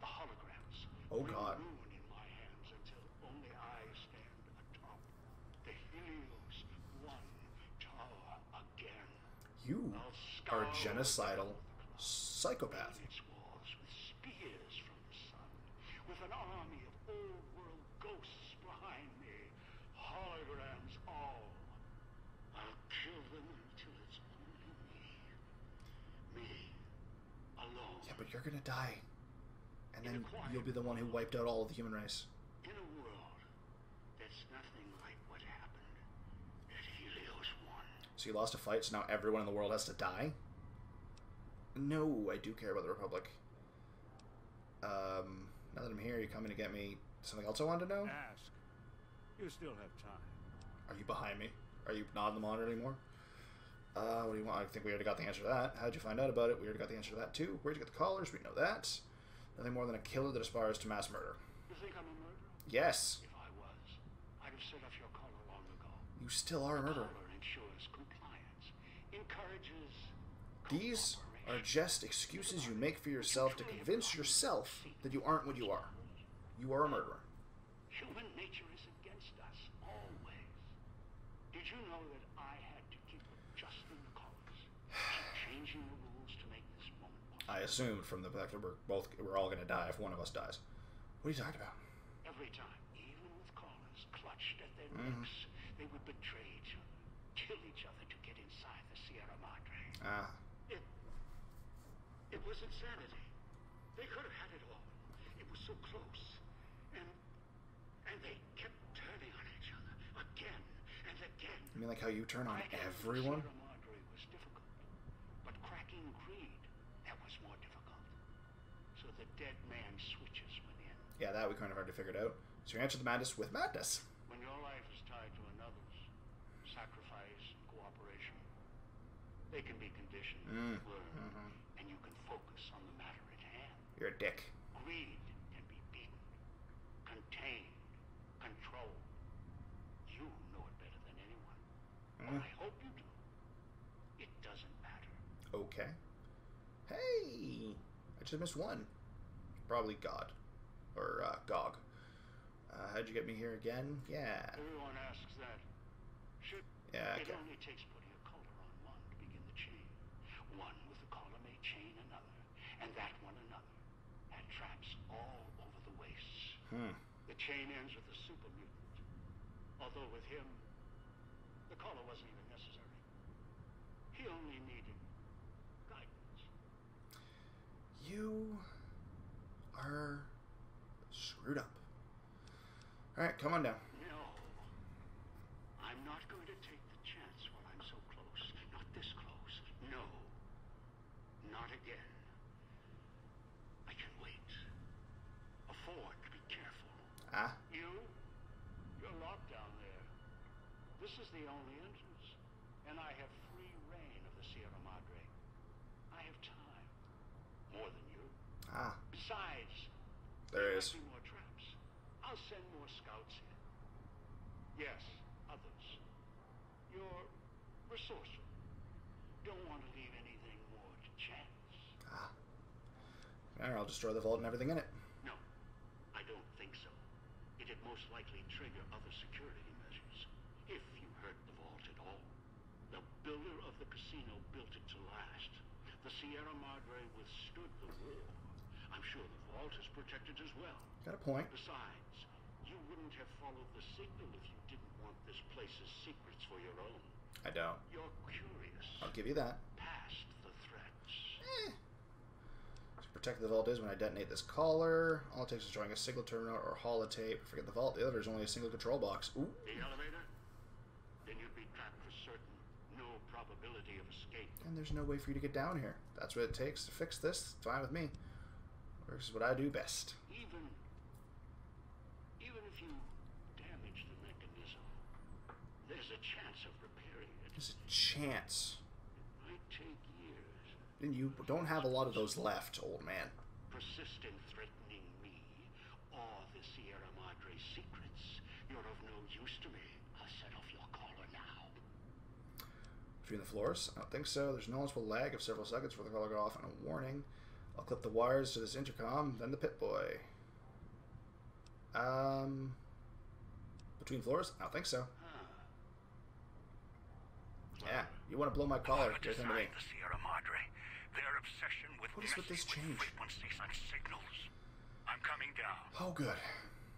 [SPEAKER 2] the holograms.
[SPEAKER 1] Oh, God.
[SPEAKER 2] in my hands until only I stand atop the Helios One Tower again.
[SPEAKER 1] You
[SPEAKER 2] I'll
[SPEAKER 1] are genocidal psychopath.
[SPEAKER 2] line its walls with spears from the sun, with an army of old world ghosts behind me, holograms all. I'll kill them until it's only me. Me. Alone.
[SPEAKER 1] Yeah, but you're going to die. And then you'll be the one who wiped out all of the human race.
[SPEAKER 2] In a world that's nothing like what happened at Helios 1.
[SPEAKER 1] So you lost a fight, so now everyone in the world has to die? No, I do care about the Republic. Um, now that I'm here, you coming to get me something else I wanted to know?
[SPEAKER 11] Ask. You still have time.
[SPEAKER 1] Are you behind me? Are you not on the monitor anymore? Uh, what do you want? I think we already got the answer to that. How'd you find out about it? We already got the answer to that too. Where'd you get the collars? We know that. Nothing more than a killer that aspires to mass murder.
[SPEAKER 2] You think I'm a murderer?
[SPEAKER 1] Yes,
[SPEAKER 2] If I was, I'd have set off your collar long ago.
[SPEAKER 1] you still are a murderer. These are just excuses you make for yourself to convince yourself that you aren't what you are. You are a murderer.
[SPEAKER 2] Human nature is against us, always. Did you know that I had to keep adjusting the collars, changing the rules to make this moment possible?
[SPEAKER 1] I assumed from the fact that we're both we're all gonna die if one of us dies. What are you talking about?
[SPEAKER 2] Every time, even with collars clutched at their
[SPEAKER 1] Mhm.
[SPEAKER 2] necks, they would betray each other, kill each other to get inside the Sierra Madre.
[SPEAKER 1] Ah.
[SPEAKER 2] It. It was insanity. They could have had it all. It was so close. And. And they kept turning on each other. Again and again.
[SPEAKER 1] I mean like how you turn on everyone?
[SPEAKER 2] Madre was difficult. But cracking Creed, that was more difficult. So the dead man switches within.
[SPEAKER 1] Yeah, that we kind of already figured out. So you answer the madness with madness.
[SPEAKER 2] When your life is tied to another's, they can be conditioned,
[SPEAKER 1] Mm,
[SPEAKER 2] learned,
[SPEAKER 1] mhm.
[SPEAKER 2] and you can focus on the matter at hand.
[SPEAKER 1] You're a dick.
[SPEAKER 2] Greed can be beaten, contained, controlled. You know it better than anyone.
[SPEAKER 1] Mm.
[SPEAKER 2] I hope you do. It doesn't matter.
[SPEAKER 1] Okay. Hey! I just missed one. Probably God. Or uh, Gog. Uh, how'd you get me here again? Yeah.
[SPEAKER 2] Everyone asks that. Should
[SPEAKER 1] Yeah,
[SPEAKER 2] it only takes putting a collar on one to begin the chain. One with the collar may chain another, and that one another. Had traps all over the
[SPEAKER 1] Hmm.
[SPEAKER 2] The chain ends with the super mutant. Although with him, the collar wasn't even necessary. He only needed guidance.
[SPEAKER 1] You are screwed up. Alright, come on down.
[SPEAKER 2] No. I'm not going to take the chance while I'm so close. Not this close. No. Not again. I can wait. Afford to be careful.
[SPEAKER 1] Ah.
[SPEAKER 2] You? You're locked down there. This is the only entrance. And I have free reign of the Sierra Madre. I have time. More than you.
[SPEAKER 1] Ah.
[SPEAKER 2] Besides,
[SPEAKER 1] There
[SPEAKER 2] be more traps. I'll send more scouts in. Yes, others. You're resourceful. Don't want to leave anything more to chance.
[SPEAKER 1] Ah. Alright, I'll destroy the vault and everything in it.
[SPEAKER 2] No, I don't think so. It'd most likely trigger other security measures. If you hurt the vault at all. The builder of the casino built it to last. The Sierra Madre withstood the war. I'm sure the vault is protected as well.
[SPEAKER 1] Got a point.
[SPEAKER 2] Besides, you wouldn't have followed the signal if you didn't want this place's secrets for your own.
[SPEAKER 1] I don't.
[SPEAKER 2] You're curious.
[SPEAKER 1] I'll give you that.
[SPEAKER 2] Past the threats. Eh.
[SPEAKER 1] So protect the vault is when I detonate this collar. All it takes is drawing a single terminal or holotape. Forget the vault. The other is only a single control box. Ooh.
[SPEAKER 2] The elevator? Then you'd be trapped for certain. No probability of escape.
[SPEAKER 1] And there's no way for you to get down here. That's what it takes to fix this. Fine with me. Works is what I do best.
[SPEAKER 2] Even even if you damage the mechanism, there's a chance of repairing it.
[SPEAKER 1] There's a chance.
[SPEAKER 2] It Might take years.
[SPEAKER 1] And you don't have a lot of those left, old man.
[SPEAKER 2] Persist in threatening me or the Sierra Madre secrets. You're of no use to me. I'll set off your collar now.
[SPEAKER 1] Between the floors? I don't think so. There's a noticeable lag of several seconds before the collar go off and a warning. I'll clip the wires to this intercom, then the Pip-Boy. Um. Between floors? I don't think so. Yeah, you want to blow my collar?
[SPEAKER 3] Whoever
[SPEAKER 1] Get him to me.
[SPEAKER 3] the Sierra Madre, their obsession with
[SPEAKER 1] What is with this change?
[SPEAKER 3] frequencies and signals. I'm coming down.
[SPEAKER 1] Oh, good.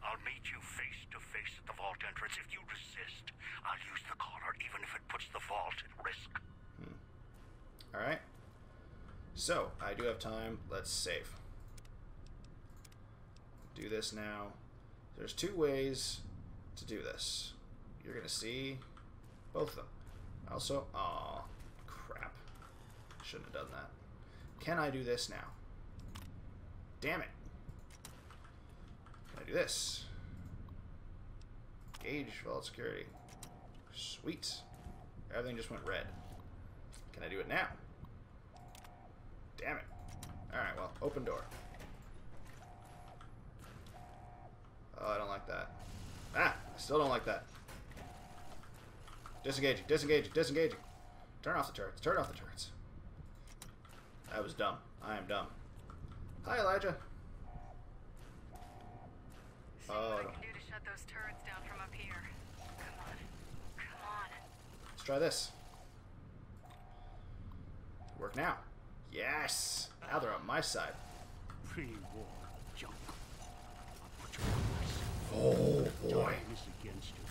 [SPEAKER 3] I'll meet you face to face at the vault entrance. If you resist, I'll use the collar even if it puts the vault at risk. Hmm.
[SPEAKER 1] All right. So I do have time. Let's save. Do this now. There's two ways to do this. You're gonna see both of them. Also, oh crap! Shouldn't have done that. Can I do this now? Damn it! I do this? Gauge vault security. Sweet. Everything just went red. Can I do it now? Damn it. Alright, well, open door. Oh, I don't like that. Ah! I still don't like that. Disengaging, disengaging, disengaging. Turn off the turrets, turn off the turrets. That was dumb. I am dumb. Hi, Elijah.
[SPEAKER 9] See
[SPEAKER 1] Oh,
[SPEAKER 9] what
[SPEAKER 1] no.
[SPEAKER 9] I can do to shut those turrets down from up here. Come on. Come on.
[SPEAKER 1] Let's try this. Work now. Yes! Now they're on my side.
[SPEAKER 11] Pre-war junk.
[SPEAKER 1] Oh, boy.
[SPEAKER 11] Darkness against you.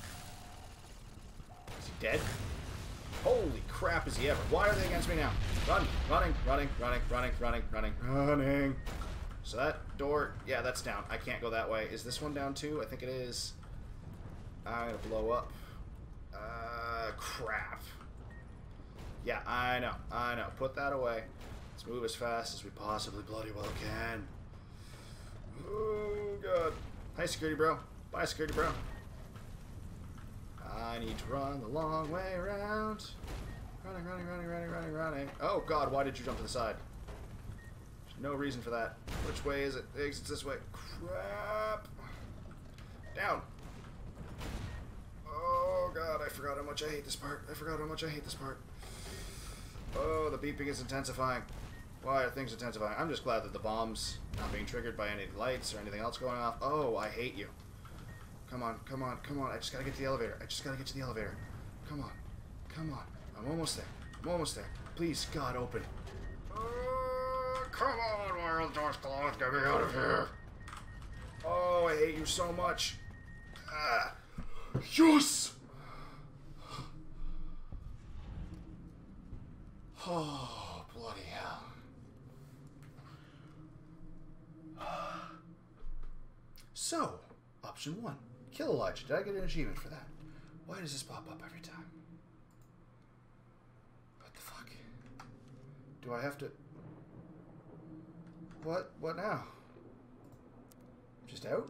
[SPEAKER 1] Is he dead? Holy crap, is he ever? Why are they against me now? Run, running, running, running, running, running, running, running. So that door, yeah, that's down. I can't go that way. Is this one down too? I think it is. I'm gonna blow up. Uh, crap. Yeah, I know, I know. Put that away. Let's move as fast as we possibly bloody well can. Oh, God. Hi, security bro. Bye, security bro. I need to run the long way around. Running, running, running, running, running, running. Oh, God, why did you jump to the side? No reason for that. Which way is it? Exit's this way. Crap. Down. Oh, God, I forgot how much I hate this part. I forgot how much I hate this part. Oh, the beeping is intensifying. Why are things intensifying? I'm just glad that the bomb's not being triggered by any lights or anything else going off. Oh, I hate you. Come on, come on, come on. I just gotta get to the elevator. I just gotta get to the elevator. Come on. Come on. I'm almost there. I'm almost there. Please, God, open. Come on, why are the doors closed? Get me out of here. Oh, I hate you so much. Ah. Yes! Oh, bloody hell. So, option one. Kill Elijah. Did I get an achievement for that? Why does this pop up every time? What the fuck? Do I have to... What? What now? Just out?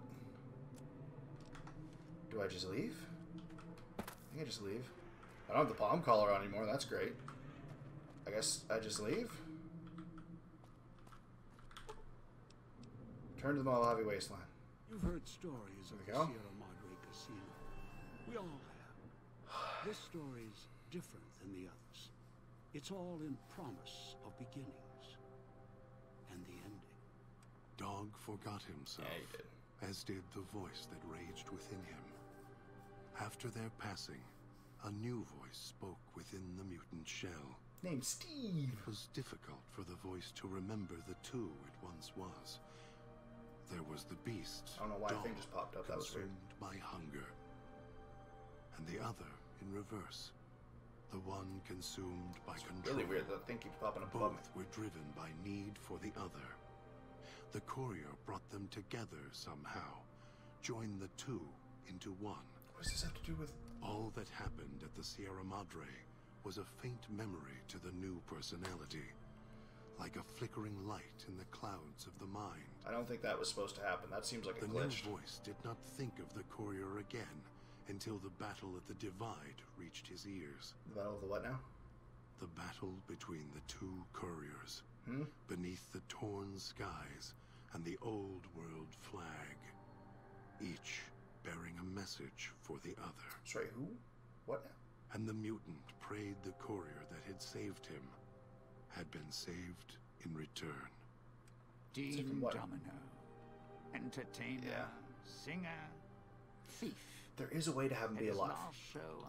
[SPEAKER 1] Do I just leave? I think I just leave. I don't have the bomb collar on anymore. That's great. I guess I just leave? Turn to the Mojave Wasteland.
[SPEAKER 3] You've heard stories of the
[SPEAKER 1] go.
[SPEAKER 3] Sierra Madre Casino. We all have. This story's different than the others. It's all in promise of beginnings and the ending.
[SPEAKER 5] Dog forgot himself,
[SPEAKER 1] Yeah, he did.
[SPEAKER 5] as did the voice that raged within him. After their passing, a new voice spoke within the mutant shell.
[SPEAKER 1] Named Steve.
[SPEAKER 5] It was difficult for the voice to remember the two it once was. There was the beast,
[SPEAKER 1] I don't know why a
[SPEAKER 5] dog,
[SPEAKER 1] thing just popped up. That was weird.
[SPEAKER 5] consumed by hunger. And the other in reverse. The one consumed by control.
[SPEAKER 1] Really weird. That thing keeps popping up above me.
[SPEAKER 5] Both were driven by need for the other. The courier brought them together somehow, joined the two into one.
[SPEAKER 1] What does this have to do with...
[SPEAKER 5] All that happened at the Sierra Madre was a faint memory to the new personality, like a flickering light in the clouds of the mind.
[SPEAKER 1] I don't think that was supposed to happen. That seems like a glitch.
[SPEAKER 5] The new voice did not think of the courier again until the battle at the Divide reached his ears.
[SPEAKER 1] The Battle of the what now?
[SPEAKER 5] The battle between the two couriers,
[SPEAKER 1] Hmm?
[SPEAKER 5] beneath the torn skies and the old world flag, each bearing a message for the other.
[SPEAKER 1] Sorry, who? What now?
[SPEAKER 5] And the mutant prayed the courier that had saved him had been saved in return.
[SPEAKER 6] Dean? Domino. Entertainer,
[SPEAKER 1] Yeah.
[SPEAKER 6] singer, thief.
[SPEAKER 1] There is a way to have him
[SPEAKER 6] At
[SPEAKER 1] be alive.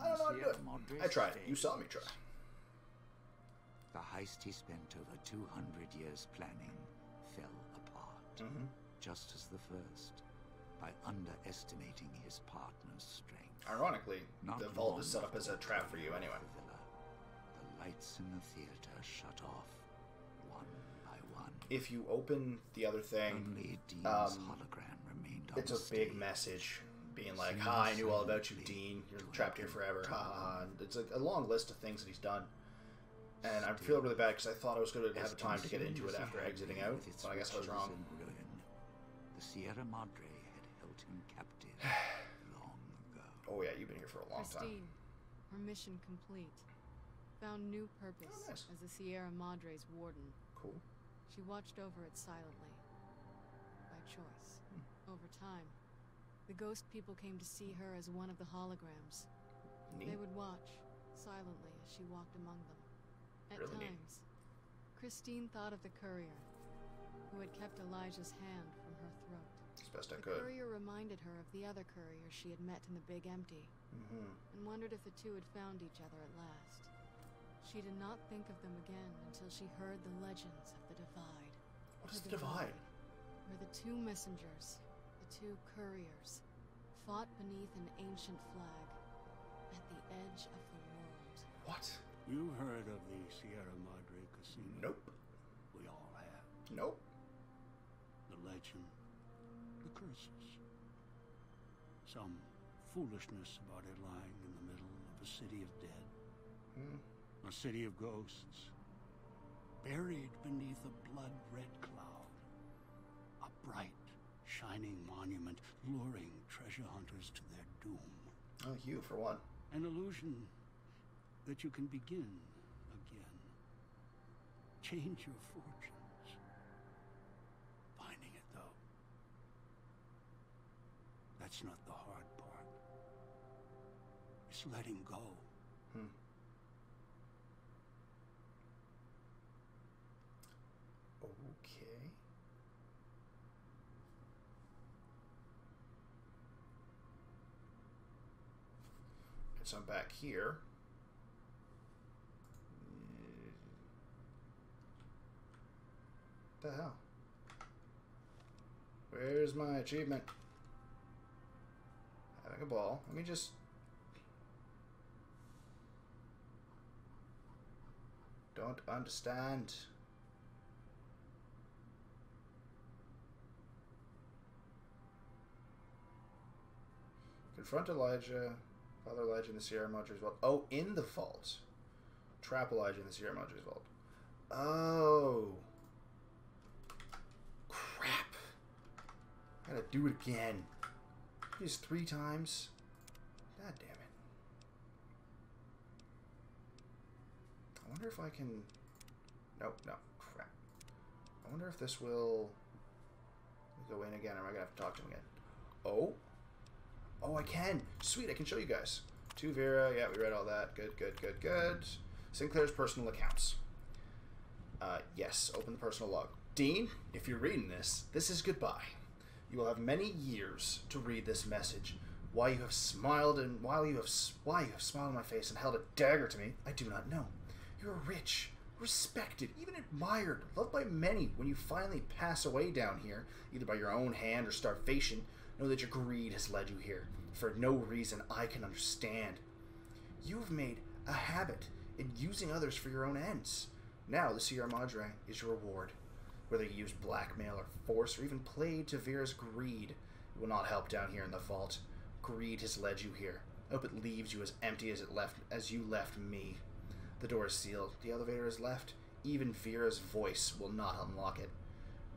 [SPEAKER 1] I don't know how to do it. I tried. You saw me try.
[SPEAKER 6] The heist he spent over 200 years planning fell apart.
[SPEAKER 1] Mm-hmm.
[SPEAKER 6] Just as the first, by underestimating his partner's strength.
[SPEAKER 1] Ironically,
[SPEAKER 6] Not
[SPEAKER 1] the vault is set up as a trap for you anyway.
[SPEAKER 6] the villa, the lights in the theater shut off, one by one.
[SPEAKER 1] If you open the other thing,
[SPEAKER 6] Only Dean's
[SPEAKER 1] um,
[SPEAKER 6] hologram remained on
[SPEAKER 1] it's a big message being like, "Ha, I knew all about you, Dean. You're trapped here forever." Ha ha ha. It's a, a long list of things that he's done, and I feel really bad because I thought I was going to have time to get into it after exiting out, but I guess I was wrong.
[SPEAKER 6] the Sierra Madre had held him captive long ago.
[SPEAKER 1] Oh yeah, you've been here for a long time.
[SPEAKER 7] Christine, her mission complete. Found new purpose
[SPEAKER 1] Oh, nice.
[SPEAKER 7] as the Sierra Madre's warden.
[SPEAKER 1] Cool.
[SPEAKER 7] She watched over it silently. By choice.
[SPEAKER 1] Hmm.
[SPEAKER 7] Over time, the ghost people came to see her as one of the holograms.
[SPEAKER 1] Neat.
[SPEAKER 7] They would watch, silently, as she walked among them. At
[SPEAKER 1] Really neat.
[SPEAKER 7] times, Christine thought of the courier, who had kept Elijah's hand from her throat.
[SPEAKER 1] As best I
[SPEAKER 7] The
[SPEAKER 1] could.
[SPEAKER 7] courier reminded her of the other courier she had met in the Big Empty,
[SPEAKER 1] hmm
[SPEAKER 7] and wondered if the two had found each other at last. She did not think of them again until she heard the legends of the Divide.
[SPEAKER 1] What is the divide?
[SPEAKER 7] Where the two messengers, the two couriers, fought beneath an ancient flag at the edge of the world.
[SPEAKER 1] What?
[SPEAKER 11] You heard of the Sierra Madre Casino?
[SPEAKER 1] Nope.
[SPEAKER 11] We all have.
[SPEAKER 1] Nope.
[SPEAKER 11] The legend, the curses. Some foolishness about it lying in the middle of a city of dead.
[SPEAKER 1] Hmm.
[SPEAKER 11] A city of ghosts. Buried beneath a blood-red cloud. A bright, shining monument luring treasure hunters to their doom.
[SPEAKER 1] Oh, you for one.
[SPEAKER 11] An illusion that you can begin again. Change your fortunes. Finding it, though. That's not the hard part. It's letting go.
[SPEAKER 1] Hmm. Okay. So I'm back here. The hell? Where's my achievement? Having a ball. Let me just. Don't understand. Confront Elijah, Father Elijah in the Sierra Madre's vault. Oh, in the vault. Trap Elijah in the Sierra Madre's vault. Oh. Crap. I gotta do it again. Just three times. God damn it. I wonder if I can. Nope, no. Crap. I wonder if this will go in again, or am I gonna have to talk to him again? Oh. Oh, I can. Sweet, I can show you guys. To Vera, yeah, we read all that. Good, good, good, good. Sinclair's personal accounts. Uh, yes, open the personal log. Dean, if you're reading this, this is goodbye. You will have many years to read this message. Why you have smiled and while you have why you have smiled in my face and held a dagger to me, I do not know. You are rich, respected, even admired, loved by many. When you finally pass away down here, either by your own hand or starvation, know that your greed has led you here for no reason I can understand. You have made a habit in using others for your own ends. Now the Sierra Madre is your reward. Whether you use blackmail or force or even play to Vera's greed, it will not help down here in the vault. Greed has led you here. I hope it leaves you as empty as it left as you left me. The door is sealed. The elevator is left. Even Vera's voice will not unlock it.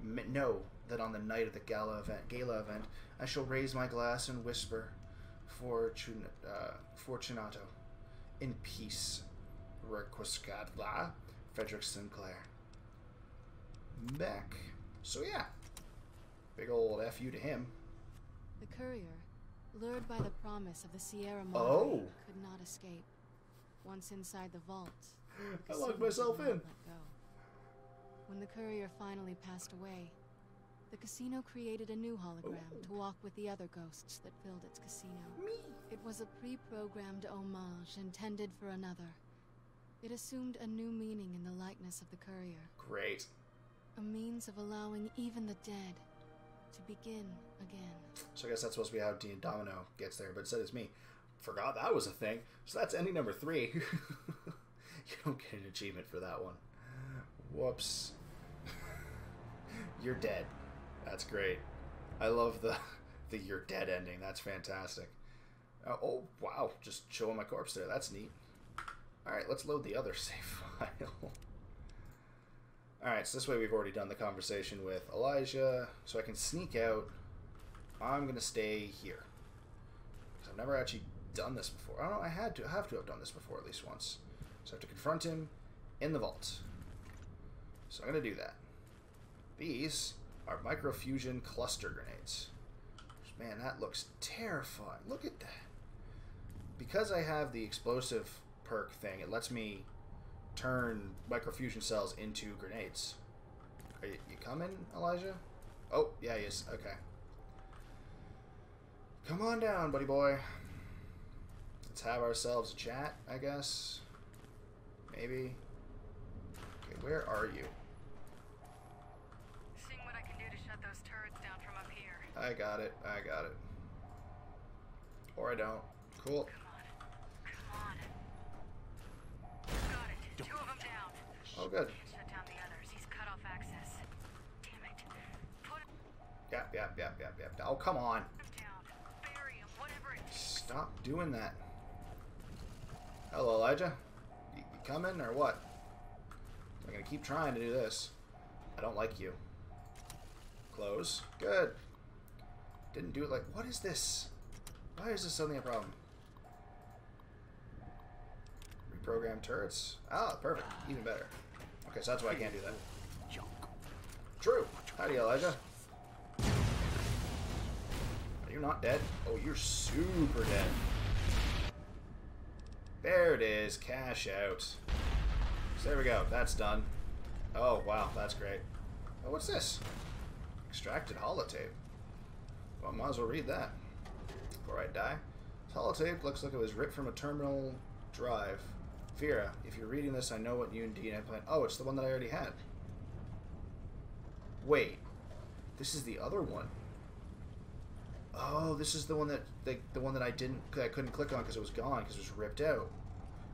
[SPEAKER 1] M- know that on the night of the gala event, gala event, I shall raise my glass and whisper, Fortun- uh, Fortunato, in peace, Requiescat Frederick Sinclair. Back. So yeah, big old fu to him.
[SPEAKER 7] The courier, lured by the promise of the Sierra Madre,
[SPEAKER 1] Oh.
[SPEAKER 7] could not escape. Once inside the vault,
[SPEAKER 1] I
[SPEAKER 7] the
[SPEAKER 1] locked
[SPEAKER 7] casino
[SPEAKER 1] myself in.
[SPEAKER 7] Let go. When the courier finally passed away, the casino created a new hologram
[SPEAKER 1] Oh.
[SPEAKER 7] to walk with the other ghosts that filled its casino. Me. It was a pre-programmed homage intended for another. It assumed a new meaning in the likeness of the courier,
[SPEAKER 1] Great.
[SPEAKER 7] A means of allowing even the dead to begin again.
[SPEAKER 1] So I guess that's supposed to be how Dean Domino gets there, but instead it's me. Forgot that was a thing. So that's ending number three. you don't get an achievement for that one. Whoops. you're dead. That's great. I love the the you're dead ending. That's fantastic. Uh, oh wow, just showing my corpse there. That's neat. All right, let's load the other save file. All right, so this way we've already done the conversation with Elijah, so I can sneak out. I'm gonna stay here because I've never actually done this before. I don't know. I had to I have to have done this before at least once. So I have to confront him in the vault. So I'm gonna do that. These are microfusion cluster grenades. Man, that looks terrifying. Look at that. Because I have the explosive perk thing, it lets me turn microfusion cells into grenades. Are you, you coming, Elijah? Oh, yeah, he is. Okay. Come on down, buddy boy. Let's have ourselves a chat, I guess. Maybe. Okay, where are you?
[SPEAKER 9] Seeing what I can do to shut those turrets down from up here.
[SPEAKER 1] I got it. I got it. Or I don't. Cool.
[SPEAKER 9] Come on. Got it.
[SPEAKER 1] good.
[SPEAKER 10] Shut down the others. He's cut off access. Damn it. Put
[SPEAKER 1] Yep, yep, yep, yep, yep. Oh, come on.
[SPEAKER 10] Bury him. Whatever it.
[SPEAKER 1] Stop doing that. Hello, Elijah. You, you coming or what? I'm gonna keep trying to do this. I don't like you. Close. Good. Didn't do it like. What is this? Why is this suddenly a problem? Reprogram turrets. Ah, perfect. Even better. Okay, so that's why I can't do that. True. Howdy, Elijah. Are you not dead? Oh, you're super dead. There it is. Cash out. So there we go. That's done. Oh, wow. That's great. Oh, what's this? Extracted holotape. Well, might as well read that before I die. Holotape looks like it was ripped from a terminal drive. Vera, if you're reading this, I know what you and Dean had planned. Oh, it's the one that I already had. Wait, this is the other one. Oh, this is the one that the, the one that I didn't I couldn't click on because it was gone because it was ripped out.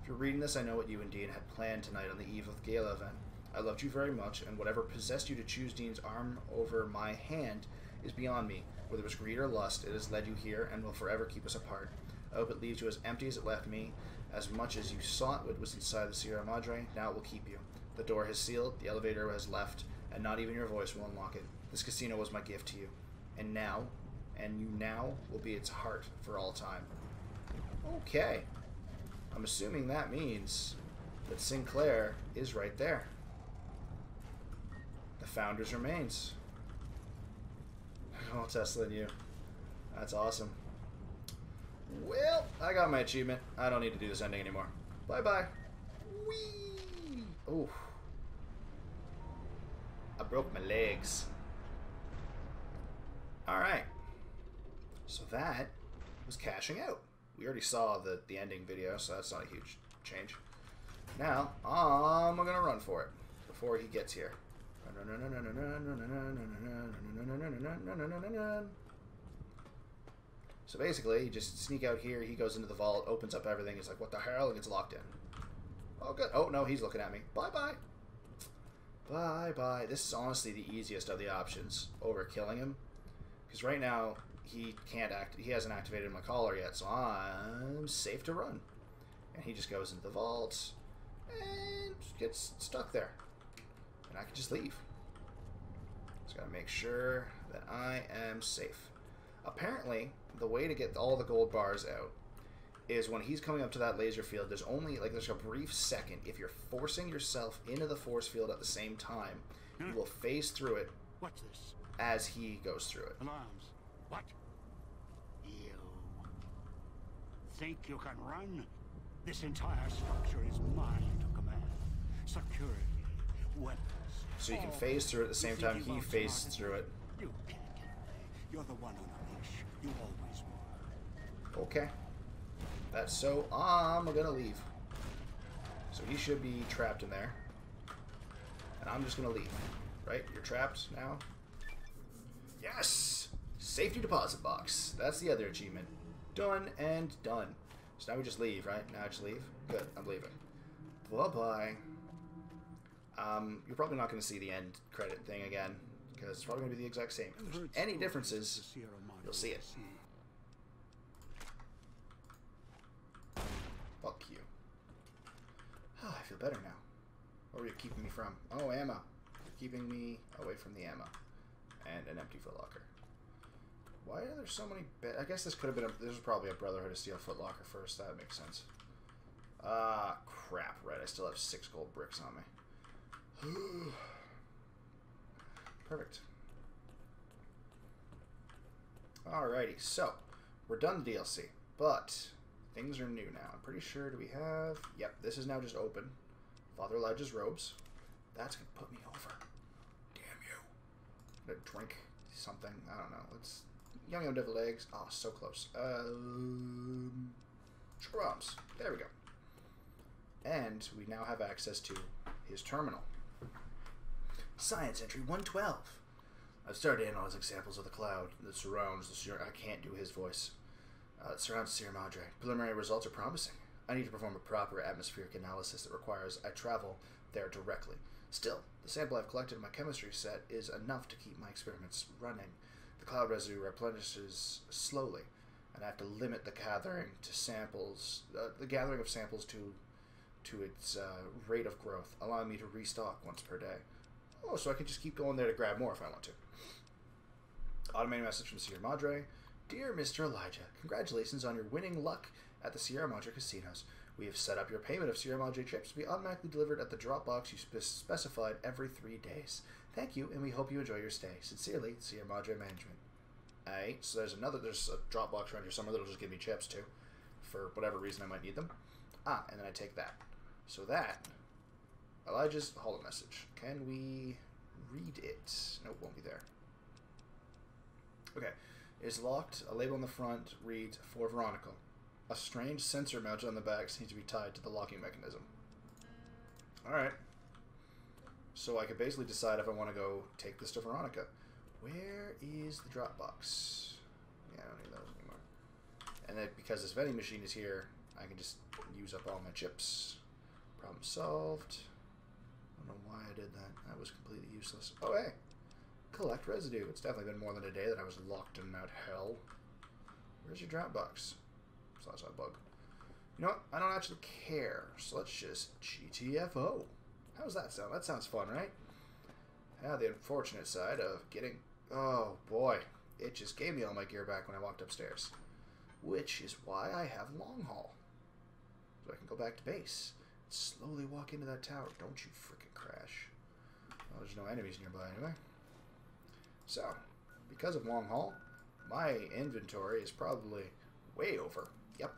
[SPEAKER 1] If you're reading this, I know what you and Dean had planned tonight on the eve of the gala event. I loved you very much, and whatever possessed you to choose Dean's arm over my hand is beyond me. Whether it was greed or lust, it has led you here and will forever keep us apart. I hope it leaves you as empty as it left me, as much as you sought what was inside the Sierra Madre. Now it will keep you. The door has sealed, the elevator has left, and not even your voice will unlock it. This casino was my gift to you, and now, and you now will be its heart for all time. Okay. I'm assuming that means that Sinclair is right there. The founder's remains. Oh, Tesla and you. That's awesome. Well, I got my achievement. I don't need to do this ending anymore. Bye bye. Whee! Ooh. I broke my legs. Alright. So that was cashing out. We already saw the, the ending video, so that's not a huge change. Now, I'm gonna run for it before he gets here. So basically, you just sneak out here, he goes into the vault, opens up everything, he's like, what the hell? And gets locked in. Oh, good. Oh, no, he's looking at me. Bye-bye. Bye-bye. This is honestly the easiest of the options over killing him. Because right now, he can't act, he hasn't activated my collar yet, so I'm safe to run. And he just goes into the vault and gets stuck there. And I can just leave. Just gotta make sure that I am safe. Apparently, the way to get all the gold bars out is when he's coming up to that laser field, there's only, like, there's a brief second. If you're forcing yourself into the force field at the same time, you hmm. will phase through it
[SPEAKER 11] What's this?
[SPEAKER 1] as he goes through it.
[SPEAKER 11] Alarms. What? You think you can run? This entire structure is mine to command. Security, weapons.
[SPEAKER 1] So you can
[SPEAKER 11] oh,
[SPEAKER 1] phase through it at the same time he phases through it.
[SPEAKER 11] You can't get away. You're the one on a leash. You always were.
[SPEAKER 1] Okay. That's so I'm gonna leave. So he should be trapped in there. And I'm just gonna leave. Right? You're trapped now? Yes! Safety deposit box. That's the other achievement. Done and done. So now we just leave, right? Now I just leave? Good, I'm leaving. Bye-bye. Um, you're probably not going to see the end credit thing again, because it's probably going to be the exact same. If there's any differences, you'll see it.
[SPEAKER 11] sea.
[SPEAKER 1] Fuck you. Feel better now. Where are you keeping me from? Oh, ammo. You're keeping me away from the ammo. And an empty footlocker. Why are there so many... I guess this could have been... A, this was probably a Brotherhood of Steel footlocker first. That makes sense. Ah, crap. Right, I still have six gold bricks on me. Perfect. Alrighty, so we're done the DLC, but things are new now. I'm pretty sure. Do we have? Yep, this is now just open. Father Elijah's robes. That's gonna put me over. Damn you. Gonna drink something. I don't know. Let's young young deviled eggs. Oh, so close. Um, sugar. There we go. And we now have access to his terminal. Science entry 112. I've started to analyze examples of the cloud that surrounds the Sierra. I can't do his voice. Uh, surrounds Sierra Madre. Preliminary results are promising. I need to perform a proper atmospheric analysis that requires I travel there directly. Still, the sample I've collected in my chemistry set is enough to keep my experiments running. The cloud residue replenishes slowly, and I have to limit the gathering to samples, uh, the gathering of samples to to its uh, rate of growth, allowing me to restock once per day. Oh, so I can just keep going there to grab more if I want to. Automated message from Sierra Madre. Dear Mr. Elijah, congratulations on your winning luck at the Sierra Madre casinos. We have set up your payment of Sierra Madre chips to be automatically delivered at the drop box you spe- specified every three days. Thank you, and we hope you enjoy your stay. Sincerely, Sierra Madre Management. Alright, so there's another, there's a drop box around here somewhere that'll just give me chips too, for whatever reason I might need them. Ah, and then I take that. So that, Elijah's holo message. Can we read it? Nope, won't be there. Okay. It is locked. A label on the front reads For Veronica. A strange sensor mounted on the back seems to be tied to the locking mechanism. Alright. So I could basically decide if I want to go take this to Veronica. Where is the Dropbox? Yeah, I don't need those anymore. And then because this vending machine is here, I can just use up all my chips. Problem solved. I don't know why I did that. That was completely useless. Oh, hey. Collect residue. It's definitely been more than a day that I was locked in that hell. Where's your Dropbox? So a bug. You know what? I don't actually care. So let's just GTFO. How does that sound? That sounds fun, right? Now the unfortunate side of getting... Oh, boy. It just gave me all my gear back when I walked upstairs. Which is why I have long haul. So I can go back to base. And Slowly walk into that tower. Don't you freaking crash. Well, there's no enemies nearby anyway. So, because of long haul, my inventory is probably way over. Yep.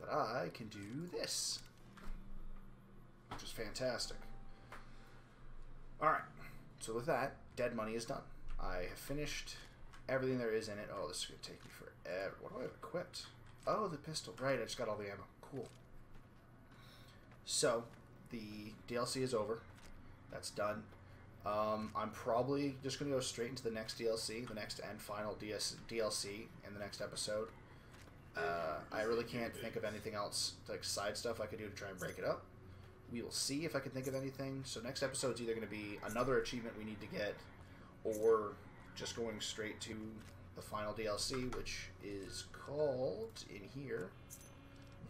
[SPEAKER 1] But I can do this. Which is fantastic. Alright. So with that, dead money is done. I have finished everything there is in it. Oh, this is going to take me forever. What do I have equipped? Oh, the pistol. Right, I just got all the ammo. Cool. So, the DLC is over. That's done. Um, I'm probably just going to go straight into the next DLC, the next and final DS- DLC in the next episode. Uh, I really can't think of anything else, like side stuff I could do to try and break it up. We will see if I can think of anything. So next episode's either going to be another achievement we need to get, or just going straight to the final DLC, which is called in here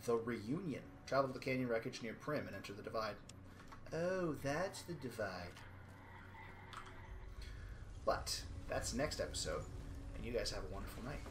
[SPEAKER 1] the Reunion. Travel to the canyon wreckage near Primm and enter the Divide. Oh, that's the Divide. But that's next episode, and you guys have a wonderful night.